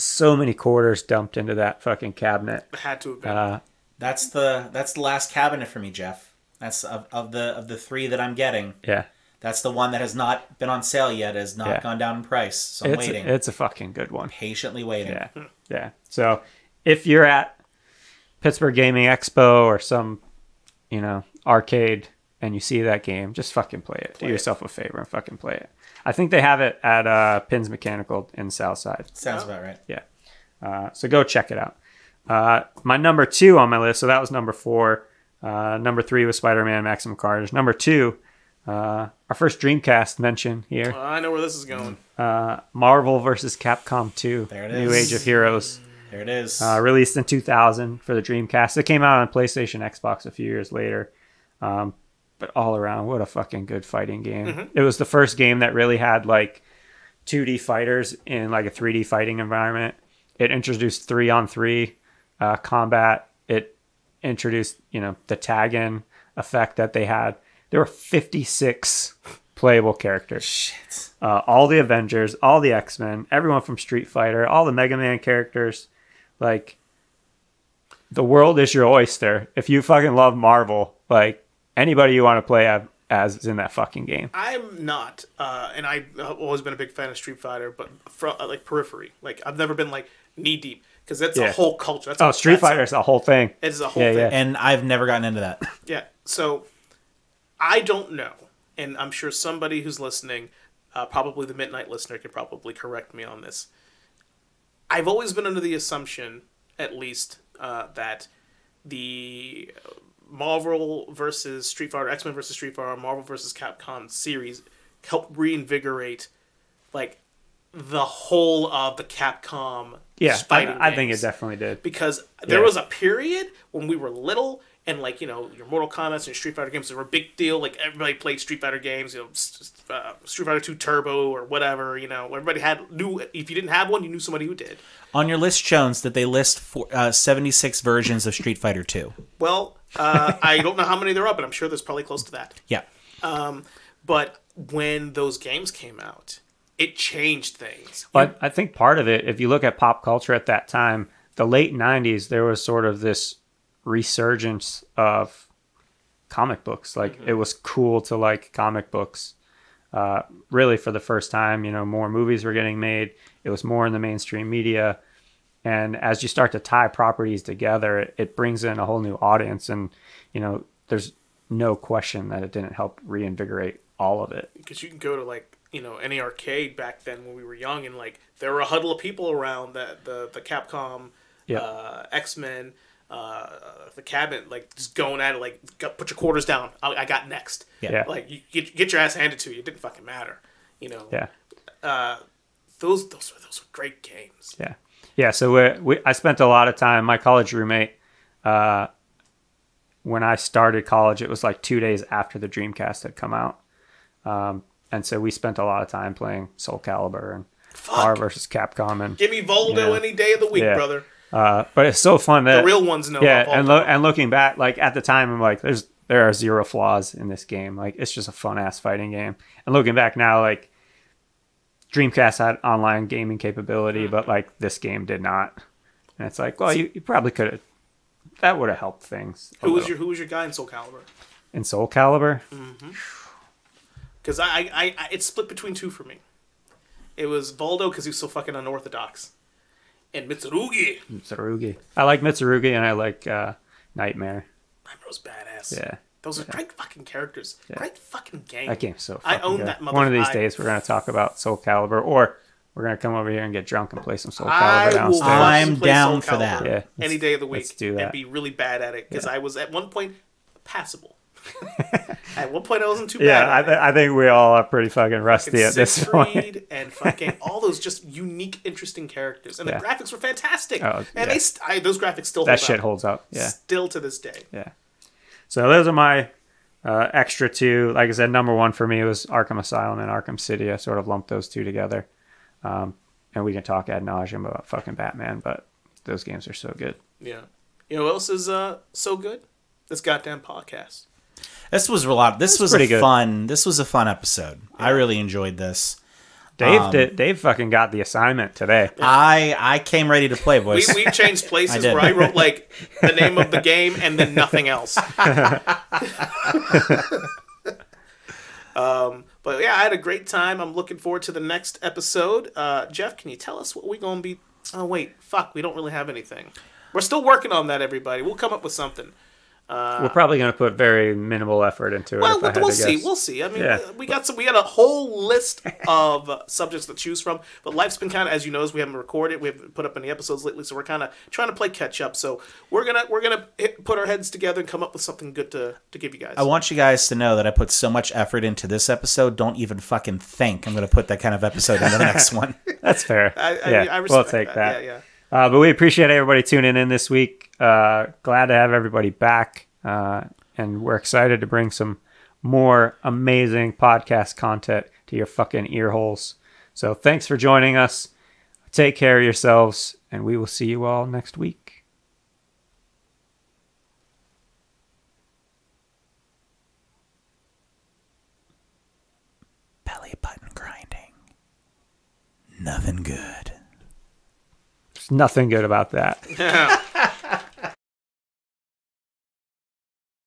So many quarters dumped into that fucking cabinet. Had to have been. Uh, That's the that's the last cabinet for me, Jeff. That's of, of the of the three that I'm getting. yeah, That's the one that has not been on sale yet, has not Yeah. gone down in price. So I'm it's waiting. it's a fucking good one. patiently waiting. Yeah, yeah. So if you're at Pittsburgh Gaming Expo or some, you know, arcade and you see that game, just fucking play it. Do Play it. yourself a favor and fucking play it. I think they have it at uh, Pins Mechanical in Southside. Sounds about right. Yeah. Uh, so go check it out. Uh, my number two on my list, so that was number four. Uh, number three was Spider Man Maximum Carnage. Number two, uh, our first Dreamcast mention here I know where this is going. uh, Marvel vs. Capcom 2 There it New. Age of Heroes. There it is. Uh, released in 2000 for the Dreamcast. It came out on PlayStation, Xbox a few years later. Um, but all around, what a fucking good fighting game! It was the first game that really had like 2D fighters in like a 3D fighting environment. It introduced three on three uh, combat. It introduced you know the tag in effect that they had. There were 56 playable characters Shit. uh, all the Avengers, all the X Men, everyone from Street Fighter, all the Mega Man characters. Like, the world is your oyster. If you fucking love Marvel, like anybody you want to play as, as is in that fucking game. I'm not, uh, and I've always been a big fan of Street Fighter, but from uh, like periphery. Like I've never been like knee deep because that's Yeah. a whole culture. That's Oh, Street that's a- Fighter is the whole thing. It's a whole Yeah, thing. yeah. And I've never gotten into that. Yeah. So I don't know, and I'm sure somebody who's listening, uh, probably the midnight listener, could probably correct me on this. I've always been under the assumption, at least, uh, that the Marvel versus Street Fighter, X Men versus Street Fighter, Marvel versus Capcom series helped reinvigorate, like, the whole of the Capcom. Yeah, I, I think it definitely did. because there Yeah. was a period when we were little and like you know your Mortal Kombat and Street Fighter games they were a big deal. Like everybody played Street Fighter games, you know, s- s- uh, Street Fighter Two Turbo or whatever. You know, everybody had knew if you didn't have one, you knew somebody who did. On your list, Jones, that they list for, uh, 76 versions of Street Fighter 2. Well, uh, I don't know how many there are, but I'm sure there's probably close to that. Yeah. Um, But when those games came out, it changed things. But I think part of it, if you look at pop culture at that time, the late 90s, there was sort of this resurgence of comic books. Like it was cool to like comic books. Uh, really, for the first time, you know, more movies were getting made. It was more in the mainstream media. And as you start to tie properties together, it, it brings in a whole new audience. And, you know, there's no question that it didn't help reinvigorate all of it. because you can go to like you know any arcade back then when we were young and like there were a huddle of people around that the the Capcom Yeah. uh, X Men uh, the cabinet like just going at it like put your quarters down I, I got next Yeah. like you get, get your ass handed to you it didn't fucking matter you know Yeah. those those were those were great games Yeah, yeah. So we, we I spent a lot of time. My college roommate, uh, when I started college, it was like two days after the Dreamcast had come out, um, and so we spent a lot of time playing Soul Calibur and Marvel versus Capcom, and give me Voldo Yeah. any day of the week Yeah. brother uh, but it's so fun that the real ones know yeah, and lo- and looking back, like at the time, I'm like, there's there are zero flaws in this game. Like it's just a fun ass fighting game. And looking back now, like Dreamcast had online gaming capability, but like this game did not. And it's like, well, you, you probably could have. That would have helped things. who was little. your who was your guy in Soul Calibur in Soul Calibur? because I, I, I, I it's split between two for me. It was Voldo because he was so fucking unorthodox, and Mitsurugi. Mitsurugi. I like Mitsurugi and I like uh, Nightmare. Nightmare's badass. Yeah. those are great fucking characters. Great fucking game. That game's so I own good. that One of these motherfucker. days, we're gonna talk about Soul Calibur, or we're gonna come over here and get drunk and play some Soul Calibur I will downstairs. I'm down Soul for that. Yeah, any day of the week let's do that. and be really bad at it because I was at one point passable. At one point, I wasn't too Yeah, bad. I, th- I think we all are pretty fucking rusty at this point. And fucking all those just unique, interesting characters, and Yeah. the graphics were fantastic. Oh, and yeah. they st- I, those graphics still That hold shit up. holds up. Yeah. still to this day. Yeah. So those are my uh, extra two. Like I said, number one for me was Arkham Asylum and Arkham City. I sort of lumped those two together. Um, and we can talk ad nauseum about fucking Batman, but those games are so good. Yeah. You know what else is uh, so good? This goddamn podcast. This was a lot. This was pretty a good. fun. This was a fun episode. I really enjoyed this. Dave Um, did, Dave fucking got the assignment today. I I came ready to play, We, boys. we changed places did. where I wrote like the name of the game and then nothing else. um, but yeah, I had a great time. I'm looking forward to the next episode. Uh, Jeff, can you tell us what we're going to be? Oh wait, fuck, we don't really have anything. We're still working on that, everybody. We'll come up with something. We're probably going to put very minimal effort into it. Well, if I we'll see. guess. We'll see. I mean, Yeah. uh, we got some. We got a whole list of uh, subjects to choose from. But life's been kind of, as you know, as we haven't recorded, we haven't put up any episodes lately, so we're kind of trying to play catch up. So we're gonna we're gonna hit, put our heads together and come up with something good to to give you guys. I want you guys to know that I put so much effort into this episode. Don't even fucking think I'm going to put that kind of episode into the next one. That's fair. I, I, yeah, I we'll take that. Yeah, yeah. Uh, but we appreciate everybody tuning in this week. Uh, glad to have everybody back. Uh, and we're excited to bring some more amazing podcast content to your fucking ear holes. So thanks for joining us. Take care of yourselves, and we will see you all next week. Belly button grinding. Nothing good. Nothing good about that. Yeah.